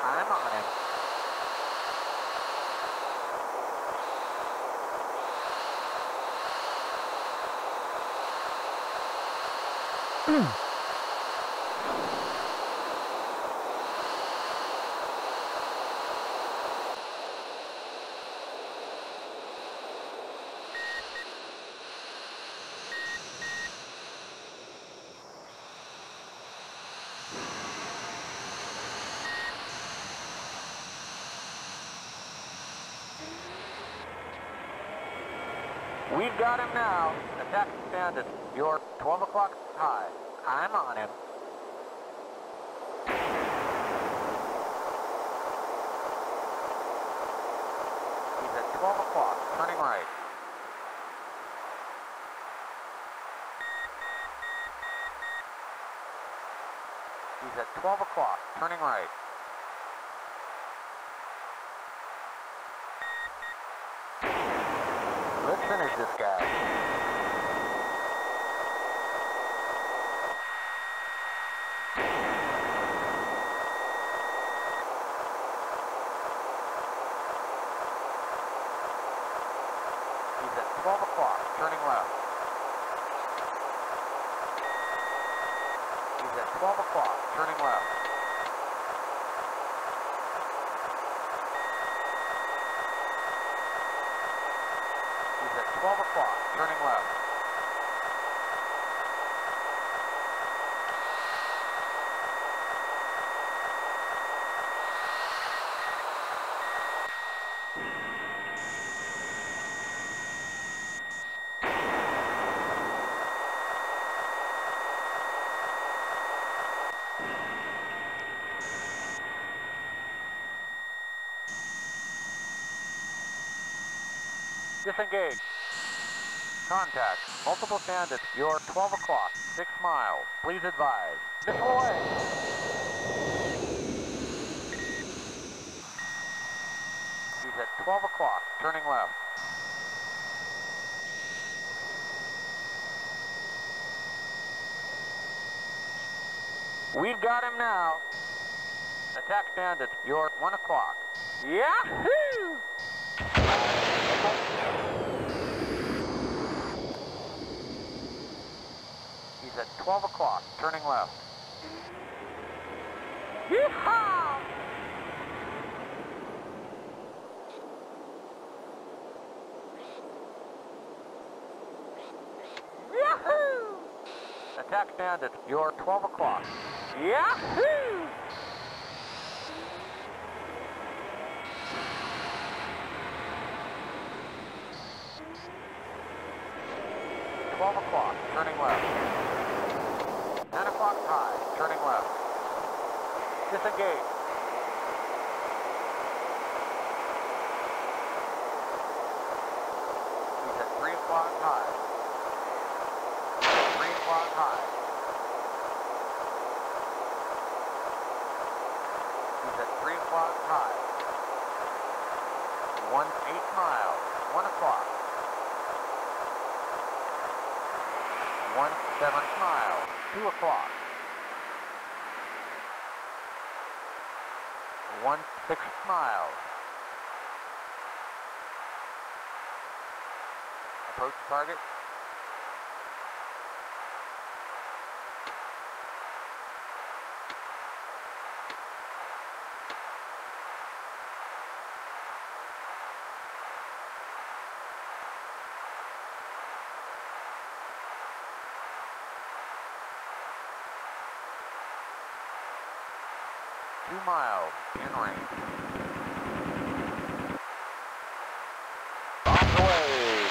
I'm on him. Got him now. Attack bandit. You're 12 o'clock high. I'm on him. He's at 12 o'clock, turning right. He's at 12 o'clock, turning right. Let's finish this guy. He's at 12 o'clock, turning left. He's at 12 o'clock, turning left. He's at 12 o'clock, turning left. Disengage. Contact. Multiple bandits. You're 12 o'clock. 6 miles. Please advise. Missile away. He's at 12 o'clock. Turning left. We've got him now. Attack bandits. You're 1 o'clock. Yahoo! He's at 12 o'clock, turning left. Yeehaw! Yahoo! Attack bandit, you're 12 o'clock. Yahoo! Twelve o'clock, turning left. Nine o'clock high, turning left. Disengage. He's at three o'clock high. Three o'clock high. He's at three o'clock high. One eight miles, one o'clock. One seven miles, two o'clock. One six miles. Approach target. Two miles in range. On the way.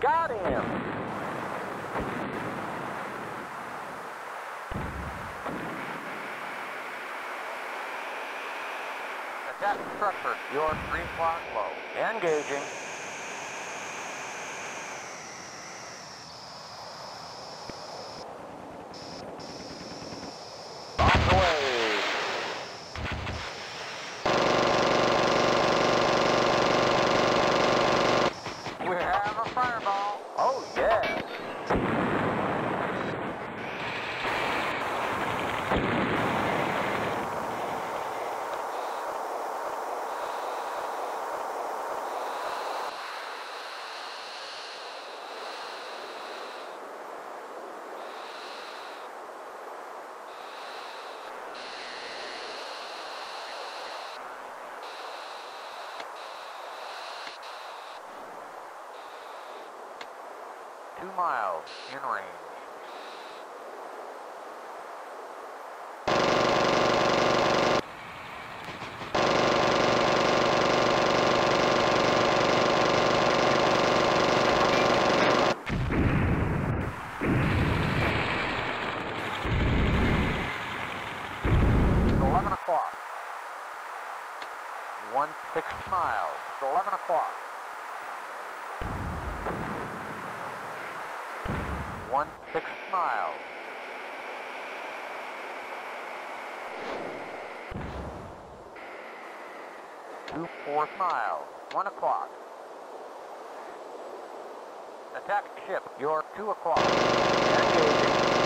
Got him. Attack structure, your three o'clock low. Engaging. On the way. We have a fireball. Oh, yes. Two miles in range. Eleven o'clock. One six miles. Eleven o'clock. One six miles. Two fourth miles. One o'clock. Attack You're two o'clock. Engaging.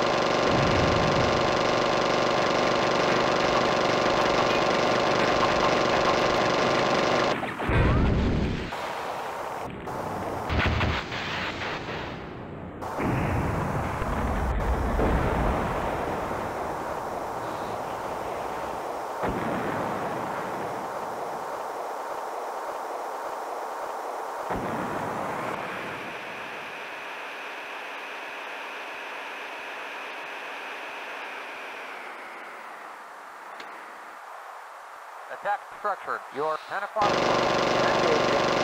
Attack structure. You're 10 o'clock. Engaging.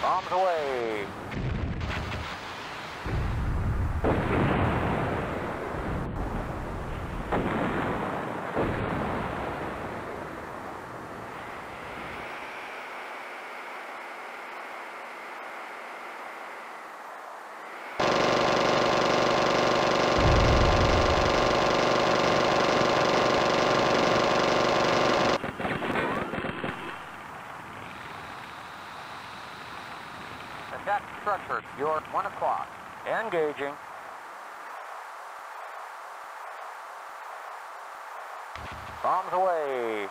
Bombs away. You're 1 o'clock. Engaging. Bombs away.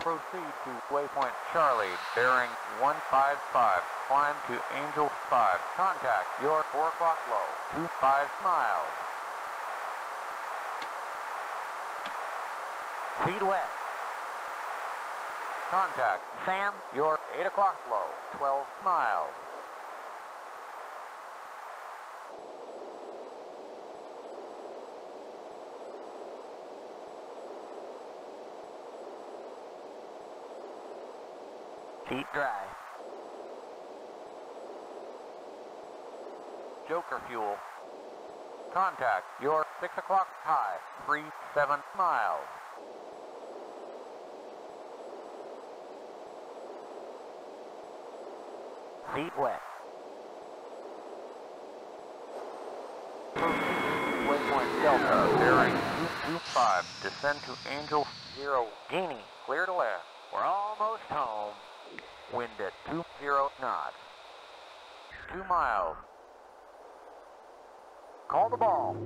Proceed to waypoint Charlie, bearing 155. Climb to Angel 5. Contact your 4 o'clock low, 25 miles. Feet wet. Contact SAM, your 8 o'clock low, 12 miles. Feet dry. Joker fuel. Contact your 6 o'clock high, 3, 7 miles. Feet wet. Waypoint Delta, bearing 225, descend to Angel Zero, Guinea, clear to left. We're almost home. Wind at 20 knots. Two miles. Call the ball.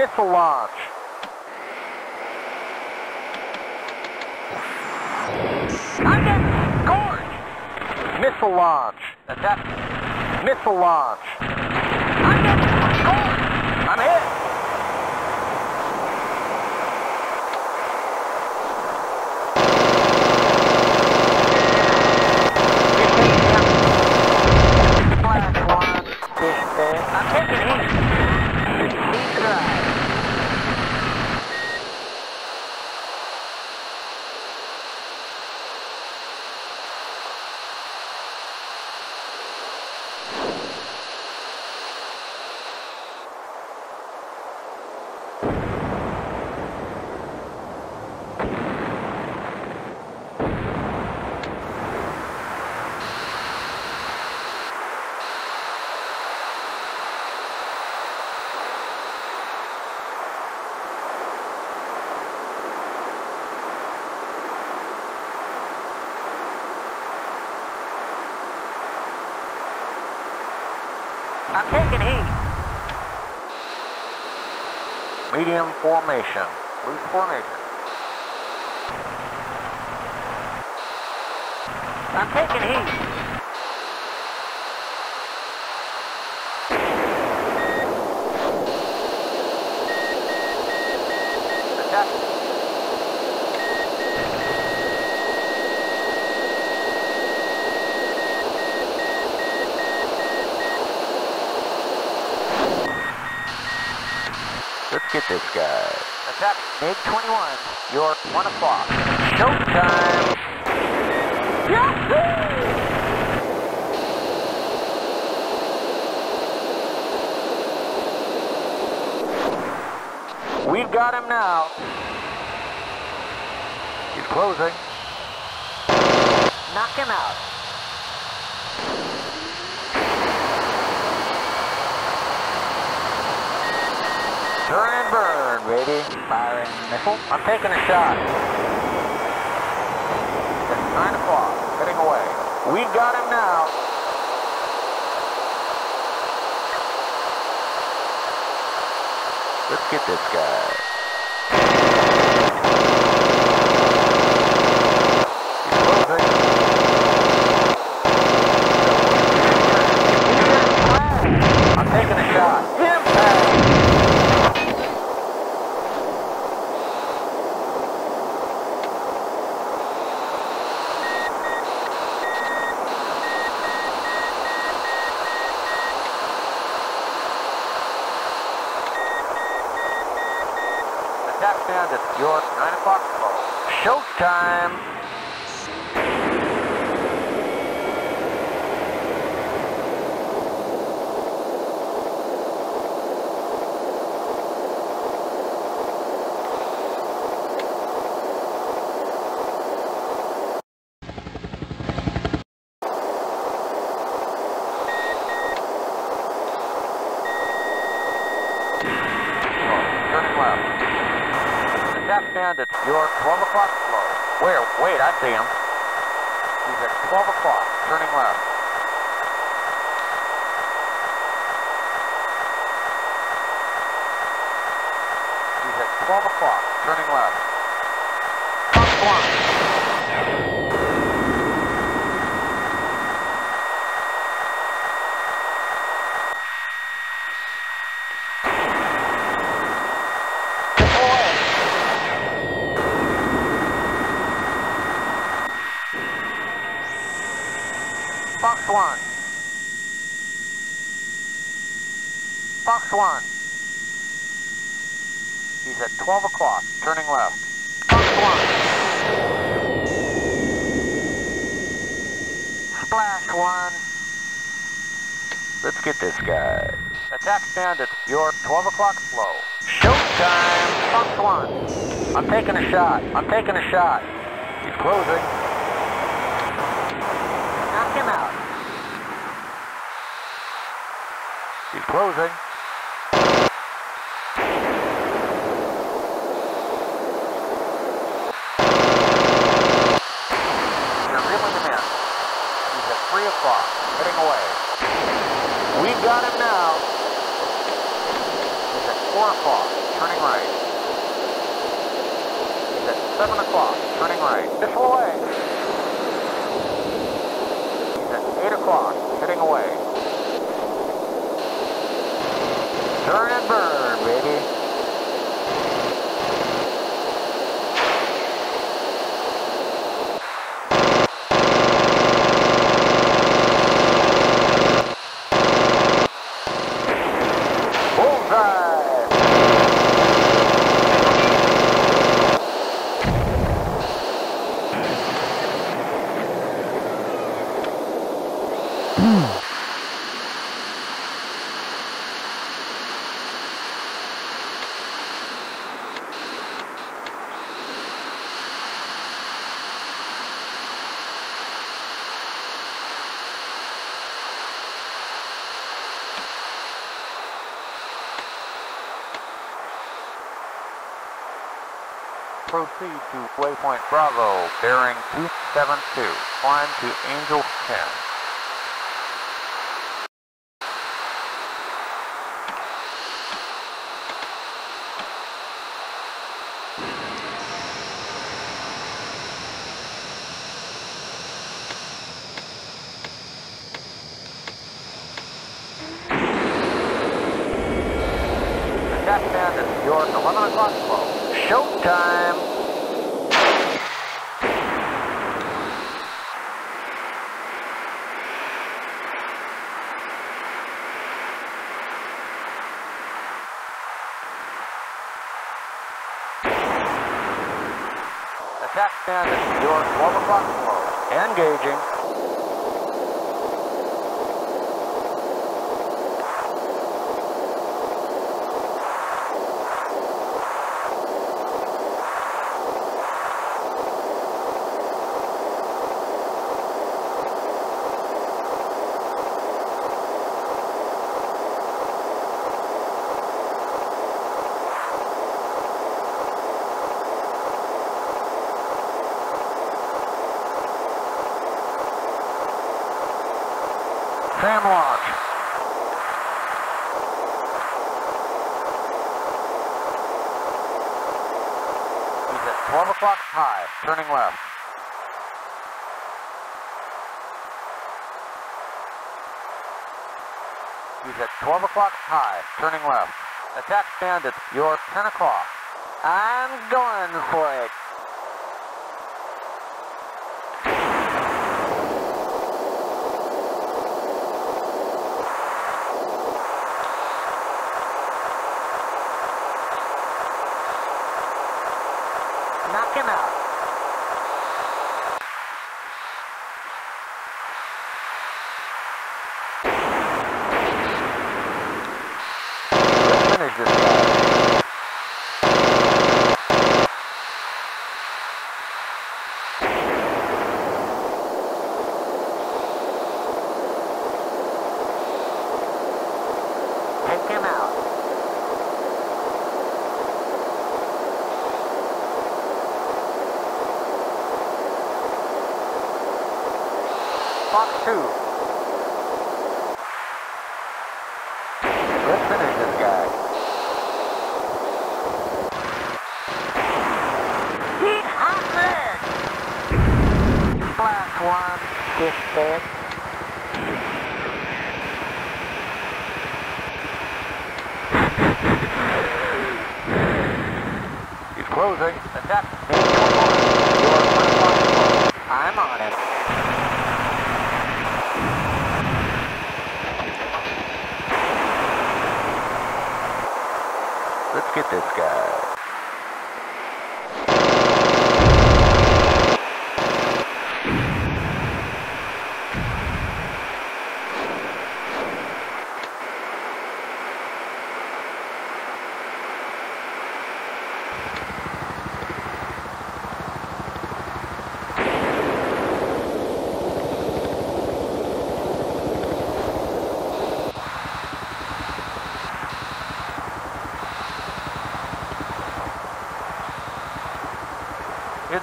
Missile launch. I'm. Missile launch. Attack. Missile launch. I'm getting scored. I'm hit. I'm taking heat. Medium formation. Loose formation. I'm taking heat. Attack. Let's get this guy. Attack MiG-21. You're 1 o'clock. Showtime! Yahoo! We've got him now. He's closing. Knock him out. Turn and burn, baby. Firing missile. I'm taking a shot. It's 9 o'clock. Heading away. We've got him now. Let's get this guy. He's closing. I'm taking a shot. Impact! Attack bandit, your 9 o'clock flow. Showtime! Turning left. Attack bandit, your 12 o'clock flow. Where? Wait, I see him. He's at 12 o'clock, turning left. He's at 12 o'clock, turning left. Fox one. Fox one. Fox one. He's at 12 o'clock, turning left. Fox one. Splash one. Let's get this guy. Attack bandit, your 12 o'clock flow. Showtime! Fox one. I'm taking a shot. I'm taking a shot. He's closing. Knock him out. He's closing. You're reeling him in. He's at 3 o'clock, heading away. We've got him now. He's at 4 o'clock, turning right. He's at 7 o'clock, turning right. This way. He's at 8 o'clock, heading away. Turn and burn, baby. Bullseye! Proceed to waypoint Bravo, bearing 272. Climb to Angel 10. Attack bandit, your 11 o'clock flow. Showtime! Attack bandit, your 12 o'clock flow. Engaging. SAM Lodge. He's at 12 o'clock high, turning left. He's at 12 o'clock high, turning left. Attack bandits, you're 10 o'clock. I'm going for it.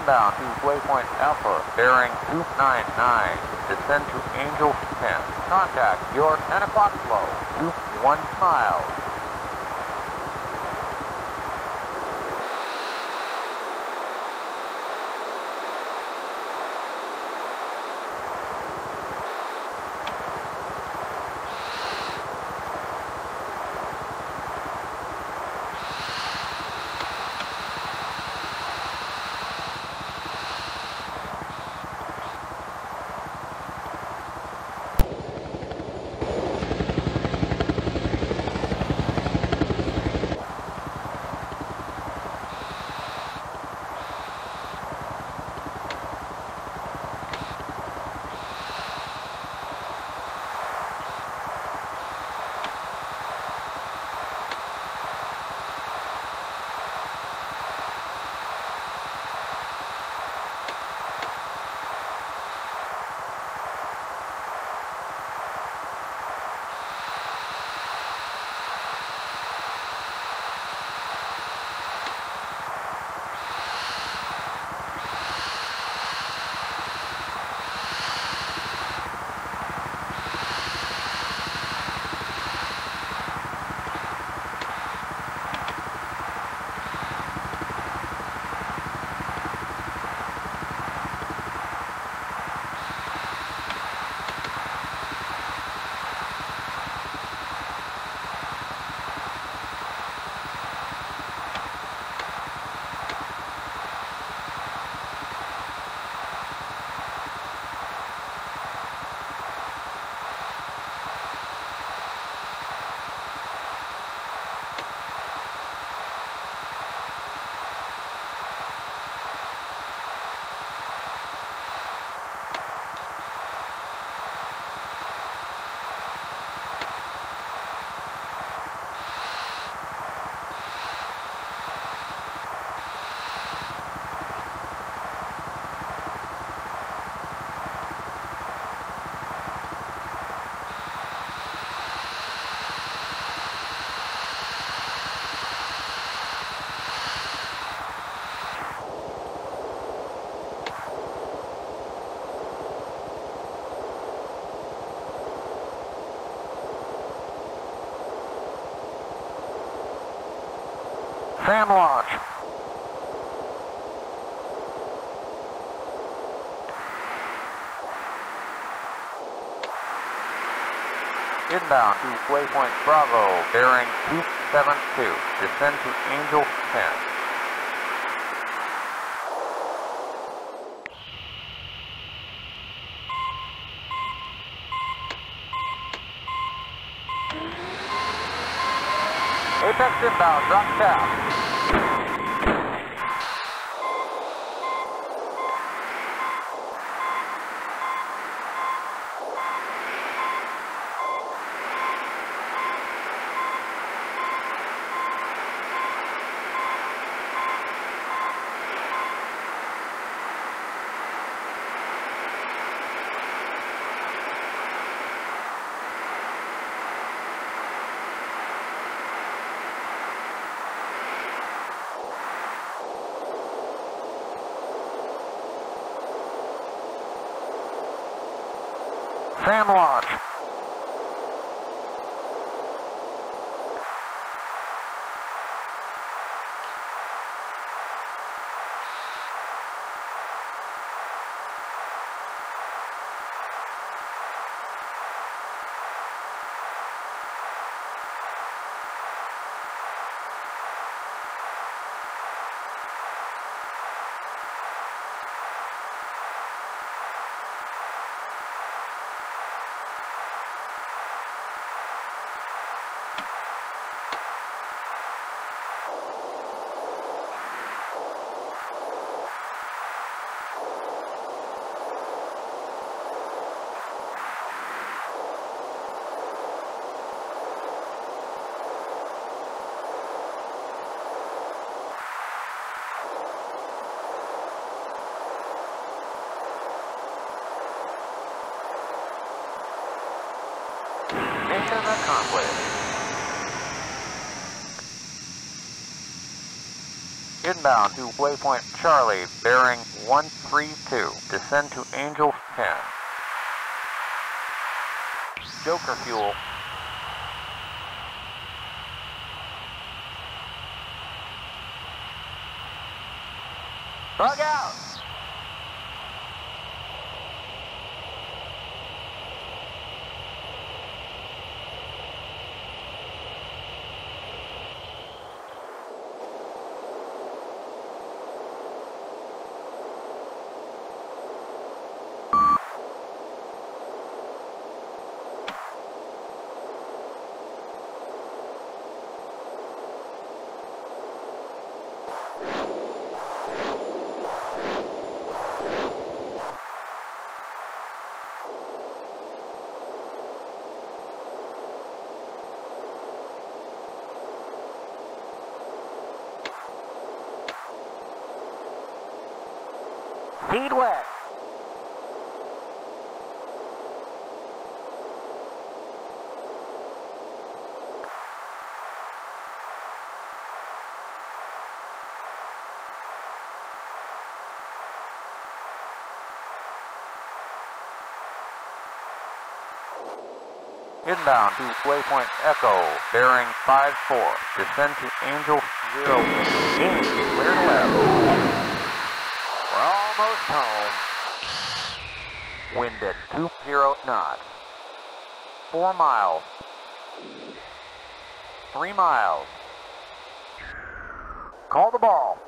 Inbound to waypoint Alpha, bearing 299. Descend to Angel 10. Contact your 10 o'clock flow. 1 mile. SAM launch. Inbound to waypoint Bravo, bearing 272. Descend to Angel 10. Apex inbound, drop chaff. Inbound to waypoint Charlie, bearing 132. Descend to Angel 10. Joker fuel. Bug out! Feet wet. Inbound to waypoint Echo, bearing 5-4. Descend to Angel 0. Gain, clear to left. Almost home. Wind at 20 knots. Four miles. Three miles. Call the ball.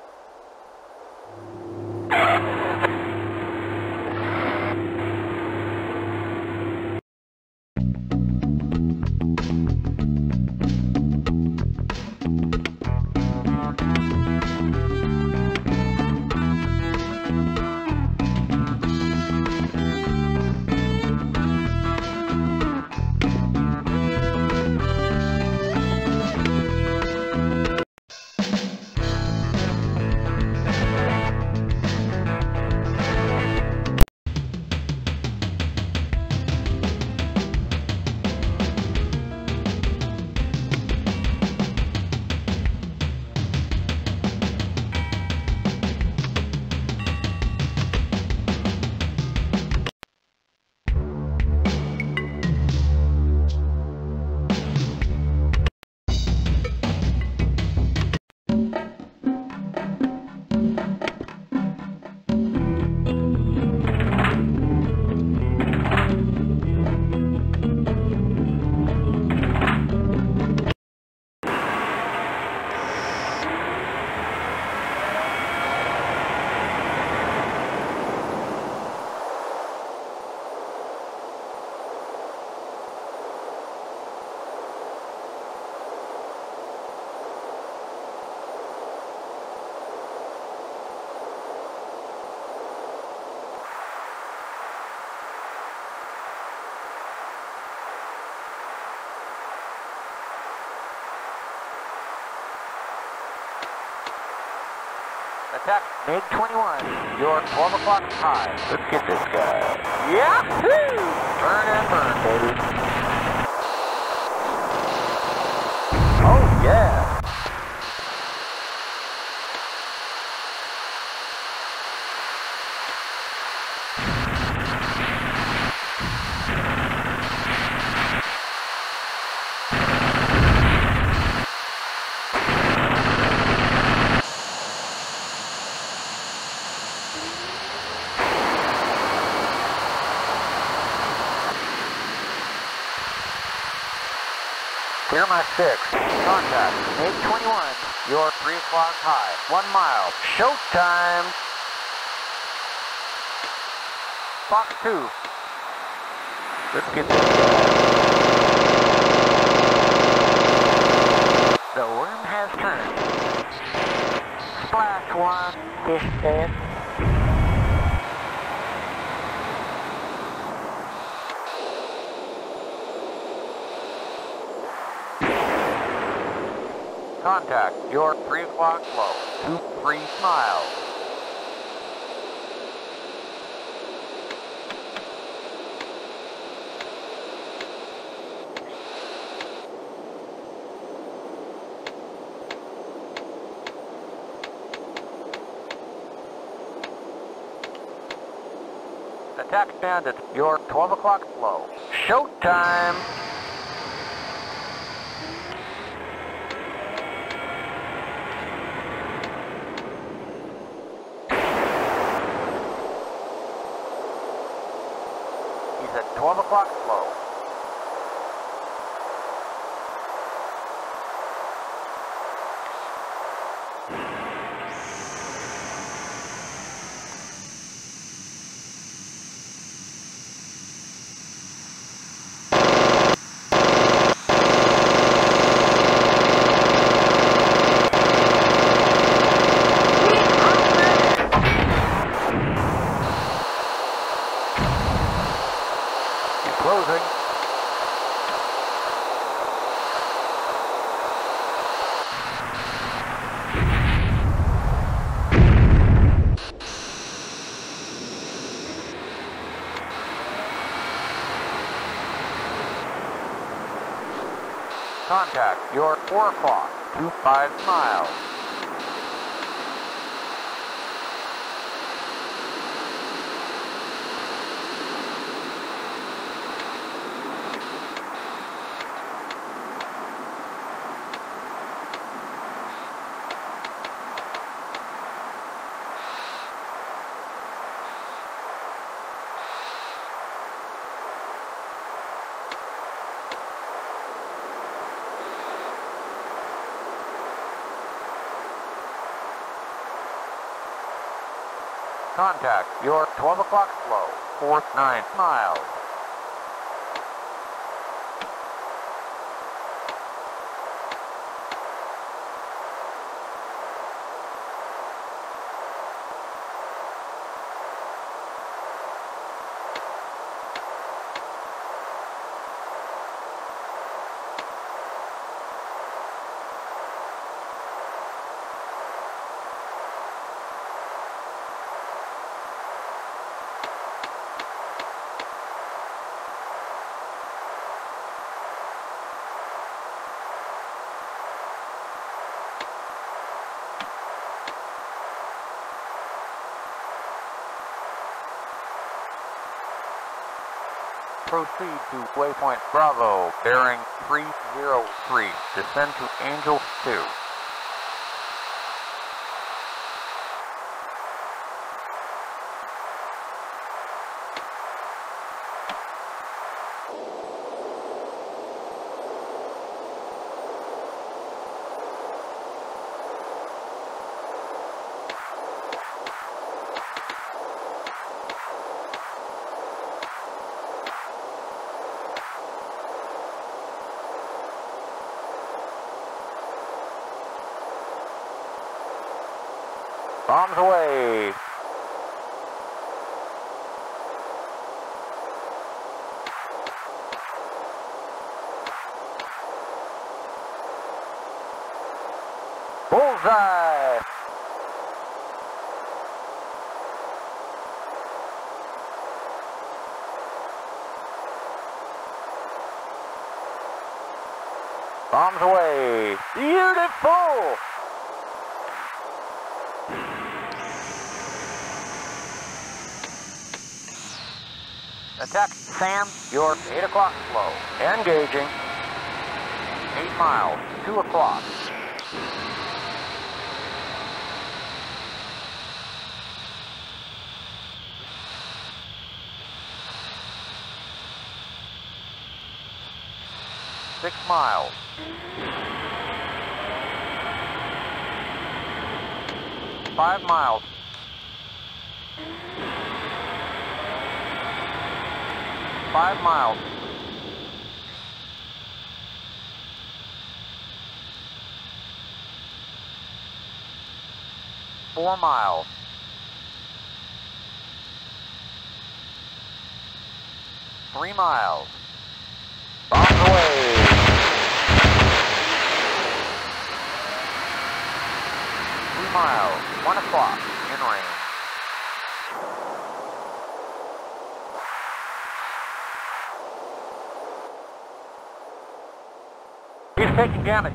Attack MiG 21. Your 12 o'clock high. Let's get this guy. Yahoo! Burn and burn, baby. Oh, yeah. Clear my six. Contact. MiG 21. Your 3 o'clock high. One mile. Showtime. Fox 2. Let's get The worm has turned. Splash one. Fish dead. Contact. Your 3 o'clock low. Two, three miles. Attack bandit. Your 12 o'clock low. Showtime. He's at 12 o'clock slow. He's closing. Contact your 4 o'clock, 25 miles. Contact your 12 o'clock slow, fourth 9 miles. Proceed to waypoint Bravo, bearing 303. Descend to Angel 2. Bombs away. Bullseye. Bombs away. Beautiful. Attack SAM, your 8 o'clock flow. Engaging. 8 miles, 2 o'clock. Six miles. Five miles. Five miles. Four miles. Three miles. Bombs away. Three miles. One o'clock. In range. He's taking damage.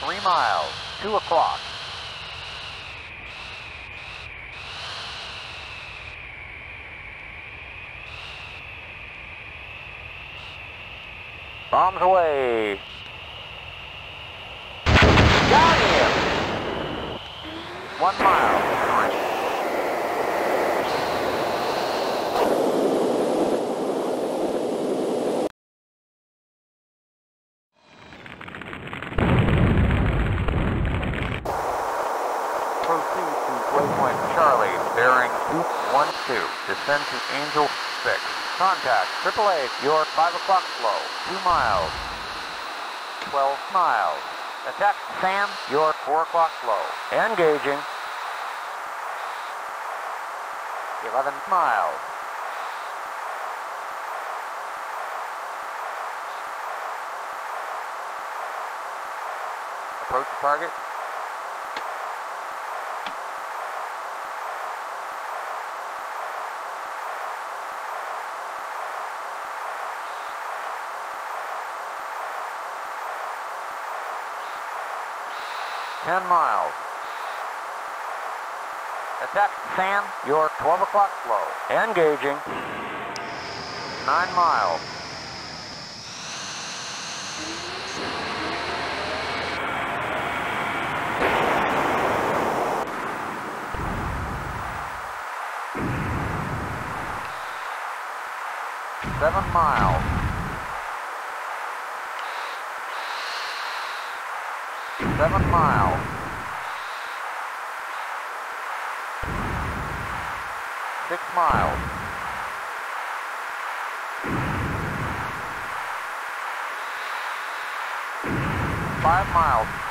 Three miles. Two o'clock. Bombs away. Got him! One mile. Proceed to Waypoint Charlie, bearing 212. Descend to Angel 6. Contact AAA, your 5 o'clock flow, 2 miles. 12 miles. Attack SAM, your 4 o'clock flow. Engaging. 11 miles. Approach target. Ten miles. Attack SAM, your 12 o'clock flow. Engaging. Nine miles. Seven miles. Seven miles. Six miles. Five miles.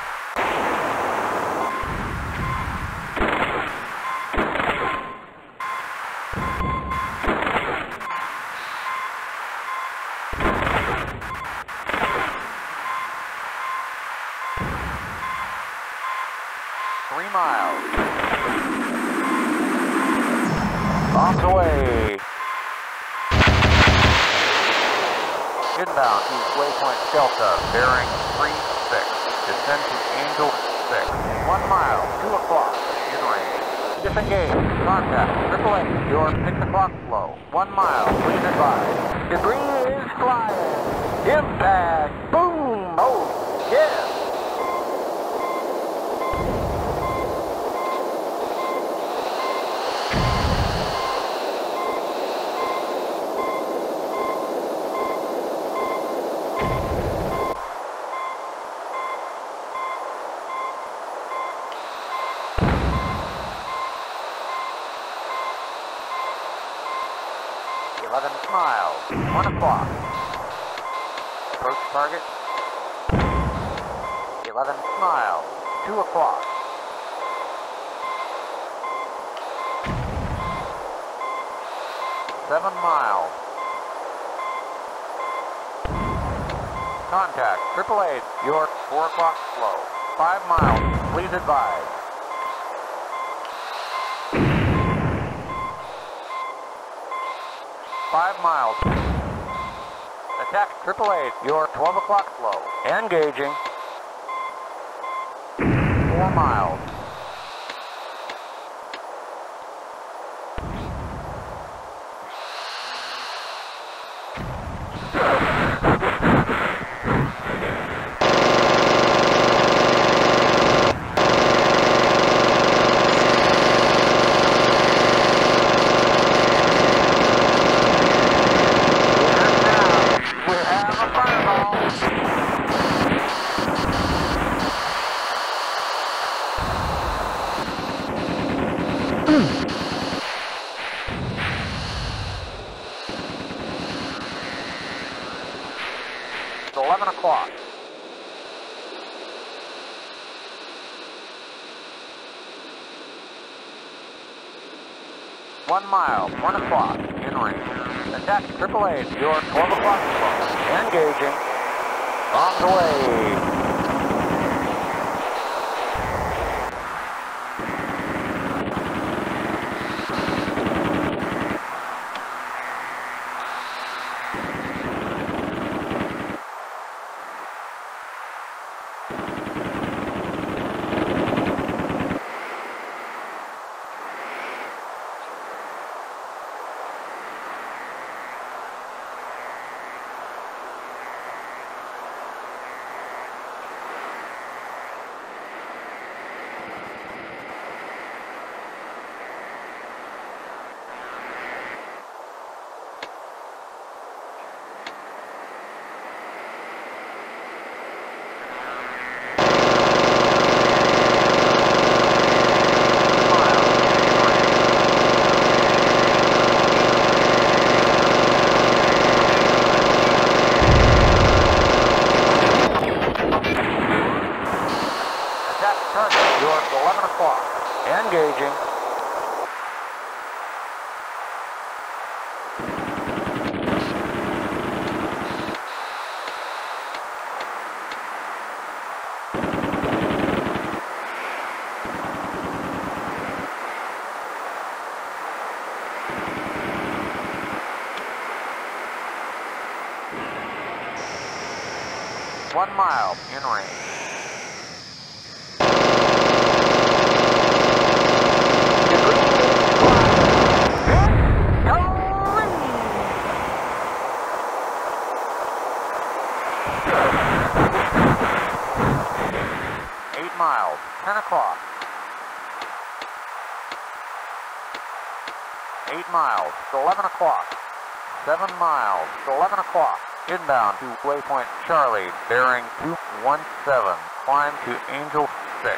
11 miles, 11 o'clock. Inbound to waypoint Charlie, bearing 217. Climb to Angel 6.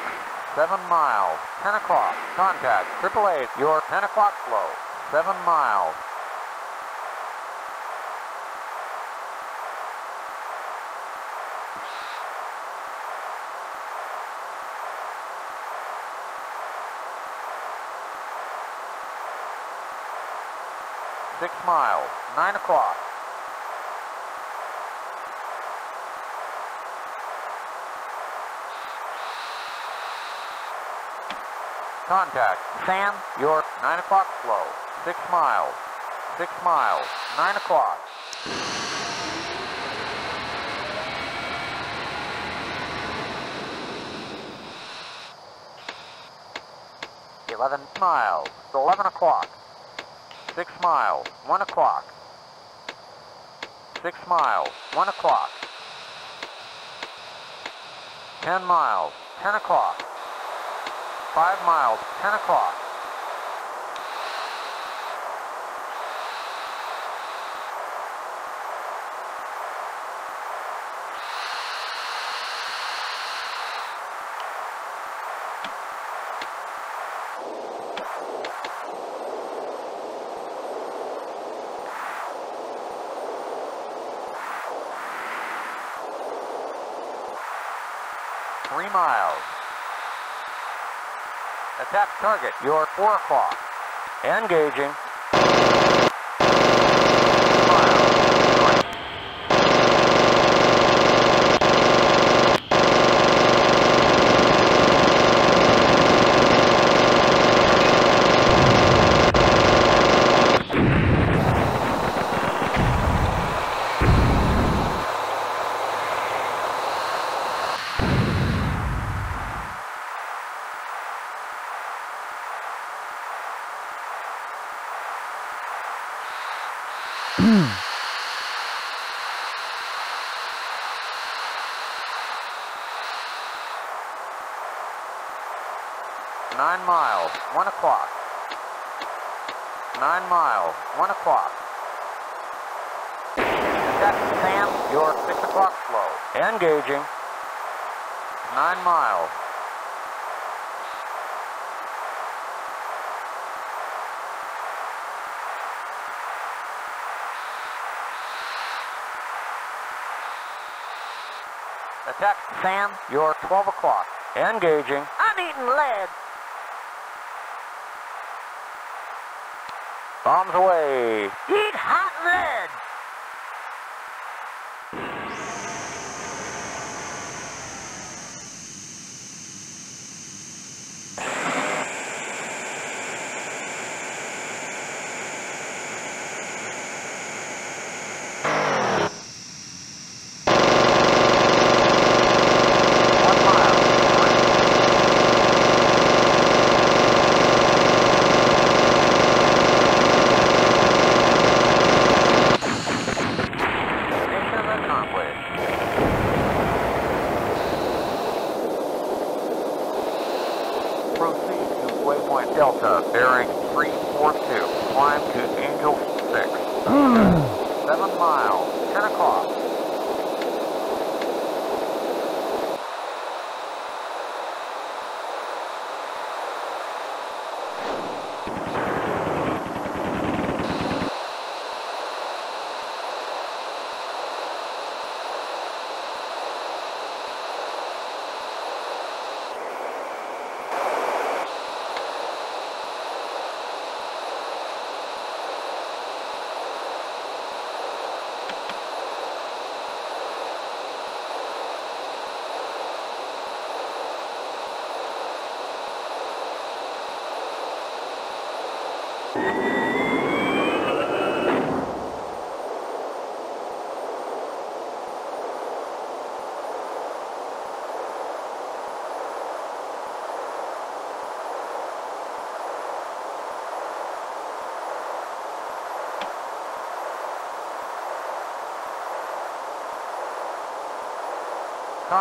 7 miles, 10 o'clock. Contact AAA, your 10 o'clock flow. 7 miles, Six miles, 9 o'clock. Contact. SAM, your 9 o'clock flow. 6 miles. 6 miles. 9 o'clock. Eleven miles. Eleven o'clock. Six miles. One o'clock. Six miles. One o'clock. Ten miles. Ten o'clock. Five miles. Ten o'clock. Three miles. Attack target. Your four o'clock. Engaging. Miles. Nine miles, one o'clock. Nine miles, one o'clock. Check, SAM, your six o'clock slow. Engaging. Nine miles. Attack, SAM, you're 12 o'clock. Engaging. I'm eating lead. Bombs away. Eat hot lead. One mile. Accomplished. Proceed to waypoint Delta, bearing 342. Climb to Angel 6. Seven miles, 10 o'clock.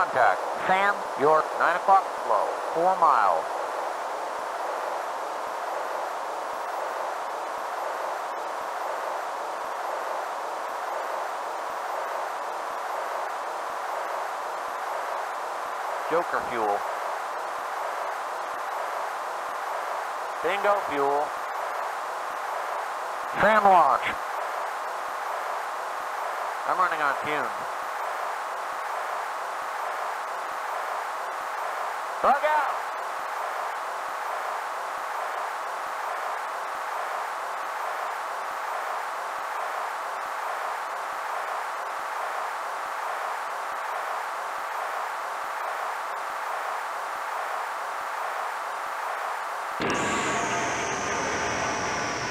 Contact. SAM, you're 9 o'clock slow. 4 miles. Joker fuel. Bingo fuel. Sam launch. I'm running on fumes. Bug out!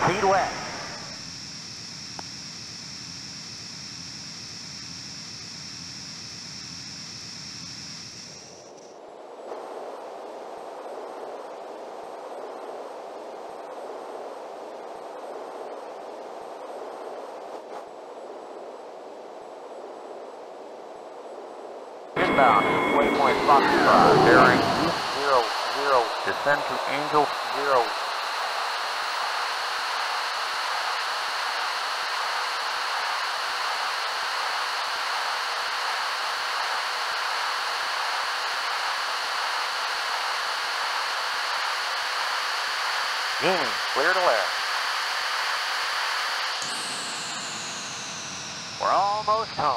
Feet wet. Inbound, waypoint Foxtrot, bearing zero zero, descend to Angel zero. Clear to left. We're almost home.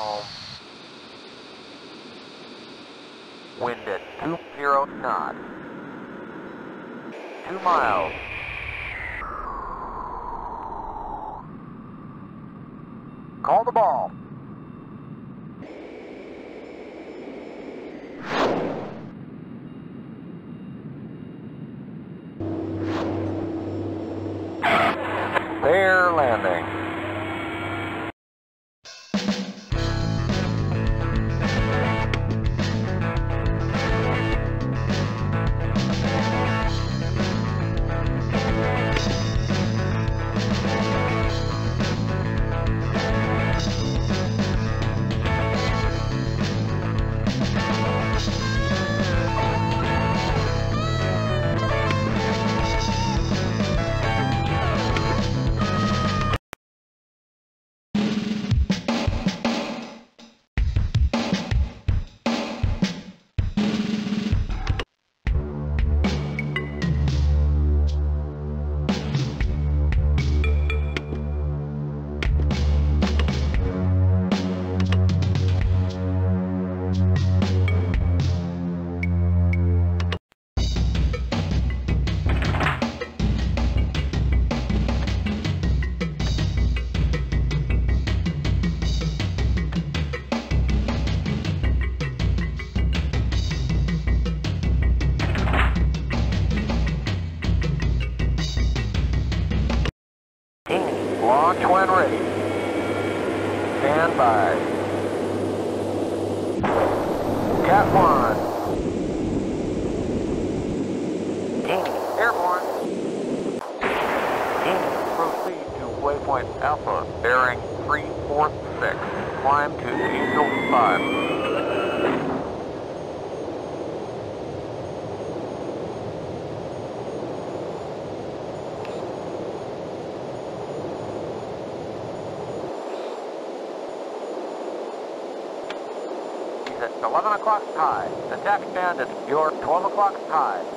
o'clock high. The taxi band is your 12 o'clock high.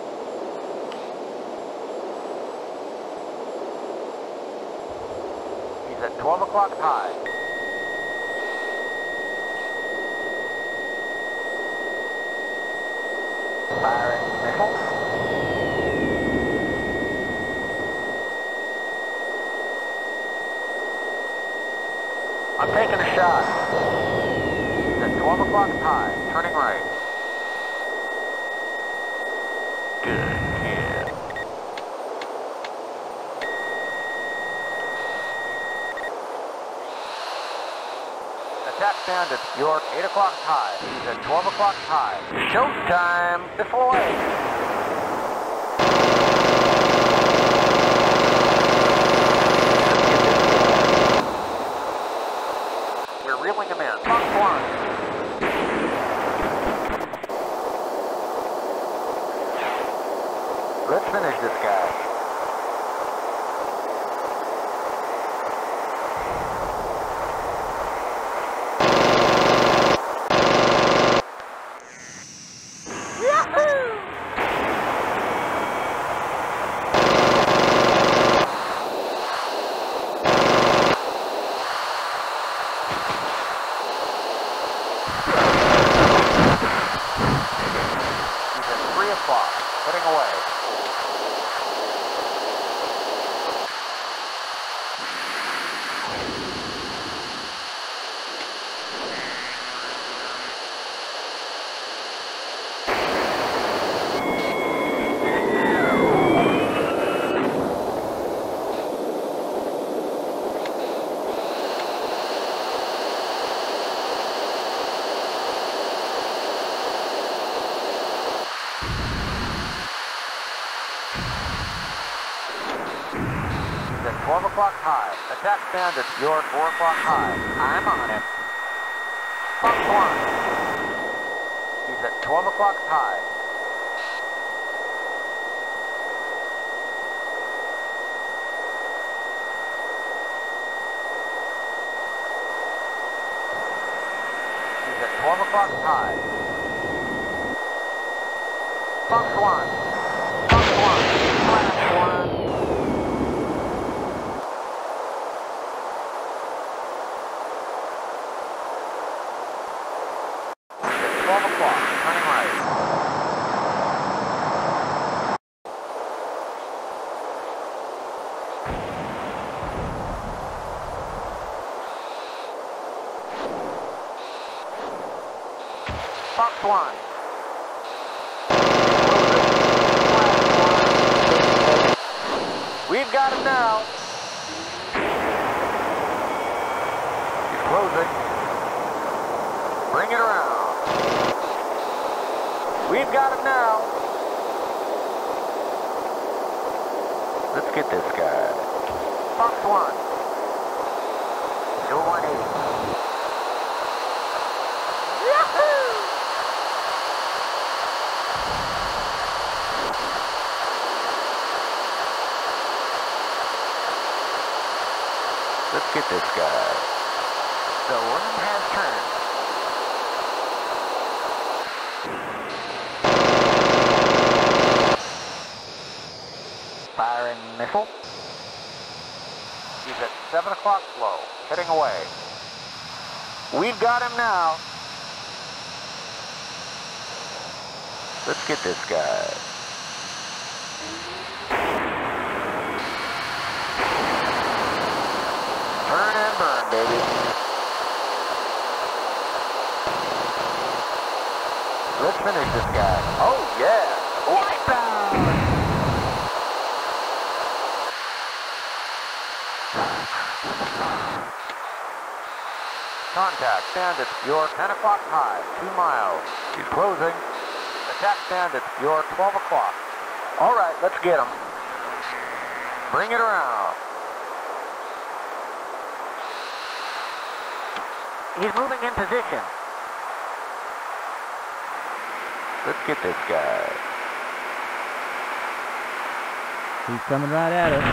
down York your 8 o'clock tie. He's at 12 o'clock tie. Showtime before 8. Blonde. Contact Bandit, your 10 o'clock high, 2 miles. He's closing. Attack Bandit, your 12 o'clock. All right, let's get him. Bring it around. He's moving in position. Let's get this guy. He's coming right at us.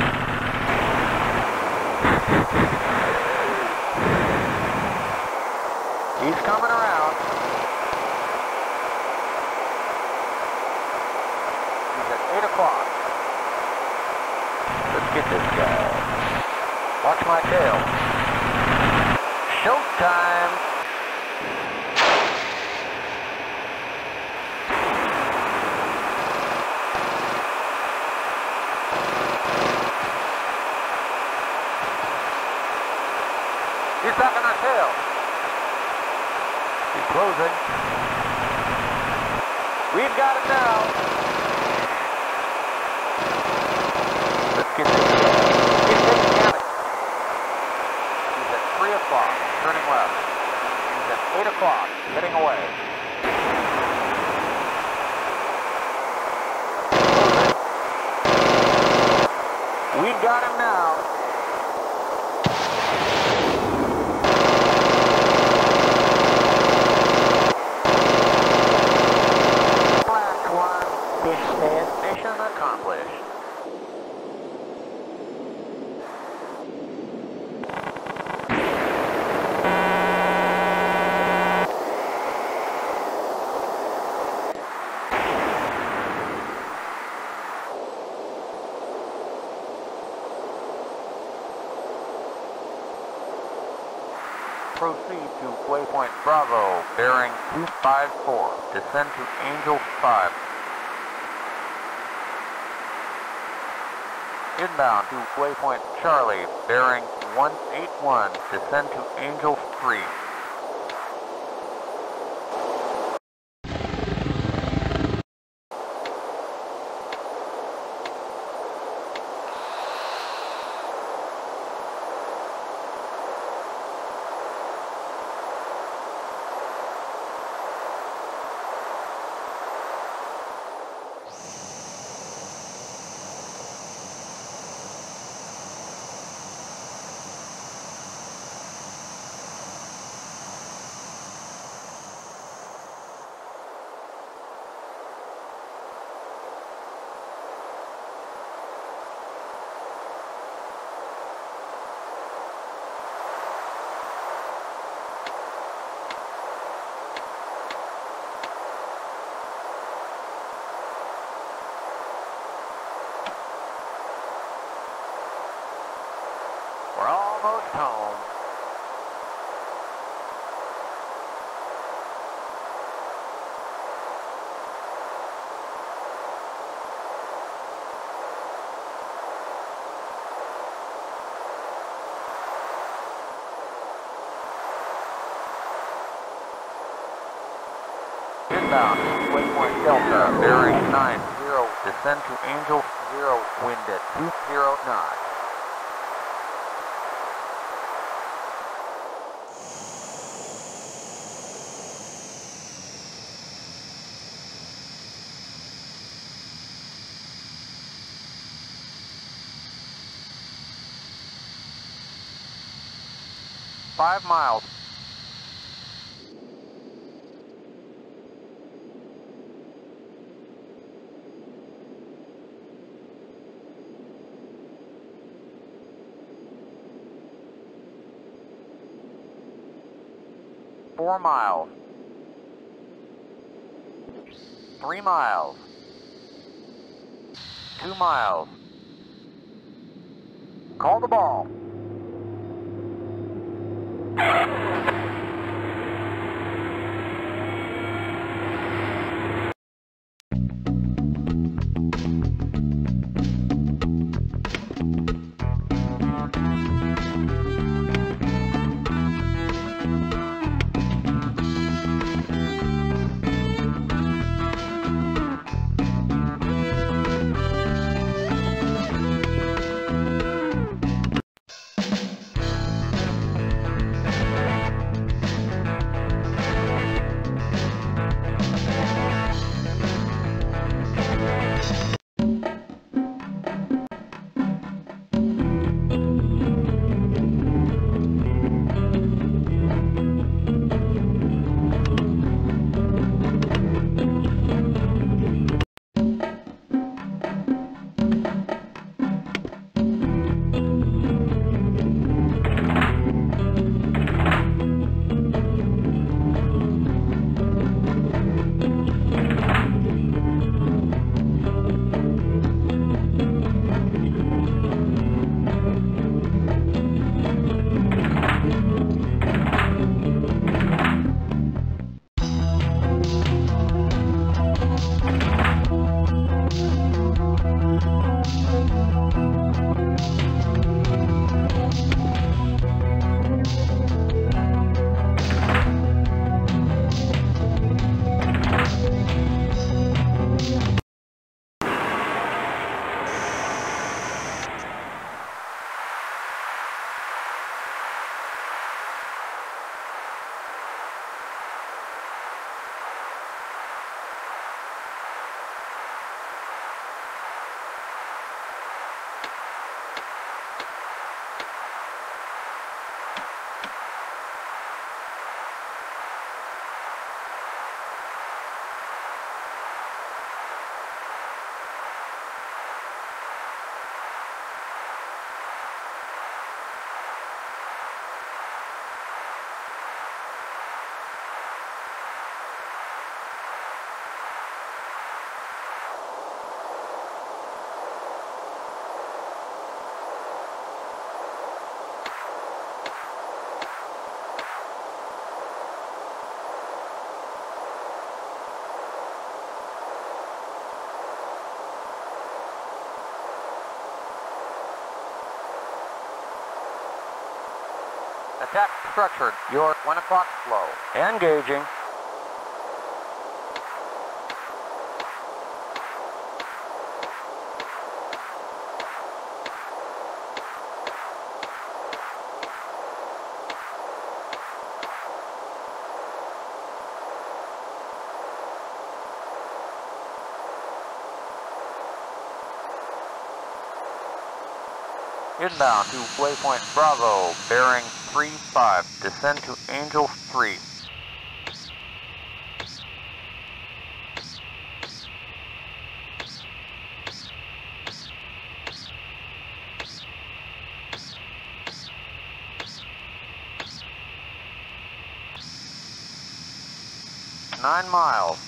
He's coming around. He's at 8 o'clock. Let's get this guy. Watch my tail. Showtime. He's back on our tail. Closing. We've got it now. Let's get this. He's taking damage. He's at 3 o'clock, turning left. He's at 8 o'clock, heading away. Closing. We got him now. Last one, fish said, mission accomplished. Proceed to waypoint Bravo, bearing 254. Descend to Angel 5. Inbound to waypoint Charlie, bearing 181. Descend to Angel 3. We're almost home. Inbound, waypoint Delta, bearing 90, descend to Angel 0, wind at 209. Five miles. 3 miles. 2 miles. Call the ball. Attack structured. Your 1 o'clock flow. Engaging. Inbound to waypoint Bravo, bearing 3-5. Descend to Angel 3. Nine miles.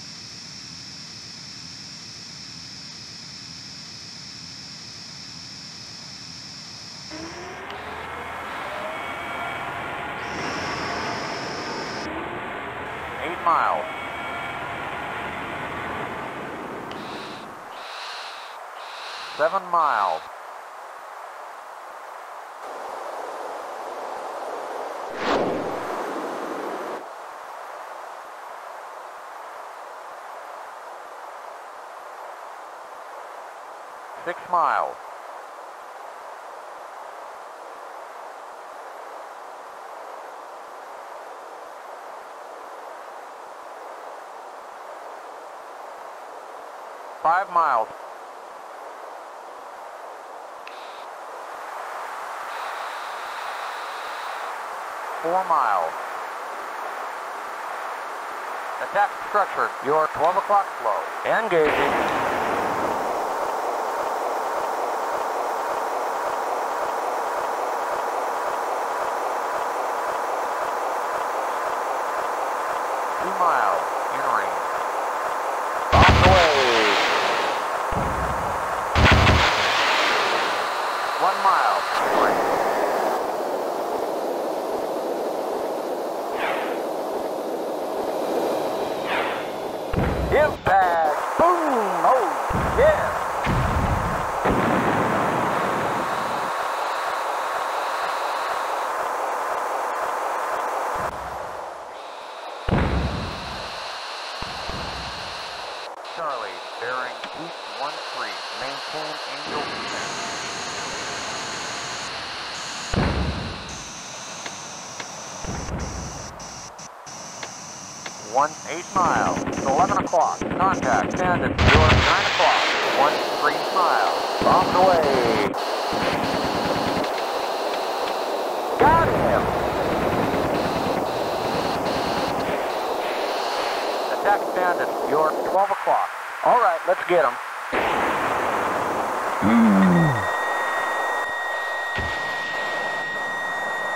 Eight miles. Seven miles. Six miles. Five miles. Four miles. Attack structure. Your 12 o'clock flow. Engaging. Two miles. In range. Off the way. One mile. In range. Impact! Boom! Oh, yeah! Charlie, bearing East 13, maintain Angel 10. One eight miles. It's eleven o'clock. Contact bandit. You're nine o'clock. One three miles. Off the way. Got him. Attack bandit. You're twelve o'clock. All right, let's get him.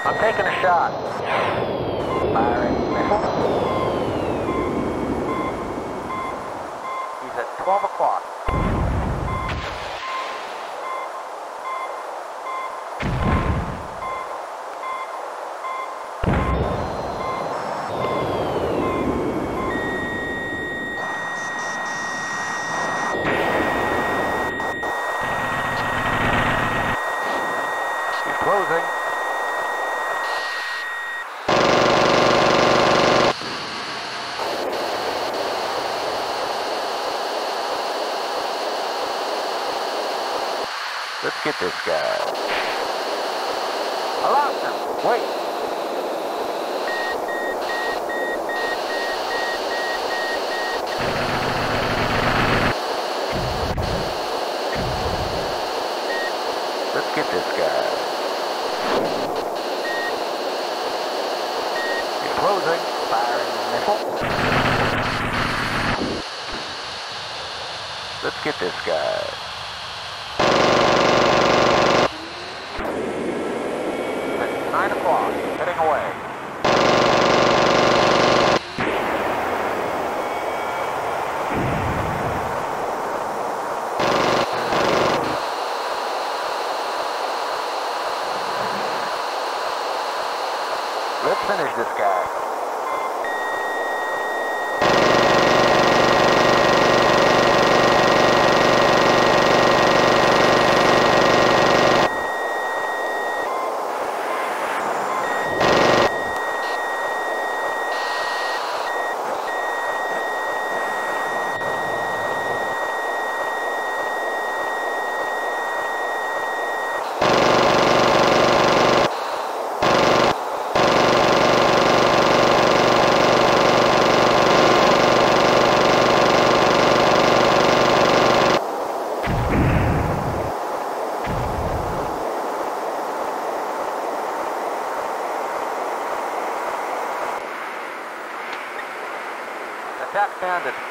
I'm taking a shot. Firing missile. He's at 12 o'clock. He's closing. Let's get this guy. I lost him. Wait. Let's get this guy. He's closing. Firing missile. Let's get this guy. It's nine o'clock. Heading away.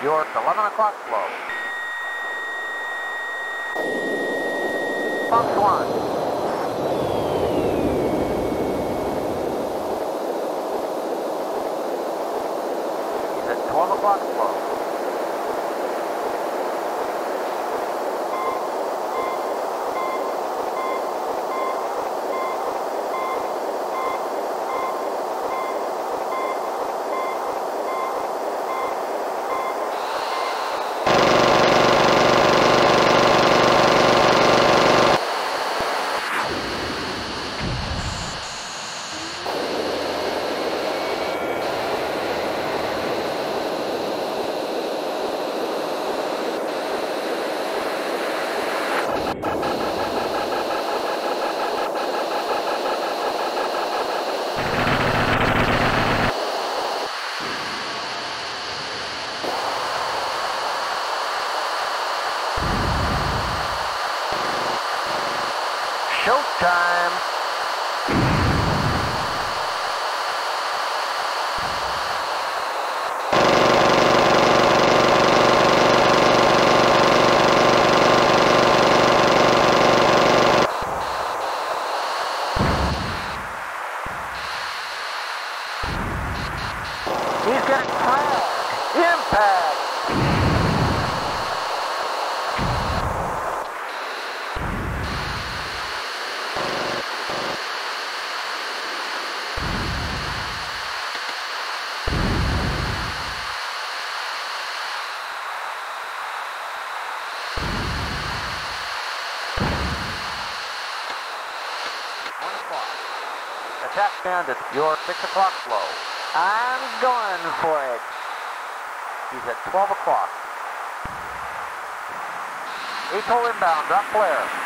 York, 11 o'clock flow. understand it. Your 6 o'clock flow. I'm going for it. He's at 12 o'clock. Atoll inbound, drop flare.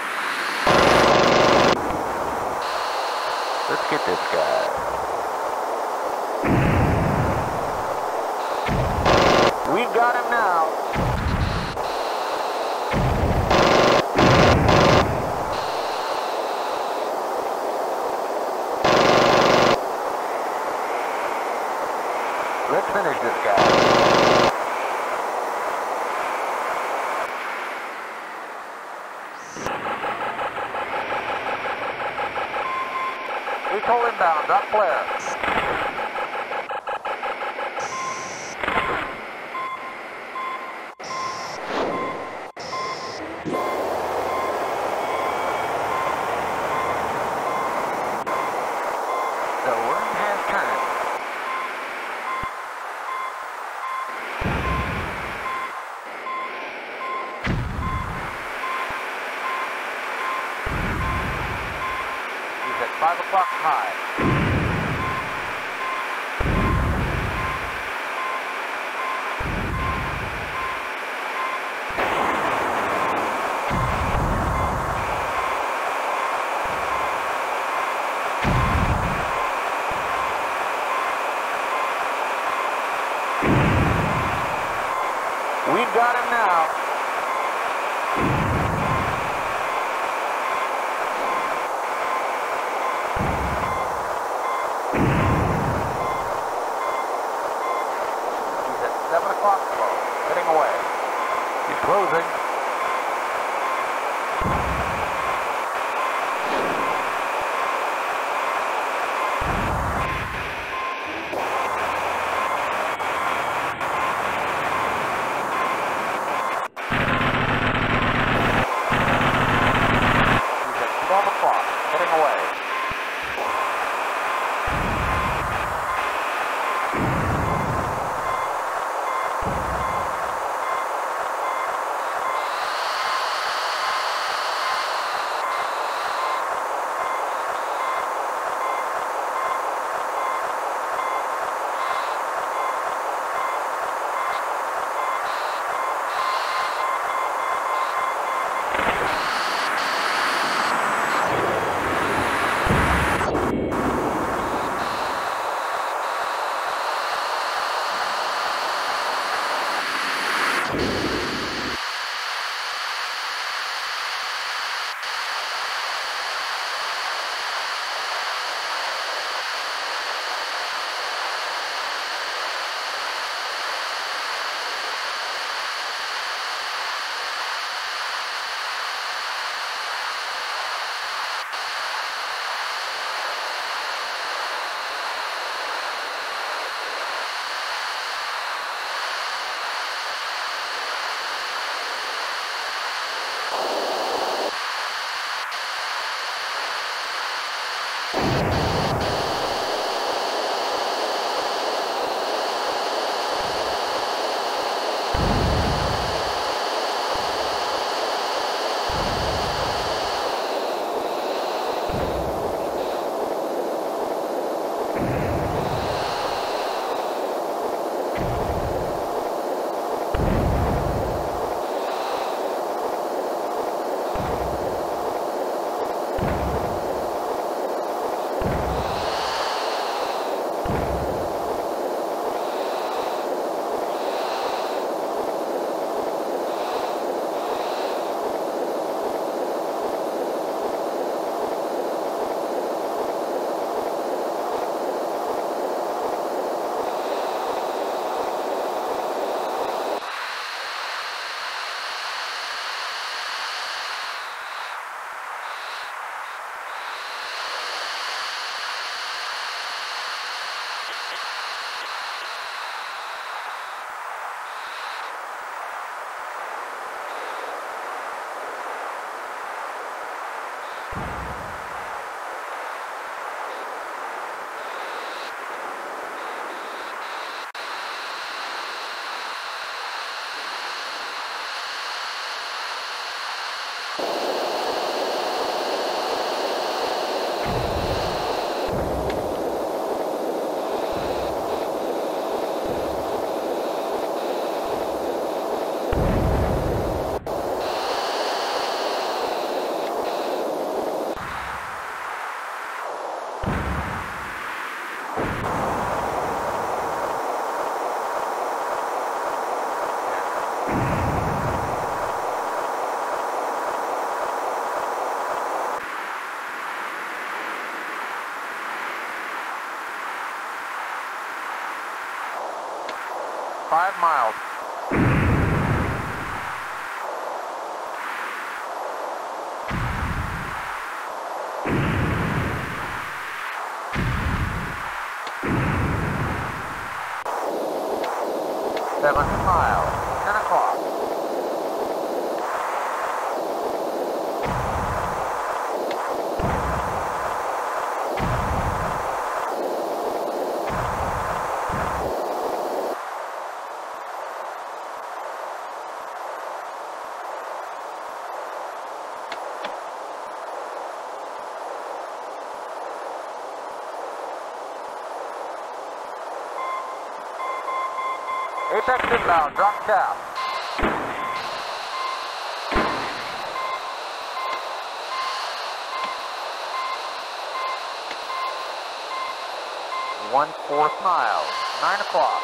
Five miles. Seven miles. Ten o'clock. Apex inbound. Drop chaff. One fourth mile. Nine o'clock.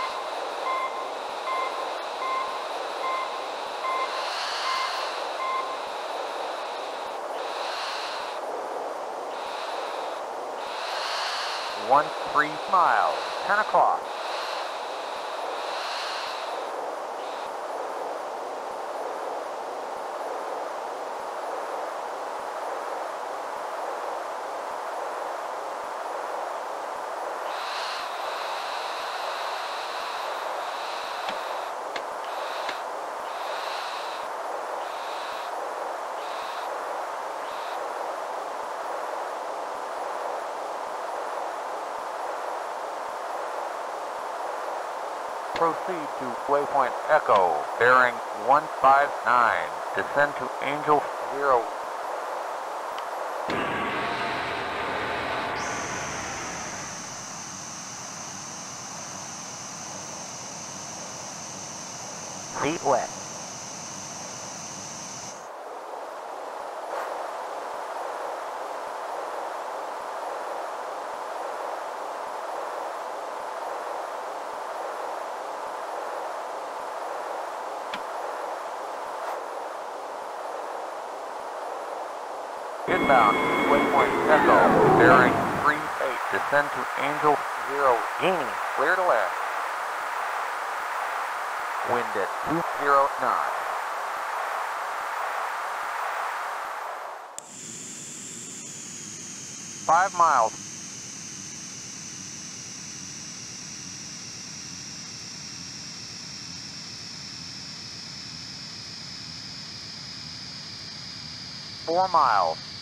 One three miles. Ten o'clock. Proceed to waypoint Echo, bearing 159. Descend to Angel Zero. Feet wet. Inbound, waypoint Echo, bearing 38. Descend to Angel Zero. Gaining, clear to land. Wind at 209. Five miles. Four miles.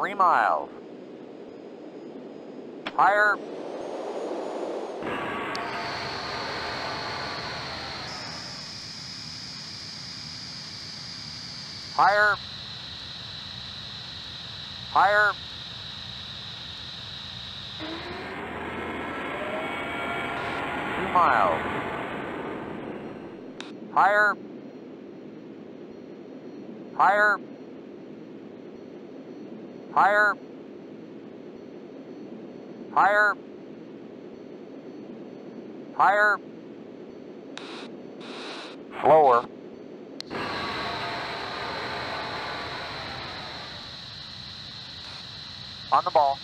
Three miles. Higher. Higher. Higher. Two miles. Higher. Higher. Higher. Higher. Higher. Slower. On the ball.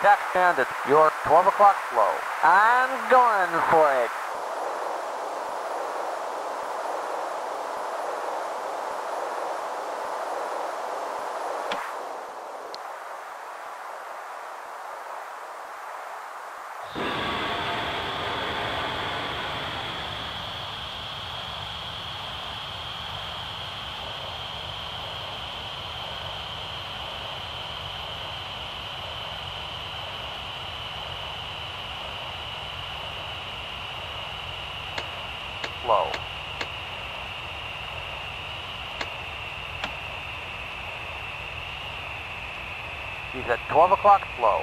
Attack ended. Your 12 o'clock flow. I'm going for it. Flow. He's at 12 o'clock flow.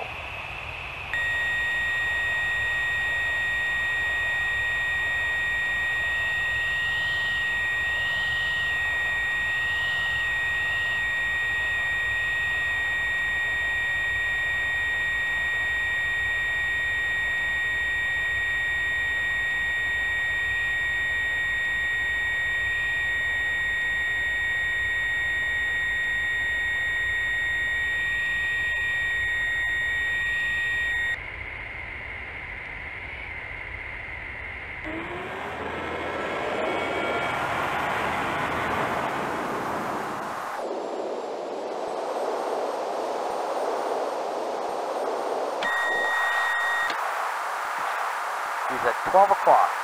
He's at 12 o'clock.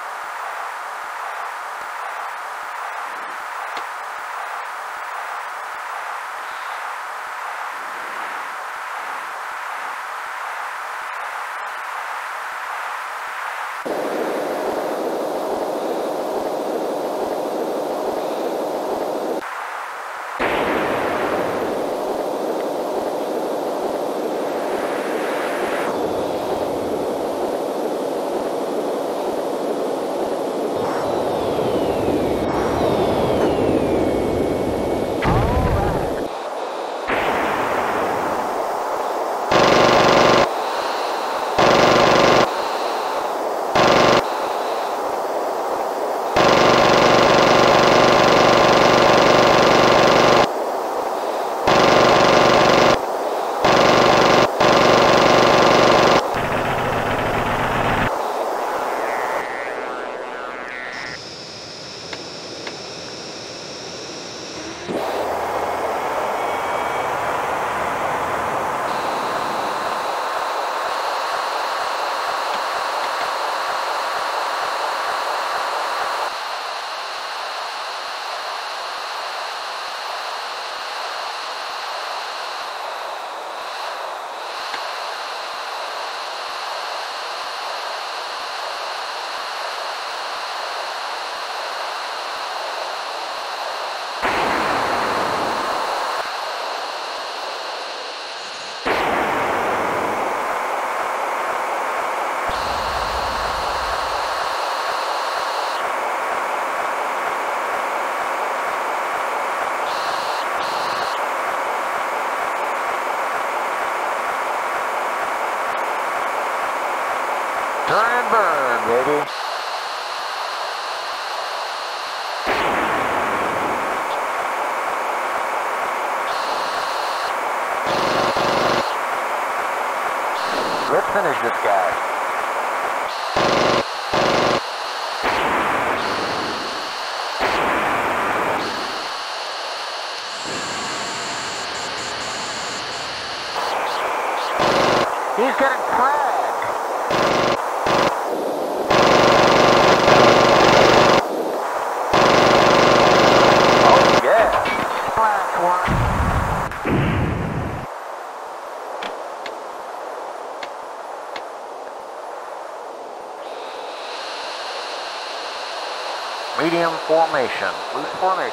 Formation, loose formation.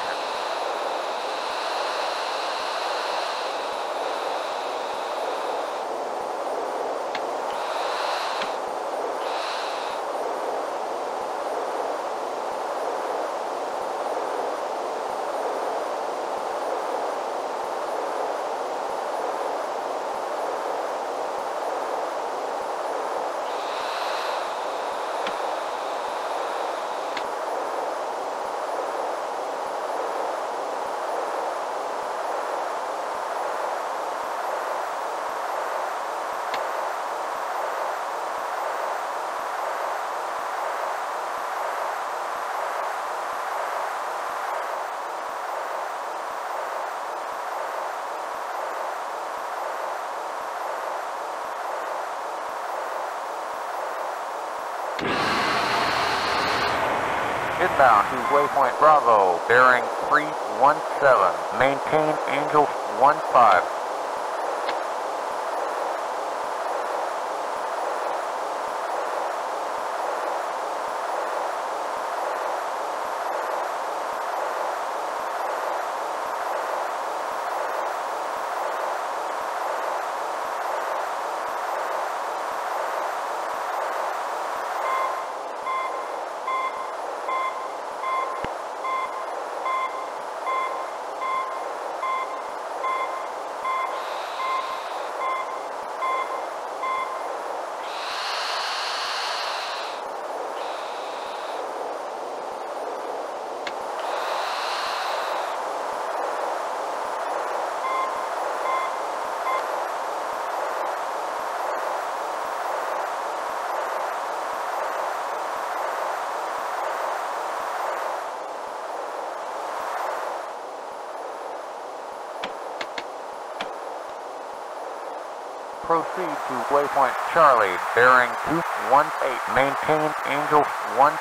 Inbound to waypoint Bravo, bearing 317. Maintain Angel 15. Proceed to waypoint Charlie, bearing 218. Maintain Angel 15.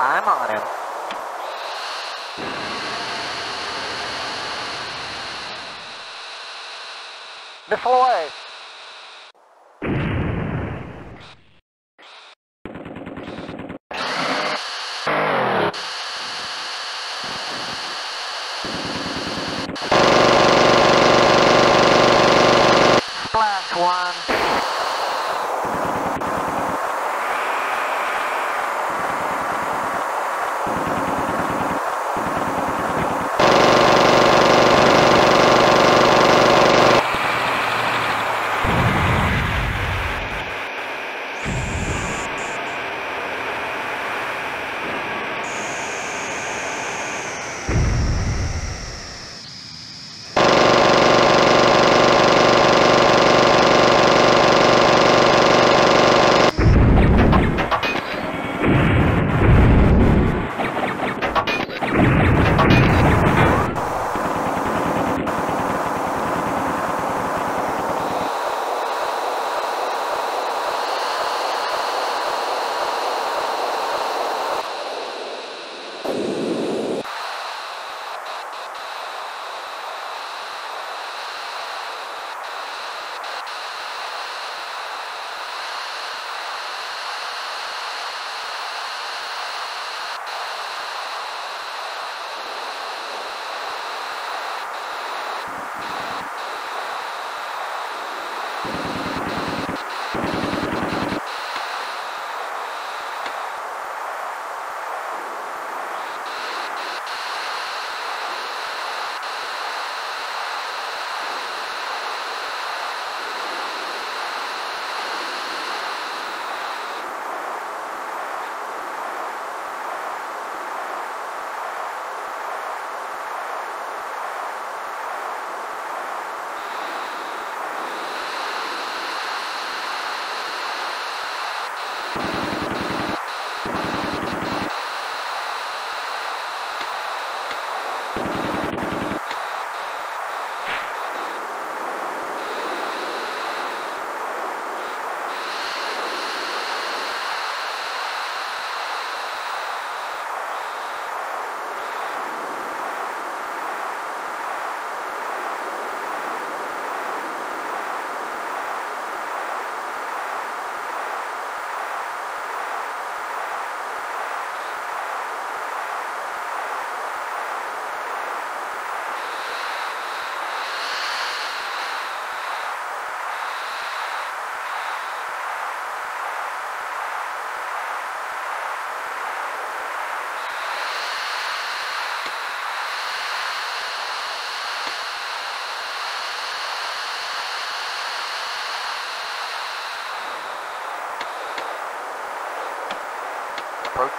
I'm on him. Missile away.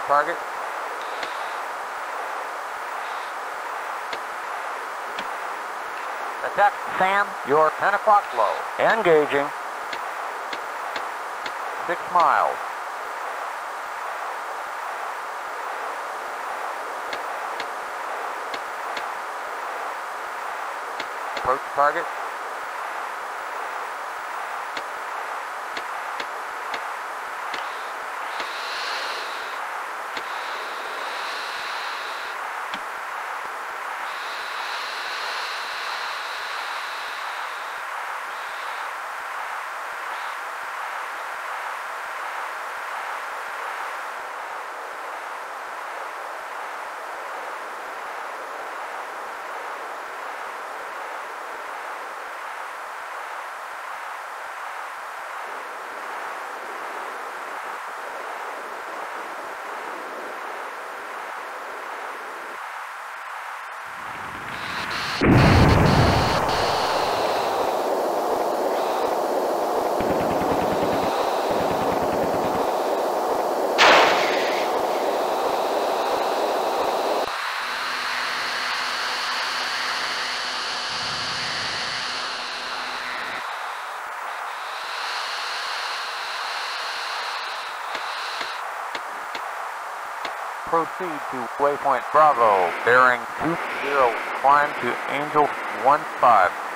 Park it. Attack, SAM, your 10 o'clock low. Engaging. Six miles. Approach target. Proceed to waypoint Bravo, bearing 20, climb to Angel 15.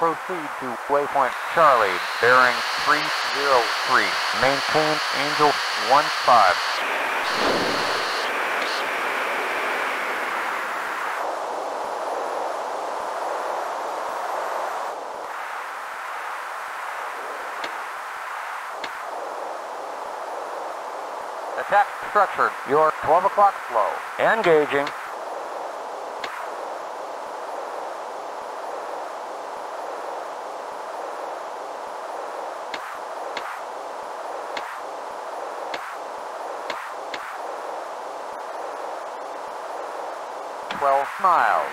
Proceed to waypoint Charlie, bearing 303. Maintain Angel 15. Attack structured. Your 12 o'clock flow. Engaging. Twelve miles.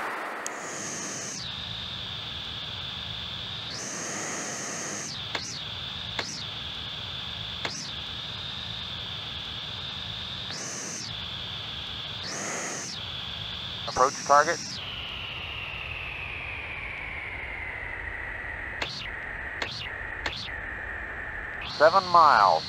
Approach target. Seven miles.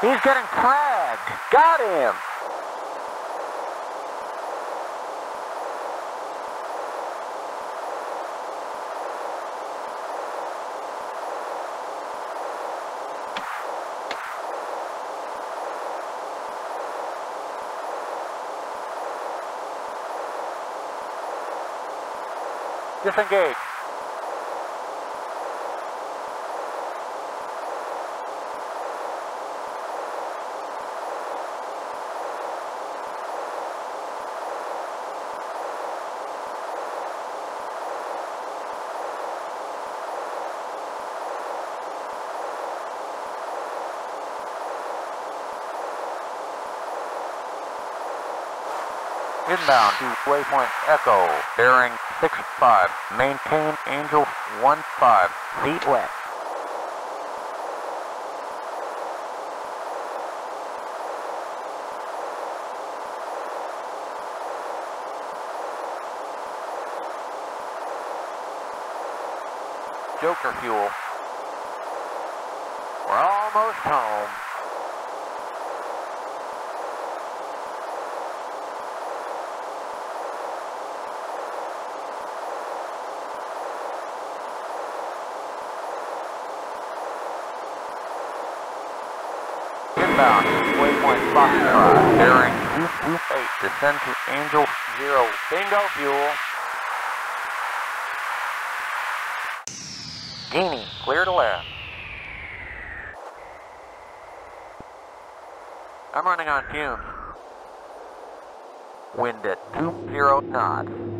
He's getting fragged. Got him. Disengage. Inbound to waypoint Echo, bearing 65. Maintain Angel 15, feet wet. Joker fuel. We're almost home. Inbound, waypoint Bearing 228, descend to Angel 0, bingo fuel. Genie, clear to land. I'm running on fumes. Wind at 20 knots.